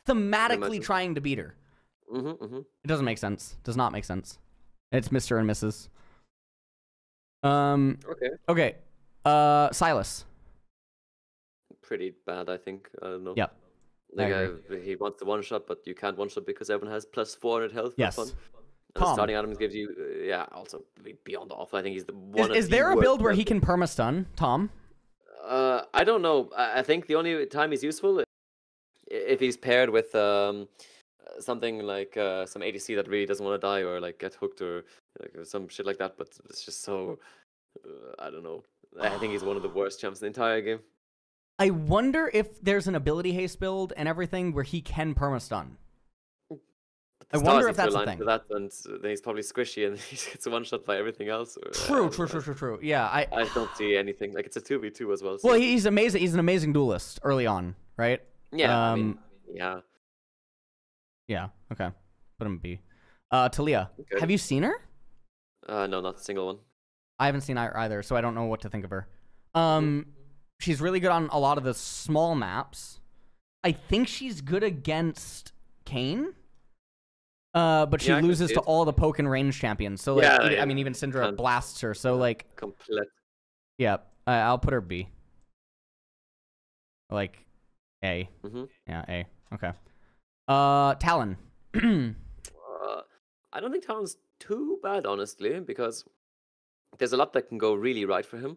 thematically trying to beat her. Mhm, mhm. It doesn't make sense. Does not make sense. It's Mr. and Mrs. Um. Okay. Okay. Uh. Sylas. Pretty bad, I think. I don't know. Yeah. Like he wants the one shot, but you can't one shot because everyone has plus 400 health. Yes. Fun. Tahm. starting items gives you, uh, yeah, also be- beyond awful. I think he's the Is, one. is the there a build where he can permastun, Tahm? Uh, I don't know. I, think the only time he's useful if he's paired with um something like uh, some ADC that really doesn't want to die or like get hooked or like or some shit like that. But it's just so uh, I don't know. I think he's one of the worst champs in the entire game. I wonder if there's an ability haste build and everything where he can permastun. But I wonder if need that's a align thing. That, and uh, then he's probably squishy and he gets one shot by everything else. or- True, don't true, true, true, true. Yeah, I. I don't see anything. Like it's a two v two as well. So. Well, he's amazing. He's an amazing duelist early on, right? yeah, I mean, um, yeah. Yeah. Okay. Put him B. Uh, Taliyah, Okay. have you seen her? Uh, no, not a single one. I haven't seen her either, so I don't know what to think of her. Um, she's really good on a lot of the small maps. I think she's good against Kayn. Uh, but she Yeah, loses to all the poke and range champions. So like, Yeah, I yeah. mean, even Syndra Can't- blasts her. So like, Complete. yeah, I I'll put her B. Like, A. hmm Yeah, A. Okay. Uh, Talon. Uh, I don't think Talon's too bad, honestly, because there's a lot that can go really right for him.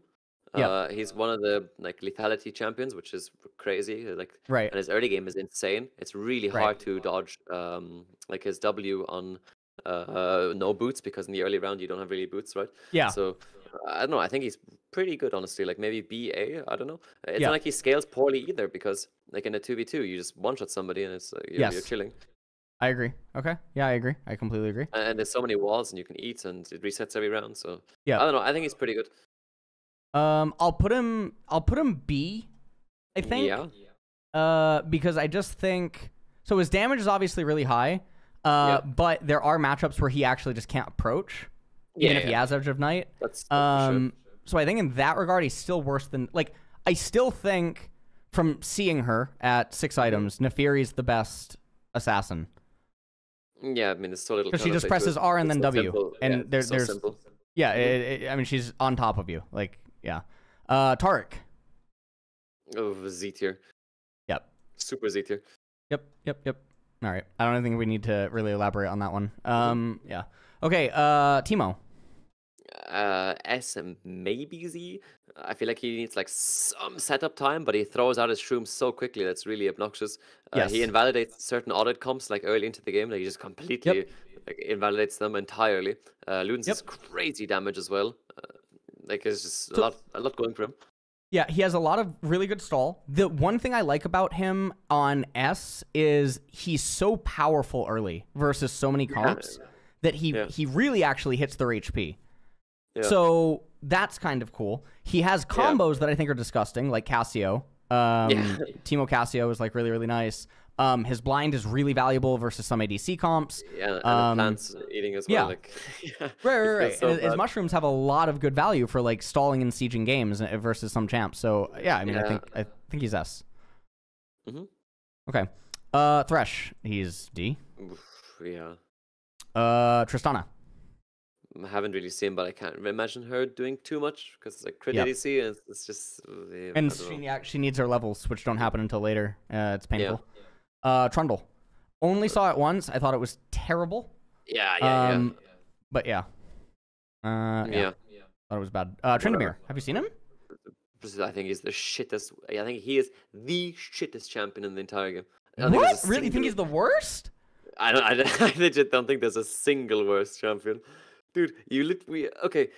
Yeah. Uh, he's one of the like lethality champions, which is crazy. Like, right. and his early game is insane. It's really Right. hard to dodge, um, like his W on uh, no boots because in the early round you don't have really boots, right? Yeah. So I don't know. I think he's pretty good, honestly. Like maybe B A. I don't know. It's Yeah. not like he scales poorly either because like in a two v two you just one shot somebody and it's uh, you're, you're chilling. I agree. Okay. Yeah, I agree. I completely agree. And, there's so many walls and you can eat and it resets every round. So Yeah. I don't know. I think he's pretty good. Um, I'll put him. I'll put him B. I think. Yeah. Uh, because I just think so. His damage is obviously really high. Uh, Yeah. but there are matchups where he actually just can't approach. Even Yeah, if he has Edge of Night. That's, that's for sure. Um, so I think in that regard, he's still worse than like I still think from seeing her at six Mm-hmm. items, Naafiri's the best assassin. Yeah, I mean, there's so little. Because she just presses. R and It's then so W, simple. and yeah, there- so there's- simple. Yeah, Mm-hmm. it, it- I mean she's on top of you. Like yeah, uh, Taric. Oh, Z tier. Yep. Super Z tier. Yep, yep, yep. All right. I don't think we need to really elaborate on that one. Mm-hmm. Um, yeah. Okay. Uh, Teemo. Uh, S and maybe Z. I feel like he needs like some setup time, but he throws out his shrooms so quickly that's really obnoxious. Uh, He invalidates certain audit comps like early into the game. Like he just completely like, invalidates them entirely. Uh, Ludens Yep. is crazy damage as well. Uh, like it's just a lot, a lot going for him. Yeah, he has a lot of really good stall. The one thing I like about him on S is he's so powerful early versus so many comps that he Yeah. he really actually hits their HP. Yeah. So that's kind of cool. He has combos that I think are disgusting, like Cassio. Um, Yeah. Teemo Cassio is like really really nice. Um, his blind is really valuable versus some ADC comps. Yeah, and Um, plants eating as yeah. well. Like, yeah, Right, right, right. so and his mushrooms have a lot of good value for like stalling and sieging games uh, versus some champs. So yeah, I mean, I think I think he's S. Mhm. Okay. Uh, Thresh, he's D. Oof, yeah. Uh, Tristana. I haven't really seen, but I can't imagine her doing too much because it's like crit Yeah. ADC and it's, just. uh, yeah, And know. she, yeah, she needs her levels, which don't happen until later. Uh, it's painful. Uh, Trundle. Only saw it once. I thought it was terrible. Yeah, yeah, Um, But yeah. Uh, yeah. yeah. yeah. Thought it was bad. Uh, Tryndamere. Have you seen him? I think he's the shittest. I think he is the shittest champion in the entire game. I What? Really? You think he's the worst? I don't. I, I legit don't think there's a single worse champion, dude. You lit. We okay.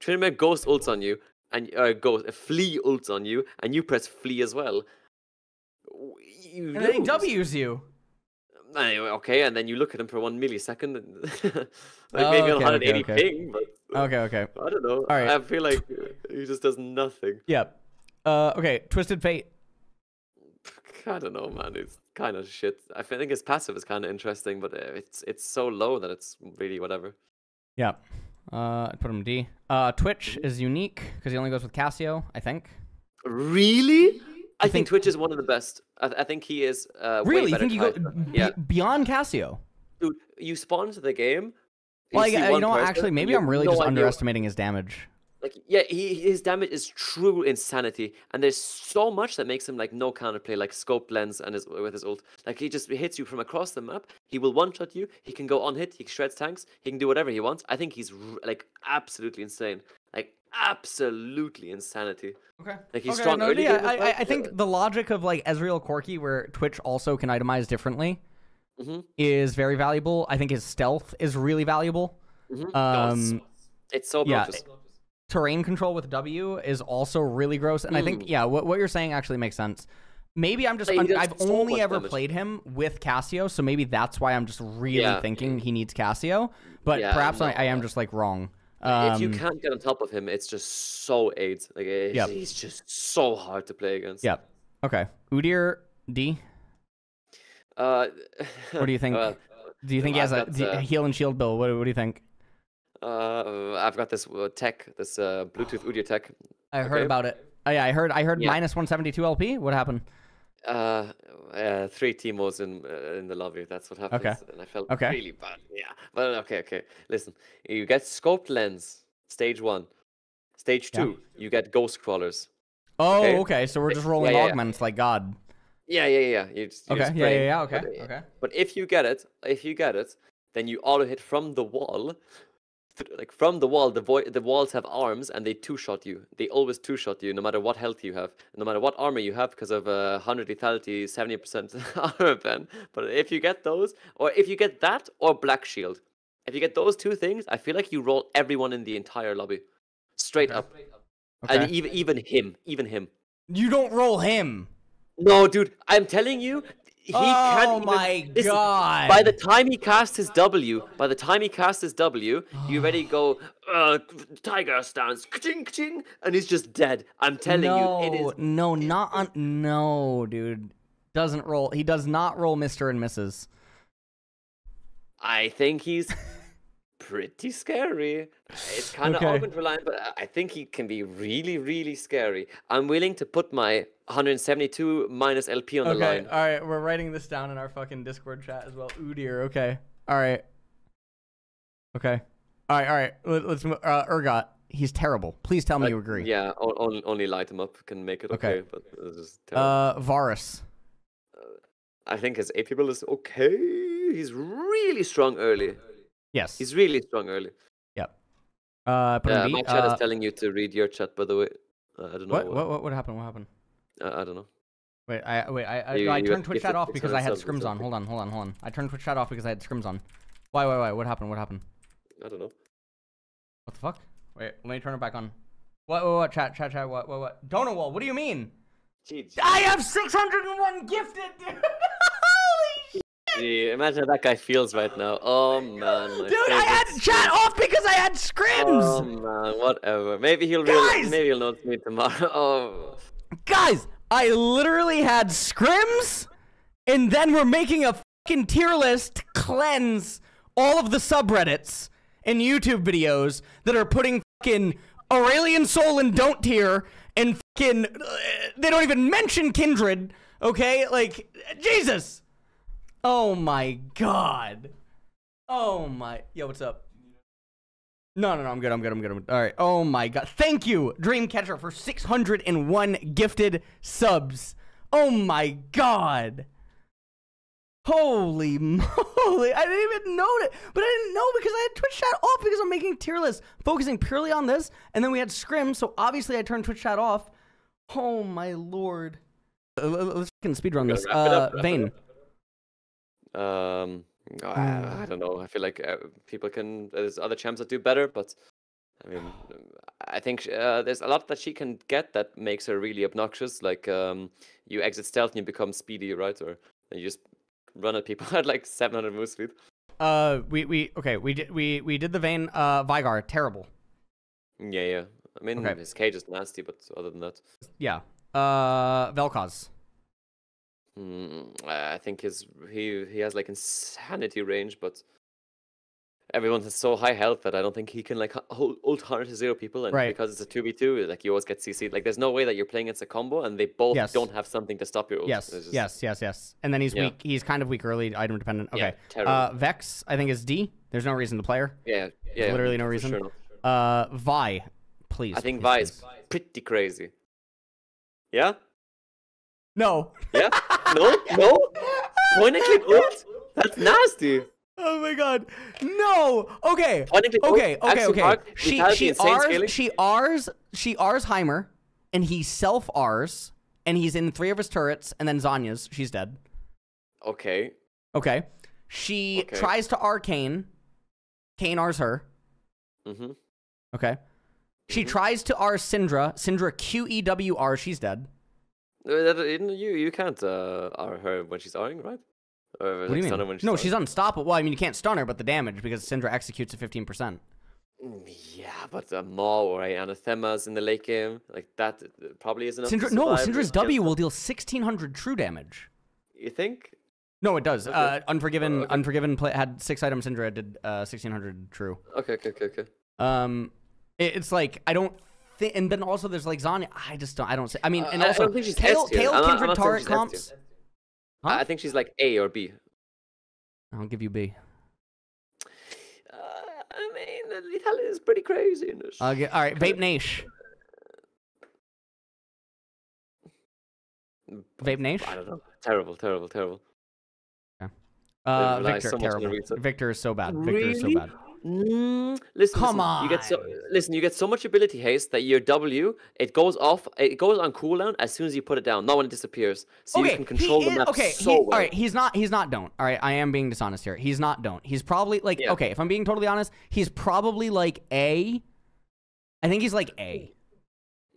Trinidad ghost ults on you, and uh, ghost uh, flee ults on you, and you press flee as well. You And then he. W's you. Anyway, okay, and then you look at him for one millisecond, and like Oh, maybe on okay, okay, 180 okay. ping, but Okay, okay. I don't know. All right. I feel like he just does nothing. Yeah. Uh, okay. Twisted Fate. I don't know, man. It's kind of shit. I think his passive is kind of interesting, but uh, it's it's so low that it's really whatever. Yeah. Uh, I'd put him D. Uh, Twitch is unique because he only goes with Cassio, I think. Really? I think- think Twitch is one of the best. I, th- I think he is. Uh, way Really? You think you go b- Yeah, beyond Cassio? dude. You spawn to the game. Well, see I, you one know, what, person, actually, maybe I'm really no just idea- underestimating his damage. Like, yeah, he his damage is true insanity, and there's so much that makes him like no counterplay, like scope lens and his with his ult. Like he just hits you from across the map. He will one shot you. He can go on hit. He shreds tanks. He can do whatever he wants. I think he's like absolutely insane. Like absolutely insanity. Okay. Like, he's okay, strong no, early yeah, game I, I, I think yeah. the logic of like Ezreal Corki, where Twitch also can itemize differently, hmm is very valuable. I think his stealth is really valuable. hmm Um, it's so yeah, obnoxious. Terrain control with W is also really gross, and I think Mm. yeah, what, what you're saying actually makes sense. Maybe I'm just un- I've so only ever damage. played him with Cassio, so maybe that's why I'm just really Yeah. thinking he needs Cassio. But Yeah, perhaps I, no, I am uh, just like wrong. if you Um, can't get on top of him, it's just so AIDS. Like it's, Yep. he's just so hard to play against. Yep. Okay. Udyr D. Uh, What do you think? uh, Do you think he has I've a got, uh, heal and shield bill? What, what do you think? Uh, I've got this uh, tech, this uh, Bluetooth audio tech. I heard Okay. about it. Oh, yeah, I heard. I heard Yeah. minus 172 LP. What happened? Uh, uh, three Teemos in uh, in the lobby. That's what happens. And I felt Okay. really bad. Yeah. But okay, okay. Listen, you get scoped lens, stage one. Stage Yeah. two, you get ghost crawlers. Oh, okay. Okay. So we're just rolling yeah, augments like God. Yeah, yeah, yeah. You just, you Okay. Yeah, yeah, yeah. Okay. But, Okay. But if you get it, if you get it, then you auto hit from the wall. Like from the wall, the vo- the walls have arms and they two shot you. They always two shot you, no matter what health you have, no matter what armor you have, because of uh, hundred lethality, seventy percent armor pen. But if you get those, or if you get that, or black shield, if you get those two things, I feel like you roll everyone in the entire lobby, straight Okay. up, Okay. and even even him, even him. you don't roll him. No, dude, I'm telling you, he oh can't. even- my Listen, God. By the time he casts his W, by the time he casts his W, you already go, uh, tiger stance, ka-ching, ka-ching, and he's just dead. I'm telling no, you, it is. no, not on. No, dude. Doesn't roll. He does not roll Mister and Mrs. I think he's pretty scary. It's kind of Okay. reliant, but I- I think he can be really, really scary. I'm willing to put my 172 minus LP on the Okay, line. all right, we're writing this down in our fucking Discord chat as well. Ooh dear. Okay, all right. Okay, all right, all right. Let, let's move. Uh, Urgot, he's terrible. Please tell me you agree. Yeah, only, only light him up can make it Okay. okay. But this is terrible. Uh, Varus. I think his AP build is okay. He's really strong early. Yes. He's really strong early. Yep. Uh, Yeah, my chat Uh, is telling you to read your chat, by the way. Uh, I don't know. what, what? What? What happened? What happened? I, I don't know. Wait, I wait. I I, You- I turned Twitch chat off because I had scrims on. Hold on, hold on, hold on. I turned Twitch chat off because I had scrims on. Why? Why? Why? What happened? What happened? I don't know. What the fuck? Wait, let me turn it back on. What? What? What? Chat, chat, chat. What? What? What? Donawall. What do you mean? Gee, I have 601 gifted. dude. Imagine how that guy feels right now. Oh man. Dude, I had favorite chat off because I had scrims. Oh man, whatever. Maybe he'll Guys! maybe he'll notice me tomorrow. Oh. Guys, I literally had scrims, and then we're making a fucking tier list to cleanse all of the subreddits and YouTube videos that are putting fucking Aurelion Sol and Don't tier and fucking. uh, they don't even mention Kindred, okay? Like, Jesus. Oh my god. Oh my. Yo, what's up? No, no, no, I'm good. I'm good. I'm good. I'm good. All right. Oh my god. Thank you, Dreamcatcher, for 601 gifted subs. Oh my god. Holy moly. I didn't even know it. But I didn't know because I had Twitch chat off because I'm making tier lists, focusing purely on this. And then we had Scrim, so obviously I turned Twitch chat off. Oh my lord. Uh, Let's fucking speedrun this. Gotta wrap it Uh, up, wrap it Vayne. Um, I, I don't know. I feel like uh, people can. There's other champs that do better, but I mean, I think uh, there's a lot that she can get that makes her really obnoxious. Like um, you exit stealth and you become speedy, right? Or you just run at people at like 700 move speed. Uh, we, we, okay, we did, we, we did the Vayne, uh, Veigar. Terrible. Yeah, yeah. I mean, Okay. his cage is nasty, but other than that, Yeah. Uh, Vel'Koz. Mm, I think his he he has like insanity range, but everyone has so high health that I don't think he can like hold ult hundred to zero people, and Right. because it's a two v two, like you always get CC. Like there's no way that you're playing against a combo and they both Yes. don't have something to stop your ult. Yes, just- yes, yes, yes. And then he's Yeah. weak. He's kind of weak early, item dependent. Okay. terrible. uh, Vex, I think is D. There's no reason to play her. Yeah, yeah. yeah, literally no reason. sure. Uh, Vi, please. I think please, Vi is pretty crazy. Yeah, No. yeah. no, no. Point and click ult. That's nasty. Oh my god. No. Okay. Point and click ult, Okay. Okay. Okay. She she R's she R's she R's Heimer, and he self R's, and he's in three of his turrets, and then Zhonya's. She's dead. Okay. Okay. She Okay. tries to arcane. Kayn R's her. Mm-hmm. Okay. She Mhm. tries to R Syndra. Syndra Q E W R. She's dead. Uh, You you can't uh R her when she's Ring, right? Or What do you mean? When she's No, R'ing? she's unstoppable. Well, I mean, you can't stun her, but the damage because Syndra executes at 15%. Mm, Yeah, but a Maw or a Anathema's in the late game, like that uh, probably isn't enough. Syndra, no, Syndra's W will deal 1600 true damage. You think? No, it does. Okay. Uh, Unforgiven, okay. Unforgiven play, had six items. Syndra did uh, 1600 true. Okay, okay, okay, okay. Um, it, it's like I don't think, and then also there's like Zhonya. I just don't. I don't. Say, I mean, Uh, and I- I also don't think she's tail, tail I'm kindred not saying turret she's S tier. comps. I Huh? I think she's like A or B. I'll give you B. Uh, I mean, is pretty crazy in this. I'll get, all right, Vape Nash. Vape Nash. I don't know. Terrible, terrible, terrible. Uh, Viktor, so much on the terrible. Viktor is so bad. Viktor is so bad. Mm, listen, Come listen, You get so on. listen. You get so much ability haste that your W it goes off. It goes on cooldown as soon as you put it down, not when it disappears. So you can control he the map okay, so he- well. All right, he's not. He's not. Don't. All right, I am being dishonest here. He's not. Don't. He's probably like. Yeah. Okay, if I'm being totally honest, he's probably like A. I think he's like A.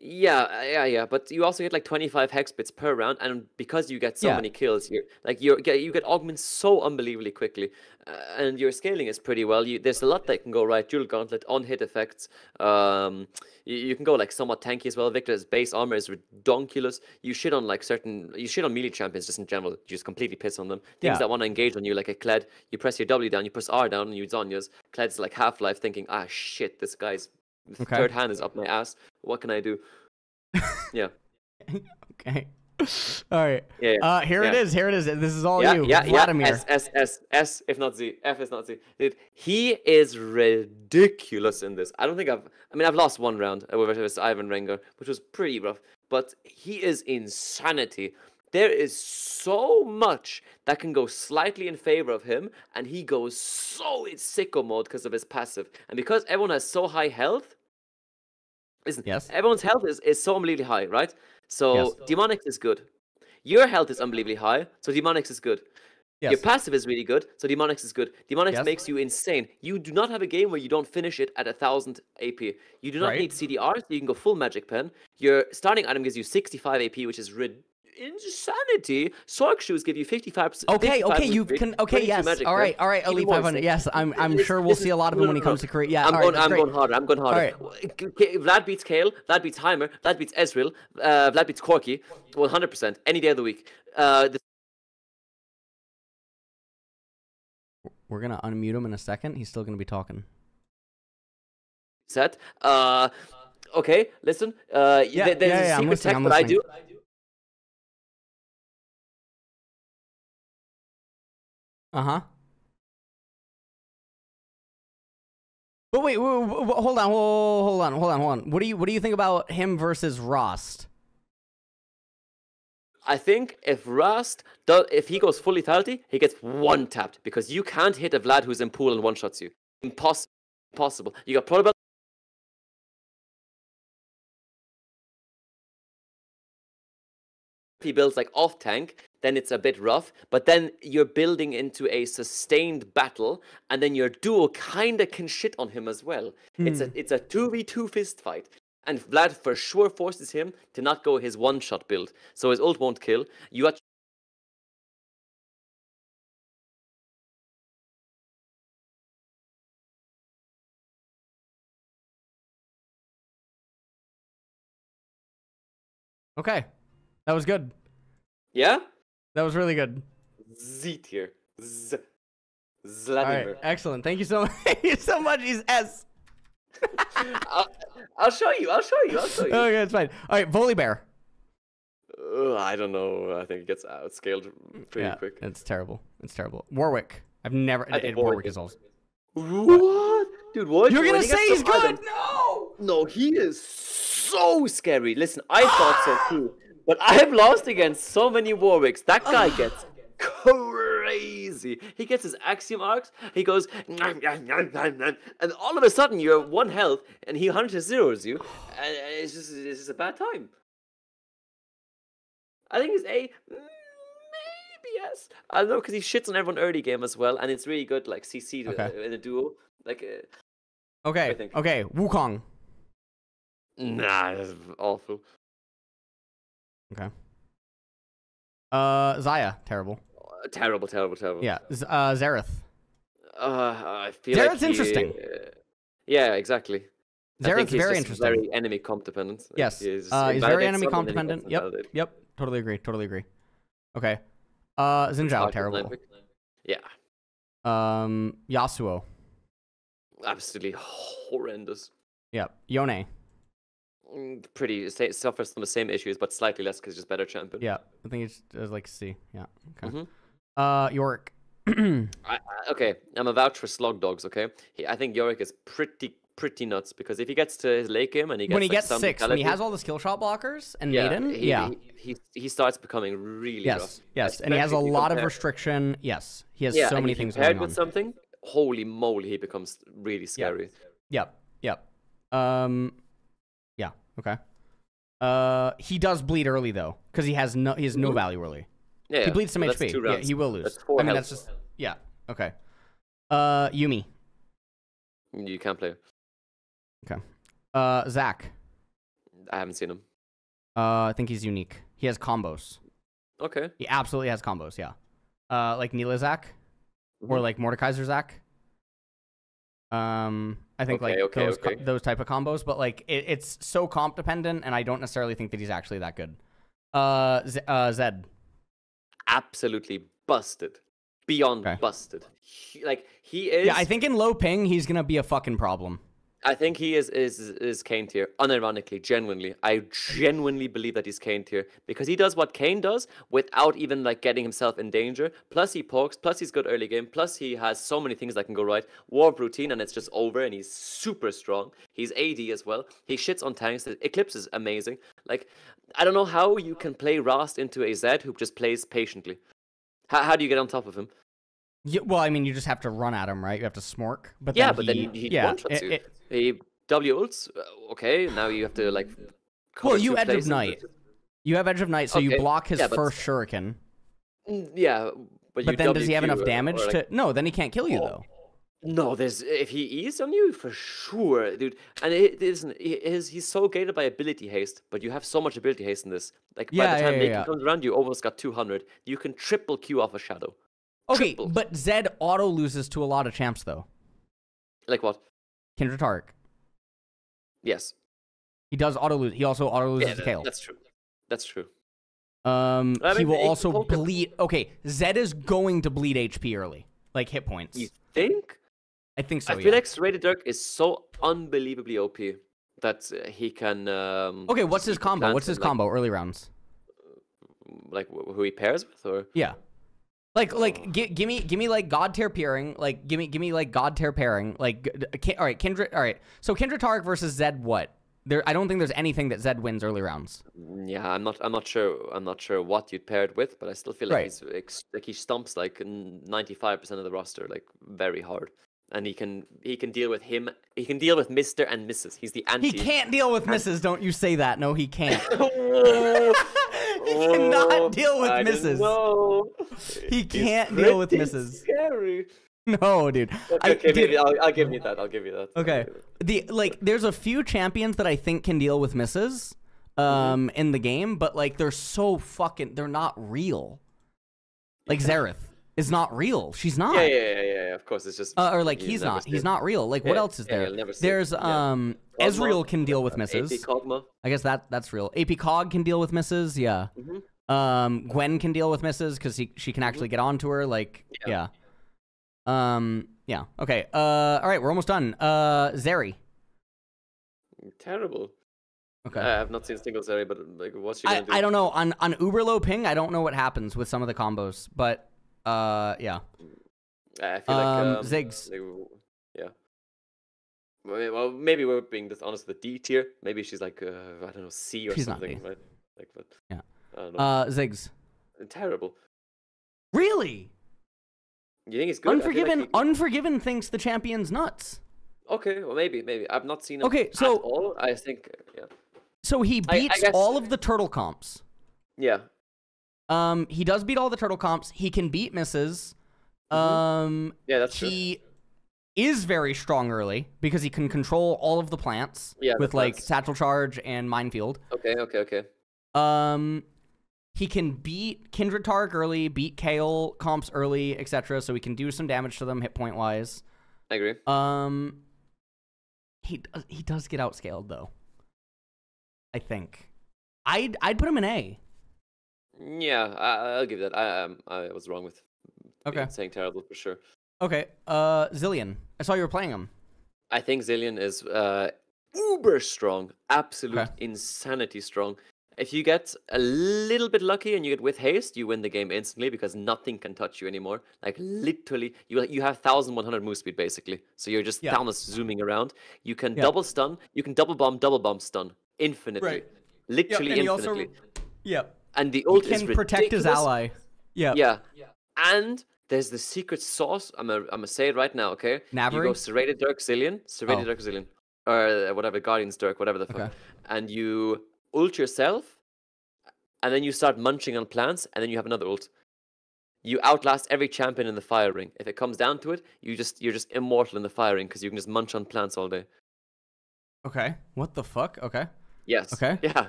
Yeah, uh, yeah, yeah. But you also get like 25 hex bits per round, and because you get so Yeah. many kills, you're like you get you get augments so unbelievably quickly, uh, and your scaling is pretty well. You, there's a lot that can go right. Dual gauntlet, on hit effects. Um, you, you can go like somewhat tanky as well. Viktor's base armor is redonkulous. You shit on like certain, you shit on melee champions just in general. You just completely piss on them. Things Yeah. that want to engage on you, like a Kled, you press your W down, you press R down, and you Zhonya's. Kled's like Half Life, thinking, ah shit, this guy's Okay. third hand is up my ass. What can I do? yeah. Okay. All right. Yeah, yeah. Uh, here it yeah. is. Here it is. This is all yeah, you, yeah, Vladimir. yeah. S, S, S, S, if not Z. F is not Z. Dude, he is ridiculous in this. I don't think I've. I mean, I've lost one round uh, with Ivern Rengar, which was pretty rough. But he is insanity. There is so much that can go slightly in favor of him, and he goes so in sicko mode because of his passive. And because everyone has so high health, listen, Yes. everyone's health is, is so unbelievably high, right? So Yes. Demonics is good. Your health is unbelievably high, so Demonics is good. Your passive is really good, so Demonics is good. Demonics Yes. makes you insane. You do not have a game where you don't finish it at a thousand AP. You do not Right. need CDR, so you can go full Magic Pen. Your starting item gives you 65 AP, which is rid- insanity. Sork shoes give you 55%. Okay, 55 okay, you can. Okay, yes. Magic All right, all right. Elite 500. Yes, I'm. I'm sure we'll see a lot of no, him when no, he no. comes to Korea. Yeah. I'm all going. right, I'm great. going harder. I'm going harder. right. W- K- Vlad beats Kayle. Vlad beats Heimer. Vlad beats Ezreal. Uh, Vlad beats Corki. 100% any day of the week. Uh, the We're gonna unmute him in a second. He's still gonna be talking. set. Uh, okay, listen. Uh, Yeah, yeah, a yeah, I'm listening, I'm that I do. Uh huh. But wait, wait, wait, wait, hold on, hold on, hold on, hold on. What do you what do you think about him versus Rhaast? I think if Rhaast does, if he goes full lethality, he gets one tapped because you can't hit a Vlad who's in pool and one shots you. Impossible. Impossible. You got. If he builds like off tank, then it's a bit rough. But then you're building into a sustained battle, and then your duo kinda can shit on him as well. It's a hmm. it's a two v two fist fight. And Vlad for sure forces him to not go his one shot build. So his ult won't kill. You actually Okay, that was good. Yeah? That was really good. Z tier. Z. Right, Vladimir. excellent. Thank you so much. Thank you so much. He's S. I'll, I'll show you. I'll show you. I'll show you. Okay, it's fine. All right, Volibear. Ugh, I don't know. I think it gets outscaled pretty yeah, quick. it's terrible. It's terrible. Warwick. I've never. I uh, Warwick Warwick is also. What? Dude, what? You're gonna say he's good? No. No, he is so scary. Listen, I thought so too. But I've lost against so many Warwicks. That guy gets crazy. He gets his axiom arcs. He goes, "Nyam, nyam, nyam, nyam, nyam," and all of a sudden you're one health, and he hunter zeros you, and it's just it's just a bad time. I think it's A, maybe yes. I don't know because he shits on everyone early game as well, and it's really good like CC Okay. in a duo. Like, uh, Okay. think. Okay. Wukong. nah, that's awful. Okay. Uh, Xayah. Terrible. Uh, Terrible, terrible, terrible. Yeah. Z- uh, Xerath. Uh, I feel Xerath's like he, interesting. uh, yeah, exactly. Xerath's very interesting. Very enemy comp dependent. Yes. he's uh, he's very enemy comp and then he dependent. Yep. Yep. Totally agree. Totally agree. Okay. Uh, Xin Zhao. Terrible. Yeah, Um, Yasuo. absolutely horrendous. Yep. Yone. Mm, Pretty suffers from the same issues, but slightly less because just better champion. Yeah. I think it's, it's like C. Yeah. Okay. Mhm. Uh, Yorick. I, okay, I'm a vouch for slog dogs. Okay, he, I think Yorick is pretty pretty nuts because if he gets to his late game and he gets when he like, gets some six, when he has all the skill shot blockers and yeah, Maiden, he, yeah. he, he he starts becoming really Yes, rough. yes, and he has a Especially if you lot of restriction. Yes, he has yeah, so many things pair going it with something. Holy moly, he becomes really scary. Yep, yep. Um, yeah, okay. Uh, he does bleed early though, because he has no he has no Mhm. value early. Yeah, He bleeds some so HP. Yeah, he will lose. That's four I mean, health. that's just yeah. Okay. Uh, Yuumi. You can't play. Okay. Uh, Zac. I haven't seen him. Uh, I think he's unique. He has combos. Okay. He absolutely has combos. Yeah. Uh, like Nilah Zac or Mhm. like Mordekaiser Zac. Um, I think Okay, like okay, those co- those type of combos, but like it, it's so comp dependent, and I don't necessarily think that he's actually that good. Uh, Z- uh Zed. Absolutely busted. Beyond Okay. busted. He- like he is. Yeah, I think in low ping he's gonna be a fucking problem. I think he is is is Kayn tier. Unironically, genuinely, I genuinely believe that he's Kayn tier because he does what Kayn does without even like getting himself in danger. Plus he pokes. Plus he's good early game. Plus he has so many things that can go right. Warp routine and it's just over. And he's super strong. He's AD as well. He shits on tanks. The Eclipse is amazing. Like I don't know how you can play Rhaast into a Zed who just plays patiently. How how do you get on top of him? Yeah, well, I mean, you just have to run at him, right? You have to smork. But Yeah, then but he, then he yeah, one shots you. it- He W ults. uh, Okay, now you have to like. well, you edge of night. You have edge of night, so you block his yeah, first shuriken. Mm, Yeah, but, you But then does he have enough damage like- to? No, then he can't kill you Oh, though. No, there's if he eats on you for sure, dude. And it isn't. He is he's so gated by ability haste, but you have so much ability haste in this. Like by the time yeah, Nathan yeah. comes around, you almost got two hundred. You can triple Q off a shadow. Okay, triple. but Zed auto loses to a lot of champs though. Like what? Kindred Taric. Yes. He does auto lose. He also auto loses Yeah, to that- Kayle. that's true. That's true. Um, I he mean, will he can also bleed. Okay, Zed is going to bleed HP early, like hit points. You think? I think so. I yeah. feel like Serrated Dirk is so unbelievably OP that he can. Um, Okay, what's his combo? What's his and, like, combo early rounds? Like who he pairs with, or Yeah. Like, Oh. like, gi- give me, give me like God tier pairing. Like, give me, give me like God tier pairing. Like, all right, Kindred. All right, so Kindred Taric versus Zed. What? There, I don't think there's anything that Zed wins early rounds. Mm, yeah, I'm not. I'm not sure. I'm not sure what you'd pair it with, but I still feel like Right. he's like he stumps like 95 percent of the roster, like very hard, and he can he can deal with him. He can deal with Mister and Mrs. He's the anti. He can't deal with misses. Don't you say that? No, he can't. he cannot deal with I misses. know. He can't deal with misses. Scary. No, dude. Okay, I, okay dude, I'll, I'll give you that. I'll give you that. Okay. the like there's a few champions that I think can deal with misses Mm-hmm. um in the game, but like they're so fucking they're not real. Like Xerath is not real. She's not. Yeah, yeah, yeah, yeah, yeah. Of course, it's just. Uh, or like he's not. He's not real. Like what Yeah, else is yeah, there? you'll never see. There's Yeah. um Kog'Maw, Ezreal can deal with AP misses. Kog'Maw. I guess that that's real. AP Kog can deal with misses. Yeah. Mhm. Um, Gwen can deal with misses because he she can actually get onto her. Like yeah. Um. Yeah. Okay. Uh. All right. We're almost done. Uh. Zeri. Terrible. Okay. I have not seen single Zeri, but like, what's she I, gonna do? I don't know on on uber low ping. I don't know what happens with some of the combos, but uh. Yeah. I feel Um, like um, Ziggs. like, yeah. Well, maybe we're being dishonest with the D tier. Maybe she's like uh, I don't know C or She's something, right? Like, but Yeah. I don't know. Uh. Ziggs. Terrible. Really? You think it's good? I feel like Unforgiven. he- Unforgiven thinks the champion's nuts. okay, well maybe, maybe I've not seen him. Okay, so- all. I think yeah, So he I- I beats guess- all of the turtle comps. yeah. Um, he does beat all the turtle comps. He can beat misses. Mhm. Um, Yeah, that's true. he is very strong early because he can control all of the plants Yeah, with like satchel charge and minefield. Okay, okay, okay. Um, he can beat Kindred Taric early, beat Kayle comps early, etc. So he can do some damage to them hit point wise. I agree. Um, he does, he does get outscaled though. I think. I'd I'd put him in A. Yeah, I, I'll give that. I um, I was wrong with Okay. saying terrible for sure. Okay. Uh, Zilean. I saw you were playing him. I think Zilean is uh, uber strong, absolute Okay. insanity strong. If you get a little bit lucky and you get with haste, you win the game instantly because nothing can touch you anymore. Like literally, you you have thousand one hundred move speed basically, so you're just Yeah. Thanos zooming around. You can Yeah. double stun, you can double bomb, double bomb stun infinitely, Right. literally he infinitely. also- Yep. And the He ult is can protect his ridiculous. ally. Yeah. Yeah. And there's the secret sauce. I'm gonna I'm gonna say it right now, okay? You go serrated Dirk Zilean, serrated Oh. Dirk Zilean, or uh, whatever, Guardian's Dirk, whatever the fuck. Okay. And you ult yourself, and then you start munching on plants, and then you have another ult. You outlast every champion in the fire ring. If it comes down to it, you just you're just immortal in the fire ring because you can just munch on plants all day. Okay. What the fuck? Okay. Yes. Okay. Yeah.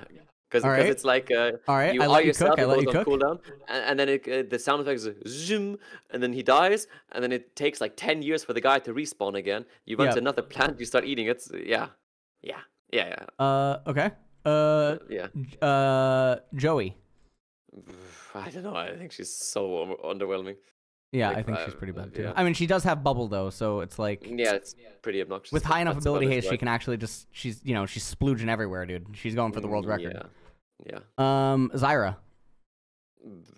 Because right. it's like uh, All right, you I are you yourself, cook. I let you cook. cooldown, and, and then it, uh, the sound effect is zoom, and then he dies, and then it takes like ten years for the guy to respawn again. You run Yep. to another plant, you start eating it. so yeah, yeah, yeah, Uh, okay. Uh, yeah. uh, Zoe. I don't know. I think she's so underwhelming. Yeah, Like, I think she's uh, pretty bad too. yeah. I mean, she does have bubble though, so it's like Yeah, it's pretty obnoxious. with high enough ability haste, she can actually just she's you know she's splooging everywhere, dude. She's going for the world Mm, record. Yeah, yeah. Um, Zyra.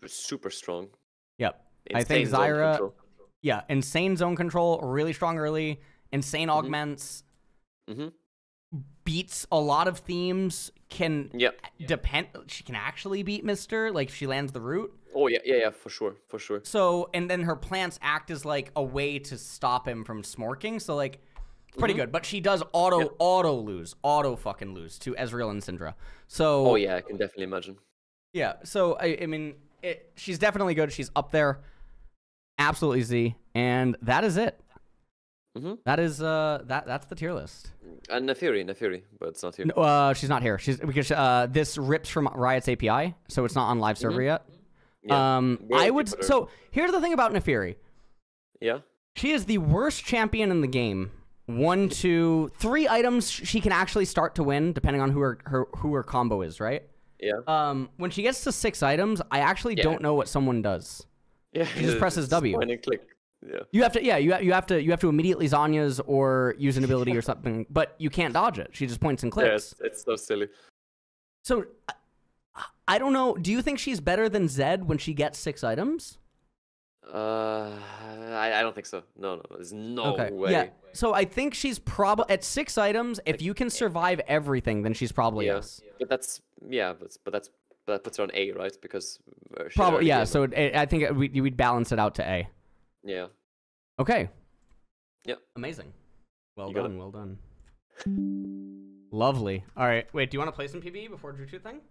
Super strong. Yep. I think Insane Zyra- Yeah, insane zone control, really strong early, insane augments, Mhm. beats a lot of themes. Can Yep. depend. She can actually beat Mister, like if she lands the root. Oh yeah, yeah, yeah, for sure, for sure. So and then her plants act as like a way to stop him from smorking. So like pretty good. But she does auto Mm-hmm. Yep. auto lose, auto fucking lose to Ezreal and Syndra. So Oh yeah, I can definitely imagine. yeah. So I, I mean, it, she's definitely good. She's up there, absolutely Z, and that is it. Mhm. That is uh that that's the tier list. And Naafiri, Naafiri, but it's not here. No, uh, she's not here. She's because uh this rips from Riot's API, so it's not on live server yet. Yeah. Um, I would would. you put her? So here's the thing about Naafiri. Yeah. She is the worst champion in the game. One, two, three items she can actually start to win, depending on who her, her who her combo is, right? Yeah. Um, when she gets to six items, I actually Yeah. don't know what someone does. Yeah. She just presses it's W. Point and click. Yeah. You have to, yeah, you, you have to, you have to immediately Zhonya's or use an ability or something, but you can't dodge it. She just points and Yeah, clicks. it's, it's so silly. So, I, don't know. Do you think she's better than Zed when she gets six items? Uh, I, I don't think so. No, no, there's no way. Yeah. So I think she's probably at six items. If you can survive everything, then she's probably Yeah. yes. But that's yeah, but but that's but that puts her on A, right? Because uh, Probably yeah. So it, I think we we'd balance it out to A. yeah. Okay. Yep. Amazing. Well You done. Well done. Lovely. All right. Wait. Do you want to play some PBE before Drututt thing?